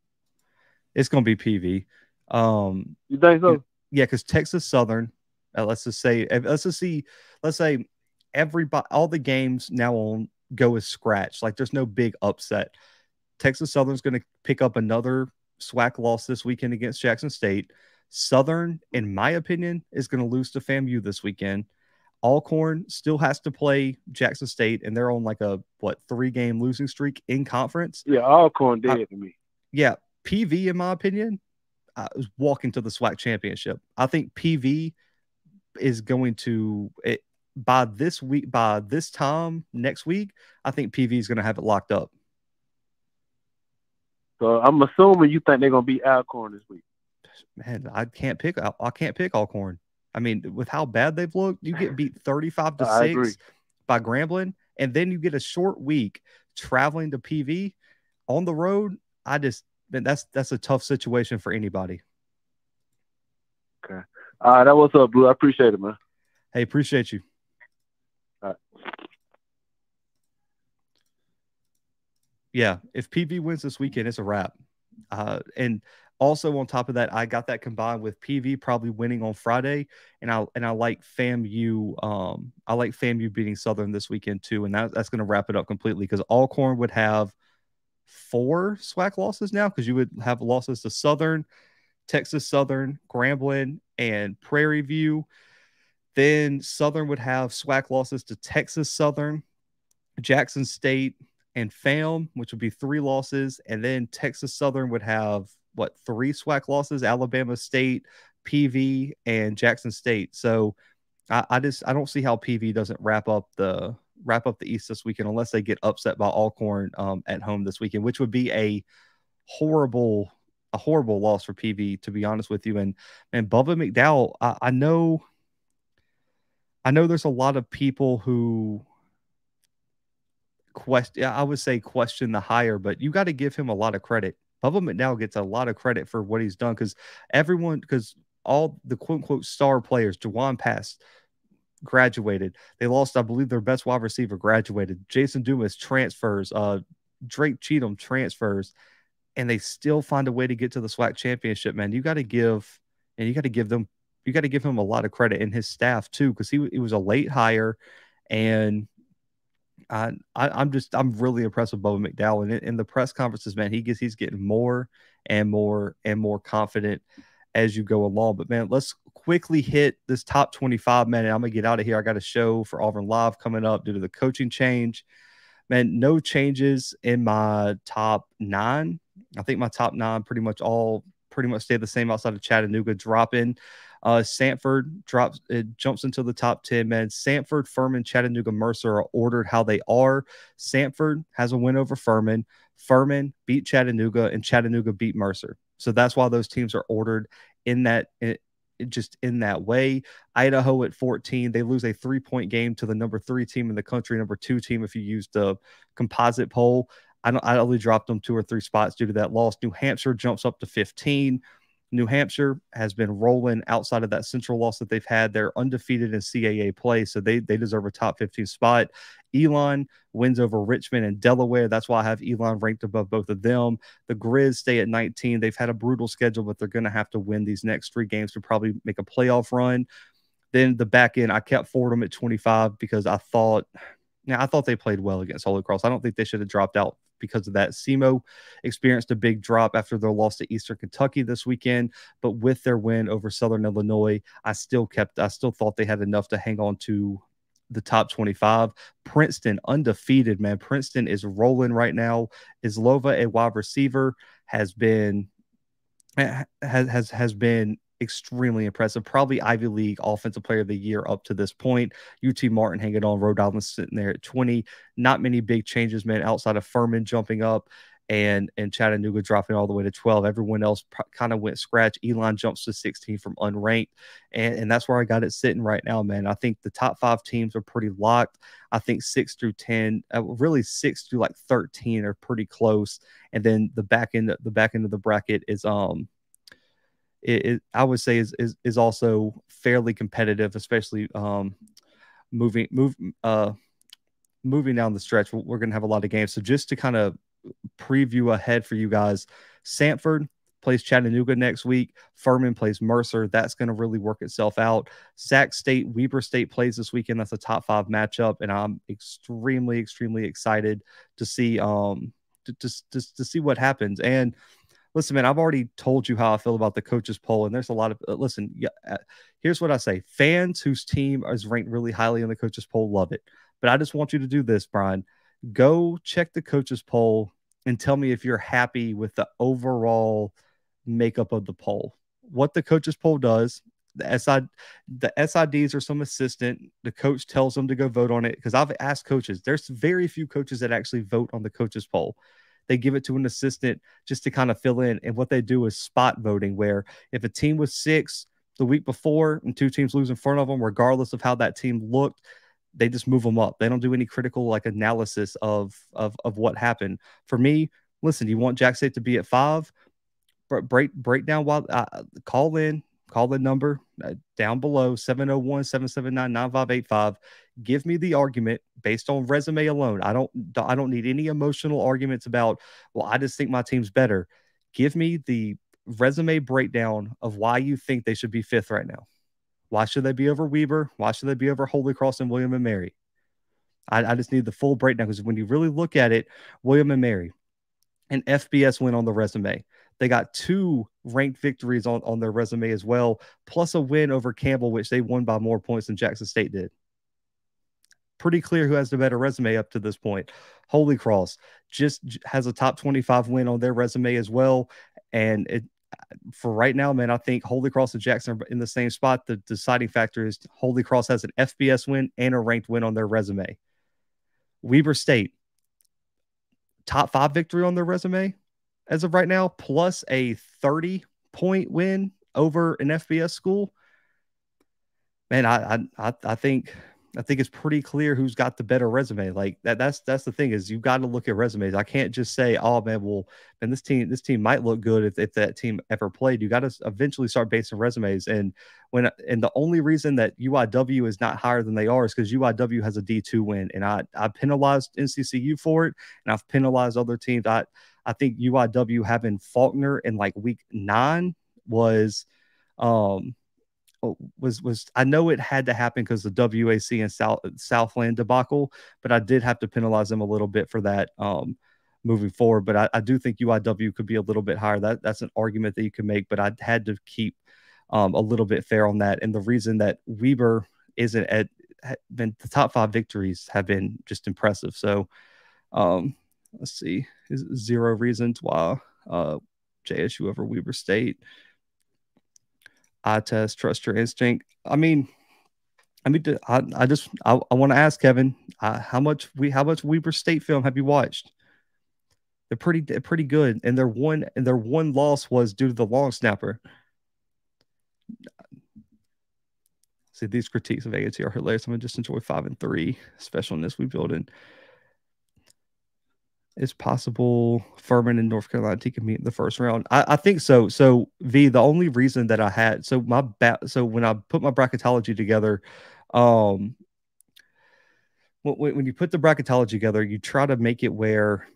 It's going to be PV. Um, you think so? Yeah, because Texas Southern. Uh, let's just say, let's just see, let's say everybody, all the games now on go as scratch. Like there's no big upset. Texas Southern's going to pick up another SWAC loss this weekend against Jackson State. Southern, in my opinion, is going to lose to FAMU this weekend. Alcorn still has to play Jackson State, and they're on like a what three game losing streak in conference. Yeah, Alcorn did I, to me. Yeah, PV, in my opinion, uh, is walking to the SWAC championship. I think PV is going to it, by this week, by this time next week, I think PV is going to have it locked up. So I'm assuming you think they're going to beat Alcorn this week. Man, I can't pick. I, I can't pick Alcorn. I mean, with how bad they've looked, you get beat 35 to six by Grambling, and then you get a short week traveling to PV on the road. I just man, that's that's a tough situation for anybody. Okay. All right, that was up, Blue. I appreciate it, man. Hey, appreciate you. yeah, if PV wins this weekend, it's a wrap. Uh, and also on top of that, I got that combined with PV probably winning on Friday, and I and I like FAMU. Um, I like FAMU beating Southern this weekend too, and that, that's going to wrap it up completely because Alcorn would have four SWAC losses now because you would have losses to Southern, Texas Southern, Grambling, and Prairie View. Then Southern would have SWAC losses to Texas Southern, Jackson State, and FAM, which would be three losses. And then Texas Southern would have what three SWAC losses? Alabama State, PV, and Jackson State. So I, I, just I don't see how PV doesn't wrap up the wrap up the East this weekend unless they get upset by Alcorn um, at home this weekend, which would be a horrible a horrible loss for PV to be honest with you. And and Bubba McDowell, I, I know I know there's a lot of people who question I would say question the hire, but you got to give him a lot of credit. Bubba McDowell gets a lot of credit for what he's done because everyone because all the quote unquote star players, Jawon Pass graduated. They lost, I believe, their best wide receiver graduated. Jason Dumas transfers, uh, Drake Cheatham transfers, and they still find a way to get to the SWAC championship, man. You got to give and you got to give them you got to give him a lot of credit and his staff too, because he, he was a late hire and I, I am just I'm really impressed with Bubba McDowell and in, in, the press conferences, man. He gets he's getting more and more and more confident as you go along. But man, let's quickly hit this top 25 man. I'm gonna get out of here. I got a show for Auburn Live coming up due to the coaching change. Man, no changes in my top nine. I think my top nine pretty much all pretty much stay the same outside of Chattanooga dropping. Uh, Samford drops, it jumps into the top 10, man. Samford, Furman, Chattanooga, Mercer are ordered how they are. Samford has a win over Furman. Furman beat Chattanooga, and Chattanooga beat Mercer. So that's why those teams are ordered in that, in, just in that way. Idaho at 14, they lose a three point game to the number three team in the country, number two team if you use the composite poll. I, I only dropped them two or three spots due to that loss. New Hampshire jumps up to 15. New Hampshire has been rolling outside of that central loss that they've had. They're undefeated in CAA play, so they, they deserve a top 15 spot. Elon wins over Richmond and Delaware. That's why I have Elon ranked above both of them. The Grizz stay at 19. They've had a brutal schedule, but they're going to have to win these next three games to probably make a playoff run. Then the back end, I kept Fordham at 25 because I thought Now, I thought they played well against Holy Cross. I don't think they should have dropped out because of that. SEMO experienced a big drop after their loss to Eastern Kentucky this weekend, but with their win over Southern Illinois, I still kept, I still thought they had enough to hang on to the top 25. Princeton undefeated, man. Princeton is rolling right now. Iosivas, a wide receiver, has been has has has been extremely impressive. Probably Ivy League Offensive Player of the Year up to this point. UT Martin hanging on, Rhode Island sitting there at 20. Not many big changes, man, outside of Furman jumping up and and Chattanooga dropping all the way to 12. Everyone else kind of went scratch. Elon jumps to 16 from unranked, and, and that's where I got it sitting right now, man. I think the top five teams are pretty locked. I think six through 10, uh, really six through like 13 are pretty close, and then the back end the back end of the bracket is um it, I would say is, is is also fairly competitive, especially um, moving move uh, moving down the stretch. We're, going to have a lot of games. So just to kind of preview ahead for you guys, Samford plays Chattanooga next week. Furman plays Mercer. That's going to really work itself out. Sac State, Weber State plays this weekend. That's a top five matchup, and I'm extremely, extremely excited to see um to, to, to, to see what happens. And listen, man, I've already told you how I feel about the coaches poll, and there's a lot of uh, listen. Yeah, uh, here's what I say: fans whose team is ranked really highly in the coaches poll love it. But I just want you to do this, Brian. Go check the coaches poll and tell me if you're happy with the overall makeup of the poll. What the coaches poll does, the SI, the SIDs are some assistant. The coach tells them to go vote on it because I've asked coaches. There's very few coaches that actually vote on the coaches poll they give it to an assistant just to kind of fill in. And what they do is spot voting, where if a team was six the week before and two teams lose in front of them, regardless of how that team looked, they just move them up. They don't do any critical like analysis of of of what happened. For me, listen, you want Jack State to be at five, break break down while uh, call in call the number uh, down below 701 779 9585 give me the argument based on resume alone. I don't i don't need any emotional arguments about well i just think my team's better. Give me the resume breakdown of why you think they should be fifth right now. Why should they be over weber? Why should they be over holy cross and william and mary? I, I just need the full breakdown because when you really look at it william and mary an fbs win on the resume. They got two ranked victories on, on their resume as well, plus a win over Campbell, which they won by more points than Jackson State did. Pretty clear who has the better resume up to this point. Holy Cross just has a top 25 win on their resume as well. And it, uh, for right now, man, I think Holy Cross and Jackson are in the same spot. The deciding factor is Holy Cross has an FBS win and a ranked win on their resume. Weber State, top five victory on their resume as of right now, plus a 30 point win over an FBS school. Man, I I I think I think it's pretty clear who's got the better resume. Like that that's that's the thing is you got to look at resumes. I can't just say, oh man, well, and this team this team might look good if, if that team ever played. You got to eventually start basing resumes. And when and the only reason that UIW is not higher than they are is because UIW has a D2 win. And I I penalized NCCU for it, and I've penalized other teams. I I think UIW having Faulkner in like week nine was um was was I know it had to happen because the WAC and South Southland debacle, but I did have to penalize them a little bit for that um moving forward. But I, I do think UIW could be a little bit higher. That that's an argument that you can make, but I had to keep um a little bit fair on that. And the reason that Weber isn't at been the top five victories have been just impressive. So um let's see, zero reasons why uh, JSU over Weber State. I test, trust your instinct. I mean, I mean, I, I just I, I want to ask Kevin, uh, how much we how much Weber State film have you watched? They're pretty they're pretty good, and their one and their one loss was due to the long snapper. See, these critiques of A&T are hilarious. I'm gonna just enjoy five and three specialness we build in it's possible Furman and North Carolina can meet in the first round. I, I, think so. So V, the only reason that I had so my bat so when I put my bracketology together, um when, when you put the bracketology together, you try to make it where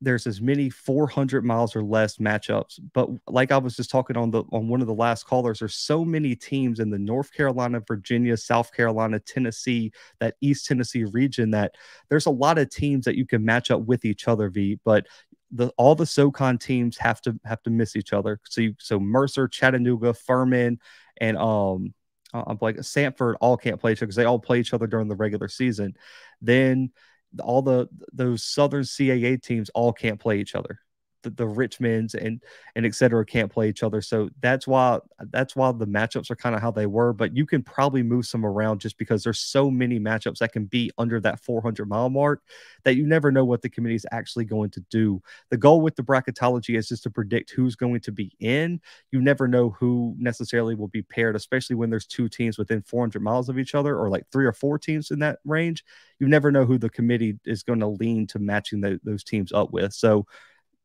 there's as many 400 miles or less matchups. But like I was just talking on the on one of the last callers, there's so many teams in the North Carolina, Virginia, South Carolina, Tennessee, that East Tennessee region that there's a lot of teams that you can match up with each other. V, but the all the SoCon teams have to have to miss each other. So you, so Mercer, Chattanooga, Furman, and um I'm like Samford all can't play each other because they all play each other during the regular season. Then all the those Southern CAA teams all can't play each other the, the Richmonds and and et cetera can't play each other. So that's why that's why the matchups are kind of how they were. But you can probably move some around just because there's so many matchups that can be under that 400 mile mark that you never know what the committee is actually going to do. The goal with the bracketology is just to predict who's going to be in. You never know who necessarily will be paired, especially when there's two teams within 400 miles of each other or like three or four teams in that range. You never know who the committee is going to lean to matching the, those teams up with. So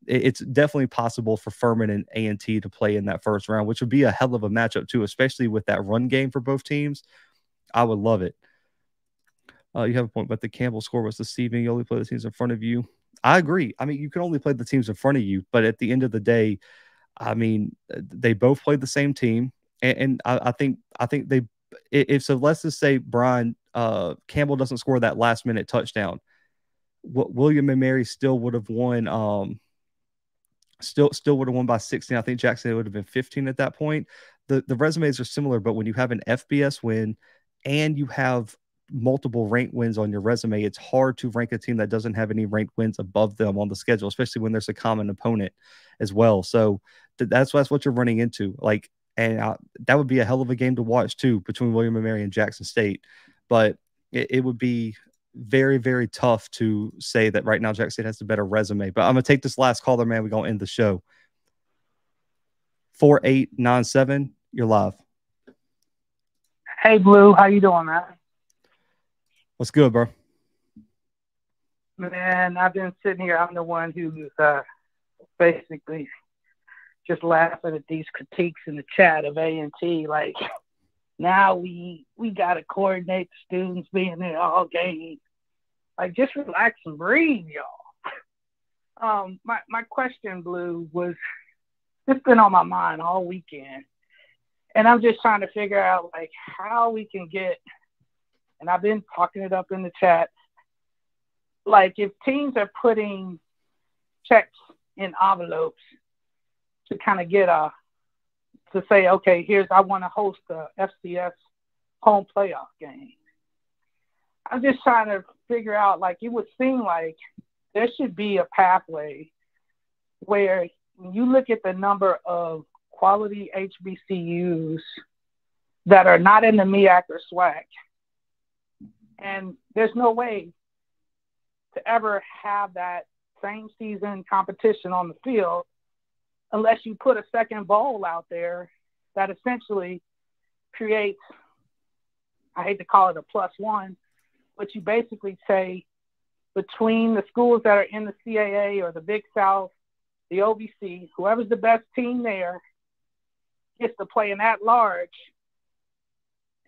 it's definitely possible for Furman and A&T to play in that first round, which would be a hell of a matchup too, especially with that run game for both teams. I would love it. Uh, you have a point, but the Campbell score was deceiving. You only play the teams in front of you. I agree. I mean, you can only play the teams in front of you, but at the end of the day, I mean, they both played the same team, and, and I, I, think I think they. If so, let's just say Brian uh, Campbell doesn't score that last minute touchdown. William and Mary still would have won. Um, still still would have won by 16. I think Jackson would have been 15 at that point. The the resumes are similar, but when you have an FBS win and you have multiple ranked wins on your resume, it's hard to rank a team that doesn't have any ranked wins above them on the schedule, especially when there's a common opponent as well. So th- that's that's what you're running into. Like, and uh, that would be a hell of a game to watch too between William and Mary and Jackson State. But it, it would be very, very tough to say that right now Jack State has a better resume. But I'm gonna take this last caller, man. We're gonna end the show. Four eight nine seven, you're live. Hey Blue, how you doing, man? What's good, bro? Man, I've been sitting here. I'm the one who's uh, basically just laughing at these critiques in the chat of A and T. Like, now we we got to coordinate the students being there all game. Like, just relax and breathe, y'all. Um, my my question, Blue, was it's been on my mind all weekend, and I'm just trying to figure out like how we can get. And I've been talking it up in the chat. Like, if teams are putting checks in envelopes to kind of get a to say, okay, here's I want to host a FCS home playoff game. I'm just trying to figure out like it would seem like there should be a pathway where when you look at the number of quality HBCUs that are not in the MEAC or SWAC, and there's no way to ever have that same season competition on the field unless you put a second bowl out there that essentially creates, I hate to call it a plus one, but you basically say between the schools that are in the CAA or the Big South, the OVC, whoever's the best team there gets to play in at large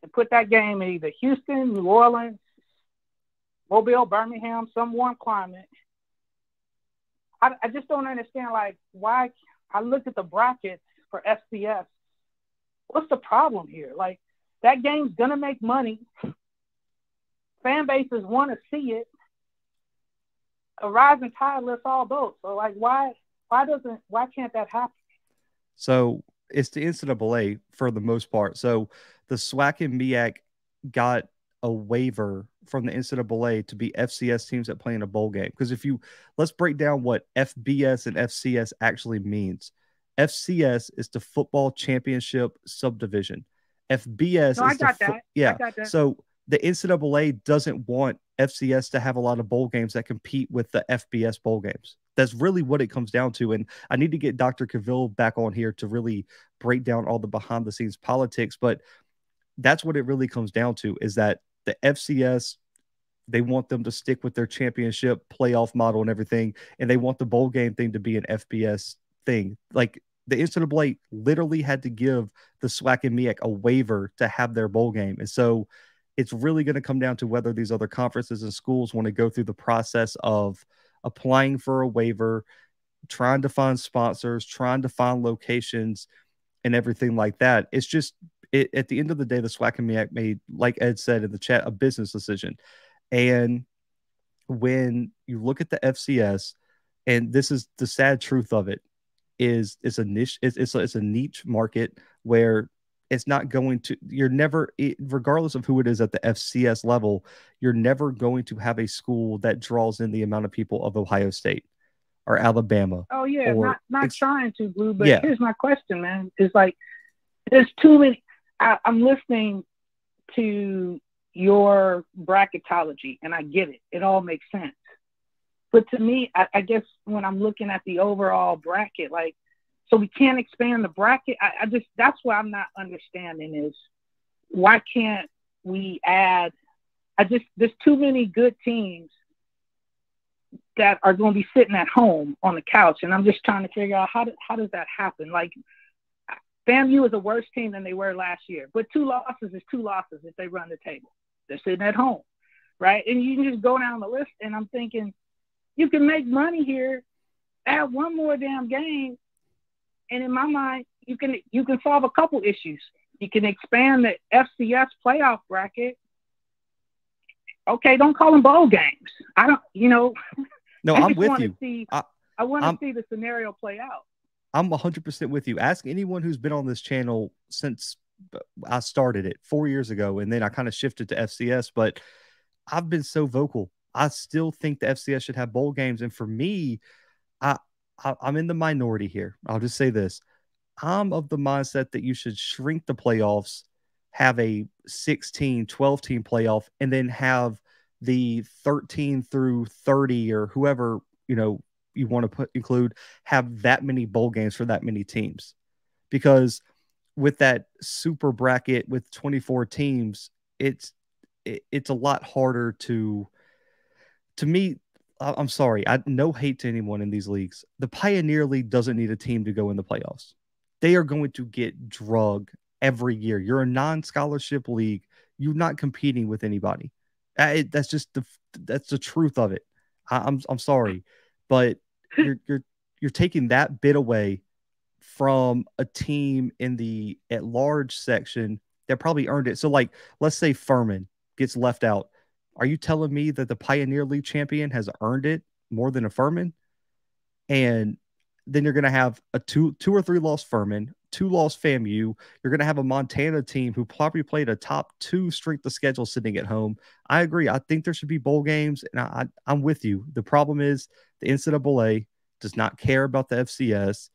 and put that game in either Houston, New Orleans, Mobile, Birmingham, some warm climate. I, I just don't understand like why I looked at the brackets for FCS. What's the problem here? Like that game's gonna make money. Fan bases want to see it. A rising tide lifts all boats. So like, why why doesn't why can't that happen? So it's the NCAA for the most part. So the SWAC and MEAC got a waiver from the NCAA to be FCS teams that play in a bowl game. Because if you let's break down what FBS and FCS actually means. FCS is the football championship subdivision. FBS no, is the fo- yeah. So the NCAA doesn't want FCS to have a lot of bowl games that compete with the FBS bowl games. That's really what it comes down to. And I need to get Dr. Cavill back on here to really break down all the behind the scenes politics. But that's what it really comes down to is that the FCS they want them to stick with their championship playoff model and everything, and they want the bowl game thing to be an FBS thing. Like the NCAA literally had to give the SWAC and MEAC a waiver to have their bowl game, and so it's really going to come down to whether these other conferences and schools want to go through the process of applying for a waiver, trying to find sponsors, trying to find locations, and everything like that. It's just it, at the end of the day, the SWAC and MEAC made, like Ed said in the chat, a business decision. And when you look at the FCS, and this is the sad truth of it, is it's a niche, it's, it's, a, it's a niche market where it's not going to you're never regardless of who it is at the FCS level you're never going to have a school that draws in the amount of people of Ohio State or Alabama oh yeah not not trying to blue but Yeah. here's my question man. It's like there's too many I, I'm listening to your bracketology and I get it. It all makes sense. But to me I, I guess when I'm looking at the overall bracket like so we can't expand the bracket. I, I just that's what I'm not understanding is why can't we add? I just there's too many good teams that are going to be sitting at home on the couch, and I'm just trying to figure out how do, how does that happen? Like FAMU is a worse team than they were last year, but two losses is two losses if they run the table. They're sitting at home, right? And you can just go down the list, and I'm thinking you can make money here. Add one more damn game and in my mind, you can you can solve a couple issues. You can expand the FCS playoff bracket. Okay, don't call them bowl games. I don't, you know. no I i'm with you See, I- I want to see the scenario play out. I'm 100% with you. Ask anyone who's been on this channel since I started it four years ago, and then I kind of shifted to FCS. But I've been so vocal. I still think the FCS should have bowl games, and for me, I, I I'm in the minority here. I'll just say this: I'm of the mindset that you should shrink the playoffs, have a 16, 12 team playoff, and then have the 13 through 30 or whoever you know you want to put include have that many bowl games for that many teams because with that super bracket with 24 teams it's it, it's a lot harder to to me i'm sorry i no hate to anyone in these leagues. The pioneer league doesn't need a team to go in the playoffs. They are going to get drug every year. You're a non-scholarship league. You're not competing with anybody. It- that's just the that's the truth of it. I, i'm i'm sorry but you're you're you're taking that bit away from a team in the at large section that probably earned it. So like let's say Furman gets left out. Are you telling me that the Pioneer League champion has earned it more than a Furman? And then you're going to have a two two or three loss Furman, two loss FAMU. You're going to have a Montana team who probably played a top two strength of schedule sitting at home. I agree. I think there should be bowl games, and I, I, I'm with you. The problem is the NCAA does not care about the FCS.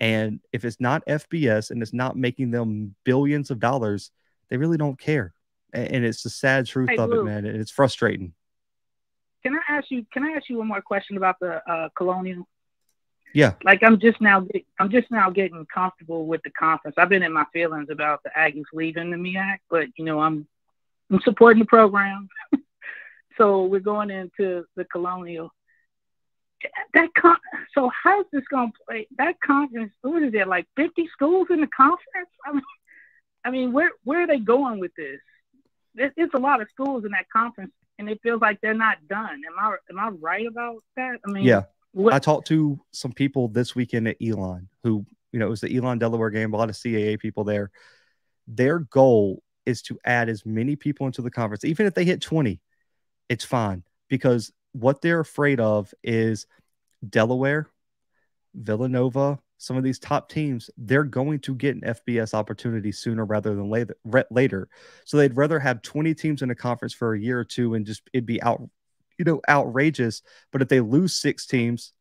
And if it's not FBS and it's not making them billions of dollars, they really don't care. And it's the sad truth Hey, of it, man. It's frustrating. Can I ask you? Can I ask you one more question about the uh, Colonial? Yeah. Like I'm just now, I'm just now getting comfortable with the conference. I've been in my feelings about the Aggies leaving the MEAC, but you know, I'm I'm supporting the program. so we're going into the Colonial. That con- so how's this going to play? That conference, what is it like? Fifty schools in the conference? I mean, I mean, where where are they going with this? There- It's a lot of schools in that conference, and it feels like they're not done. Am I am I right about that? I mean, Yeah. what, I talked to some people this weekend at Elon who, you know, it was the Elon Delaware game, a lot of CAA people there. Their goal is to add as many people into the conference. Even if they hit 20, it's fine because what they're afraid of is Delaware, Villanova, some of these top teams, they're going to get an FBS opportunity sooner rather than later. later. So they'd rather have 20 teams in a conference for a year or two and just it'd be out, you know, outrageous. But if they lose six teams,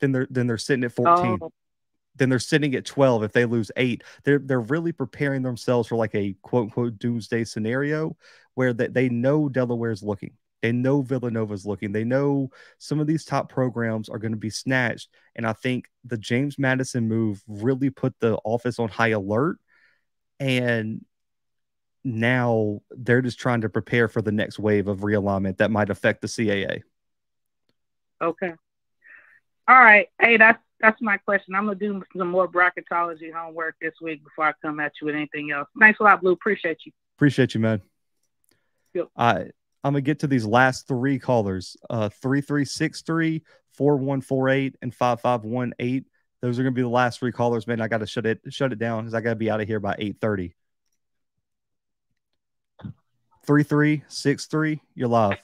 then they're then they're sitting at 14 Oh, then they're sitting at 12 if they lose eight they're they're really preparing themselves for like a quote unquote doomsday scenario where they, they know delaware's looking they know villanova's looking they know some of these top programs are going to be snatched and i think the james madison move really put the office on high alert and now they're just trying to prepare for the next wave of realignment that might affect the caa okay. All right. Hey, that's that's my question. I'm gonna do some more bracketology homework this week before I come at you with anything else. Thanks a lot, Blue. Appreciate you. Appreciate you, man. Yep. I I'm gonna get to these last three callers. Uh, three three six three, four one four eight, and five five one eight. Those are gonna be the last three callers, man. I gotta shut it shut it down because I gotta be out of here by eight thirty. Three three six three, you're live.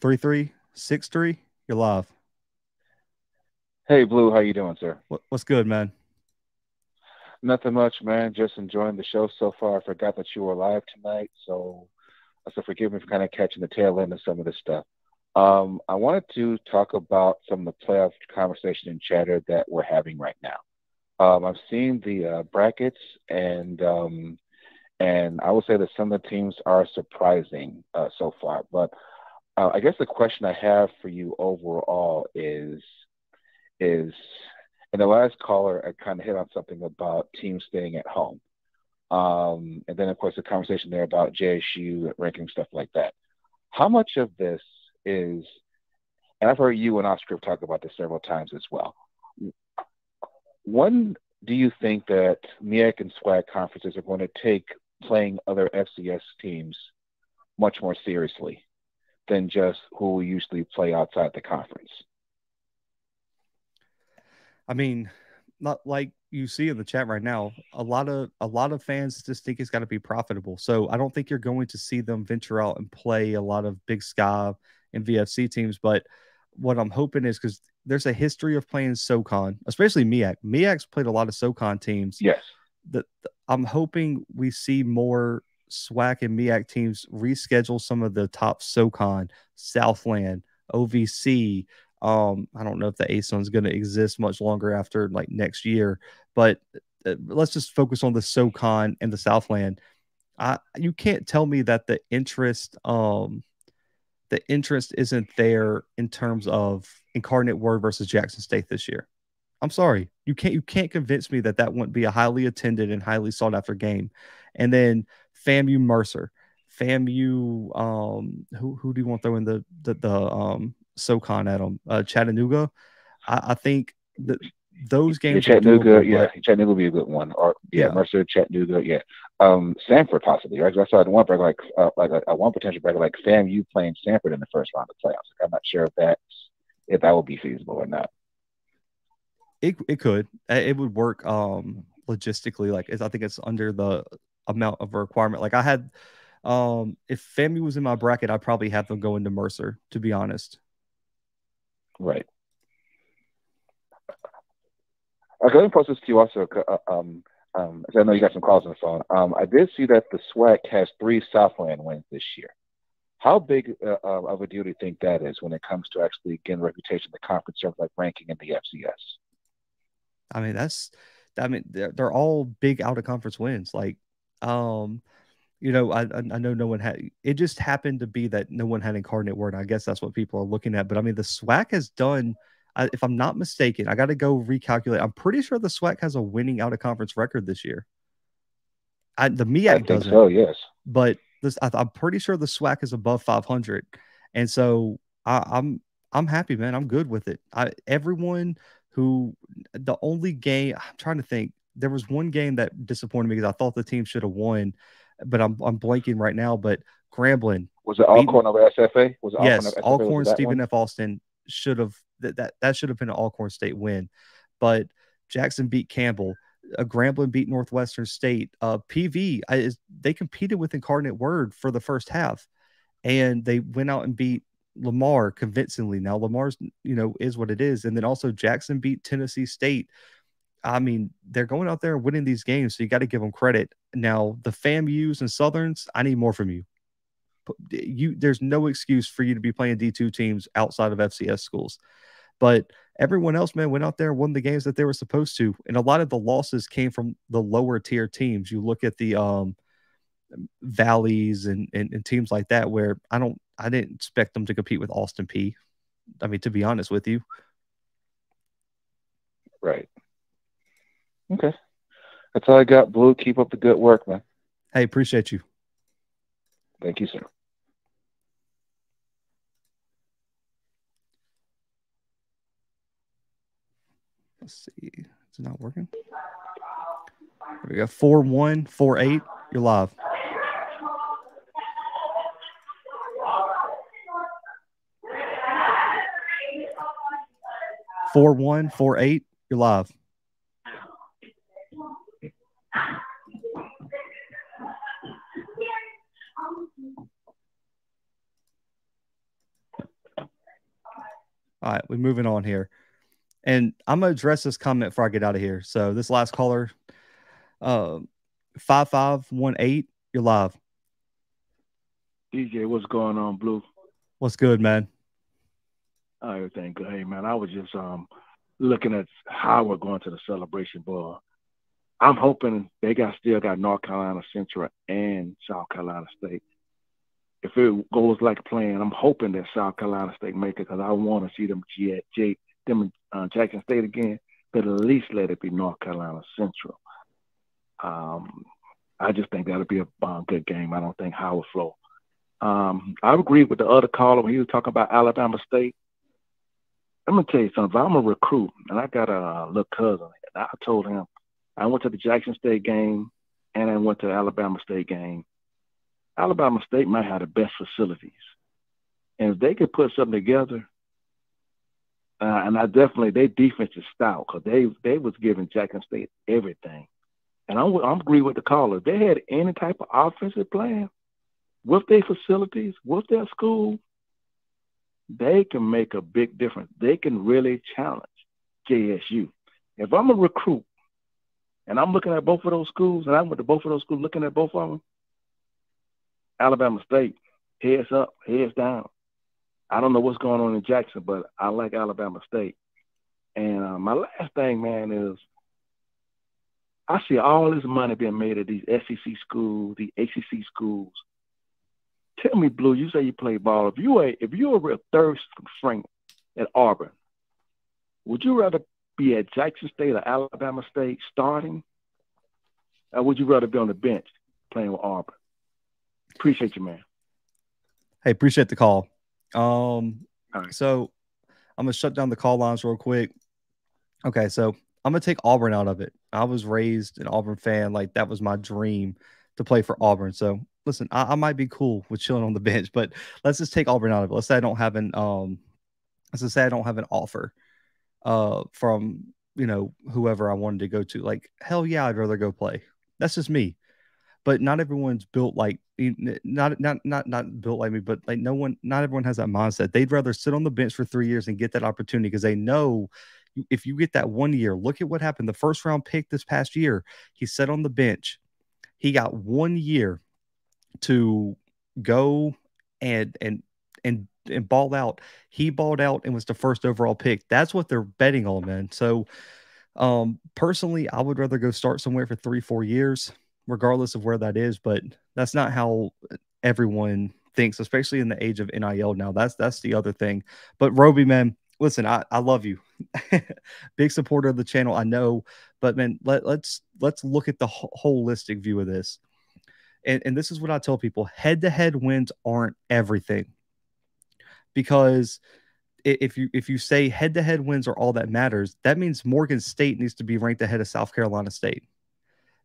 Three three six three, you're live. Hey, Blue, how you doing, sir? What, what's good, man? Nothing much, man. Just enjoying the show so far. I forgot that you were live tonight, so so forgive me for kind of catching the tail end of some of this stuff. Um, I wanted to talk about some of the playoff conversation and chatter that we're having right now. Um, I've seen the uh, brackets, and um, and I would say that some of the teams are surprising uh, so far. But uh, I guess the question I have for you overall is is in the last caller, I kind of hit on something about teams staying at home. Um, and then, of course, the conversation there about JSU ranking stuff like that. How much of this is, and I've heard you and Oscar talk about this several times as well. When do you think that MEAC and SWAC conferences are going to take playing other FCS teams much more seriously than just who we usually play outside the conference? I mean, not like you see in the chat right now, a lot of a lot of fans just think it's got to be profitable. So I don't think you're going to see them venture out and play a lot of Big Sky and MVFC teams. But what I'm hoping is because there's a history of playing SoCon, especially MEAC. MEAC's played a lot of SoCon teams. Yes. That I'm hoping we see more SWAC and MEAC teams reschedule some of the top SoCon, Southland, OVC, um, I don't know if the ASUN is going to exist much longer after like next year, but uh, let's just focus on the SoCon and the Southland. I, you can't tell me that the interest, um, the interest isn't there in terms of Incarnate Word versus Jackson State this year. I'm sorry, you can't you can't convince me that that wouldn't be a highly attended and highly sought after game. And then FAMU Mercer, FAMU, um, who who do you want to throw in the the, the um SoCon at them. Uh, Chattanooga, I, I think that those games. Yeah, Chattanooga, yeah, Chattanooga would be a good one. Or yeah, yeah. Mercer, Chattanooga, yeah. Um, Samford possibly, right? I saw one bracket like uh, like a, a, one potential bracket like FAMU playing Samford in the first round of playoffs. Like, I'm not sure if that's if that would be feasible or not. It it could. It would work um logistically. Like I think it's under the amount of a requirement. Like I had um if FAMU was in my bracket, I'd probably have them go into Mercer, to be honest. Right. Okay, let me post this to you also. Uh, um, um, I know you got some calls on the phone. Um, I did see that the SWAC has three Southland wins this year. How big uh, of a deal do you think that is when it comes to actually getting reputation in the conference of like ranking in the FCS? I mean, that's, I mean, they're, they're all big out of conference wins. Like, um, you know, I I know no one had it just happened to be that no one had incarnate word. I guess that's what people are looking at. But I mean, the SWAC has done, if I'm not mistaken, I got to go recalculate. I'm pretty sure the SWAC has a winning out of conference record this year. I, the MEAC doesn't. So yes, but this I, am pretty sure the SWAC is above 500, and so I, I'm I'm happy, man. I'm good with it. I everyone who the only game I'm trying to think. There was one game that disappointed me because I thought the team should have won but I'm I'm blanking right now. But Grambling was it Alcorn over SFA? Was it yes, Alcorn, Alcorn Stephen F. Austin should have that, that that should have been an Alcorn State win, but Jackson beat Campbell. Uh, Grambling beat Northwestern State. Uh, PV I, is, they competed with Incarnate Word for the first half, and they went out and beat Lamar convincingly. Now Lamar's you know is what it is, and then also Jackson beat Tennessee State I mean, they're going out there and winning these games, so you got to give them credit. Now, the FAMUs and Southerns, I need more from you. You, there's no excuse for you to be playing D2 teams outside of FCS schools. But everyone else, man, went out there and won the games that they were supposed to. And a lot of the losses came from the lower tier teams. You look at the um, valleys and, and, and teams like that, where I don't, I didn't expect them to compete with Austin Peay. I mean, to be honest with you. Right. Okay. That's all I got, Blue. Keep up the good work, man. Hey, appreciate you. Thank you, sir. Let's see. Is it not working? We got four one four eight. You're live. Four one four eight. You're live. All right, we're moving on here. And I'm gonna address this comment before I get out of here. So this last caller, uh, five five one eight, you're live. DJ, what's going on, Blue? What's good, man? Oh, everything good. Hey, man, I was just um looking at how we're going to the Celebration Bowl. I'm hoping they got still got North Carolina Central and South Carolina State. If it goes like playing, I'm hoping that South Carolina State make it because I want to see them G, G them uh, Jackson State again, but at least let it be North Carolina Central. Um, I just think that'll be a uh, good game. I don't think Howard Flow. Um, I agree with the other caller when he was talking about Alabama State. Let me tell you something. If I'm a recruit and I got a little cousin, I told him I went to the Jackson State game and I went to the Alabama State game. Alabama State might have the best facilities. And if they could put something together uh, and I definitely their defense is stout because they they was giving Jackson State everything. And I'm I'm agree with the caller. If they had any type of offensive plan with their facilities, with their school, they can make a big difference. They can really challenge JSU. If I'm a recruit and I'm looking at both of those schools, and I went to both of those schools looking at both of them, Alabama State, heads up, heads down. I don't know what's going on in Jackson, but I like Alabama State. And uh, my last thing, man, is I see all this money being made at these SEC schools, the ACC schools. Tell me, Blue, you say you play ball. If you were if you were a third string at Auburn, would you rather be at Jackson State or Alabama State starting, or would you rather be on the bench playing with Auburn? Appreciate you, man. Hey, appreciate the call. Um, right. so I'm gonna shut down the call lines real quick. Okay, so I'm gonna take Auburn out of it. I was raised an Auburn fan, like that was my dream to play for Auburn. So listen, I, I might be cool with chilling on the bench, but let's just take Auburn out of it. Let's say I don't have an um, let's just say I don't have an offer uh from you know whoever I wanted to go to. Like hell yeah, I'd rather go play. That's just me but not everyone's built like not not not not built like me, but like no one, not everyone has that mindset. They'd rather sit on the bench for three years and get that opportunity because they know if you get that one year, look at what happened. The first round pick this past year, he sat on the bench. He got one year to go and and and and ball out. He balled out and was the first overall pick. That's what they're betting on, man. So um personally, I would rather go start somewhere for three, four years regardless of where that is. But that's not how everyone thinks, especially in the age of NIL now. That's that's the other thing. But Roby, man, listen, I, I love you. Big supporter of the channel, I know. But man, let, let's let's look at the holistic view of this. And, and this is what I tell people: head-to-head wins aren't everything. Because if you if you say head-to-head wins are all that matters, that means Morgan State needs to be ranked ahead of South Carolina State.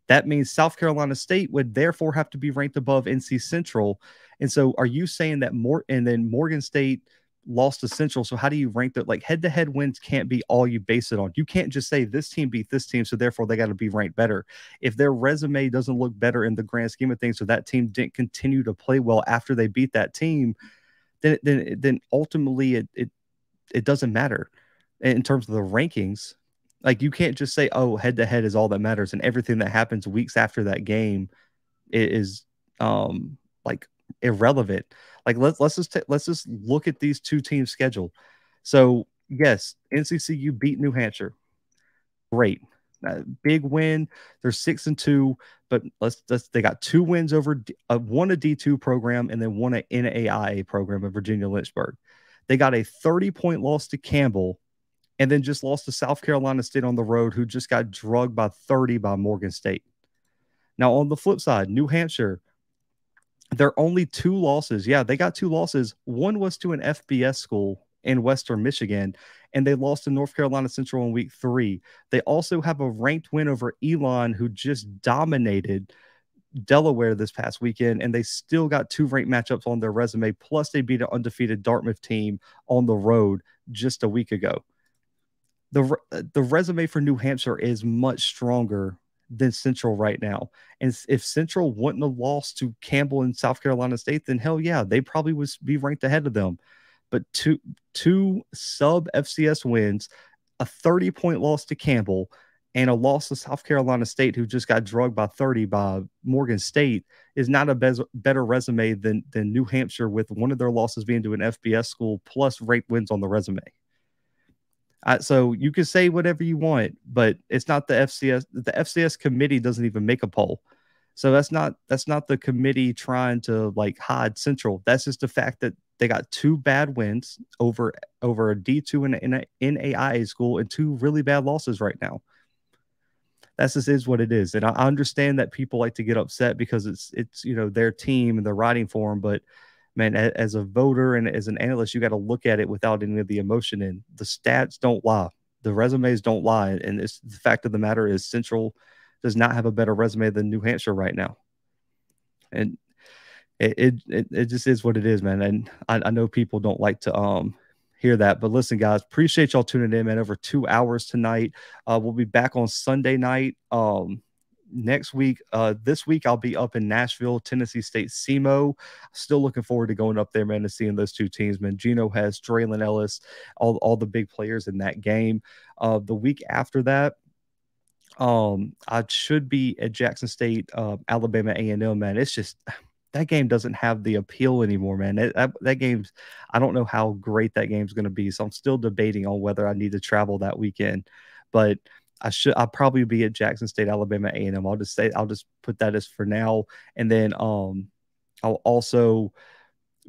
That means South Carolina State would therefore have to be ranked above NC Central. And so, are you saying that more and then Morgan State lost to Central? So, how do you rank that? Like head to head wins can't be all you base it on. You can't just say this team beat this team, so therefore they got to be ranked better. If their resume doesn't look better in the grand scheme of things, so that team didn't continue to play well after they beat that team, then then then ultimately it it it doesn't matter in terms of the rankings like you can't just say, "Oh, head to head is all that matters," and everything that happens weeks after that game is um like irrelevant. Like let's let's just t- let's just look at these two teams' schedule. So yes, NCCU beat New Hampshire. Great, big win. They're six and two, but let's, let's they got two wins over uh, one a D two program and then one a NAIA program at Virginia Lynchburg. They got a thirty point loss to Campbell and then just lost to South Carolina State on the road, who just got drugged by 30 by Morgan State. Now, on the flip side, New Hampshire, They're only two losses. Yeah, they got two losses. One was to an FBS school in Western Michigan, and they lost to North Carolina Central in week three. They also have a ranked win over Elon, who just dominated Delaware this past weekend, and they still got two ranked matchups on their resume. Plus, they beat an undefeated Dartmouth team on the road just a week ago. The, uh, the resume for New Hampshire is much stronger than Central right now. And if Central wouldn't have lost to Campbell and South Carolina State, then hell yeah, they probably would be ranked ahead of them. But two two sub FCS wins, a 30 point loss to Campbell, and a loss to South Carolina State, who just got drugged by 30 by Morgan State, is not a be- better resume than than New Hampshire with one of their losses being to an FBS school plus ranked wins on the resume. Uh, so you can say whatever you want, but it's not the FCS. The FCS committee doesn't even make a poll, so that's not that's not the committee trying to like hide Central. That's just the fact that they got two bad wins over over a D two and in a NAIA school and two really bad losses right now. That's just is what it is, and I understand that people like to get upset because it's it's you know their team and they're riding for them, but man, as a voter and as an analyst, you got to look at it without any of the emotion in. The stats don't lie, the resumes don't lie, and it's the fact of the matter is Central does not have a better resume than New Hampshire right now, and it it, it just is what it is, man. And I, I know people don't like to um hear that. But listen, guys, appreciate y'all tuning in, man. Over two hours tonight. Uh, we'll be back on Sunday night. Um, next week. Uh, this week I'll be up in Nashville, Tennessee State SEMO. Still looking forward to going up there, man, to seeing those two teams. Man, Geno Hess Draylen Ellis, all, all the big players in that game. Uh, the week after that, um, I should be at Jackson State, uh, Alabama A&M. Man, it's just that game doesn't have the appeal anymore, man. That, that, that game's, I don't know how great that game's going to be. So I'm still debating on whether I need to travel that weekend. But I should I'll probably be at Jackson State, Alabama A and M. I'll just say I'll just put that as for now, and then um I'll also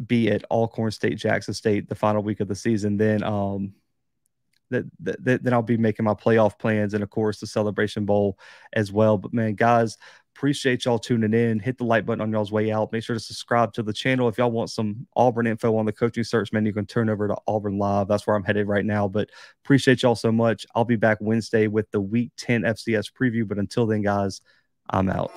be at Alcorn State, Jackson State, the final week of the season. Then um that, that, then I'll be making my playoff plans and of course the Celebration Bowl as well. But man, guys, Appreciate y'all tuning in. Hit the like button on y'all's way out. Make sure to subscribe to the channel. If y'all want some Auburn info on the coaching search, man, you can turn over to Auburn Live. That's where I'm headed right now. But appreciate y'all so much. I'll be back Wednesday with the Week 10 FCS preview. But until then, guys, I'm out.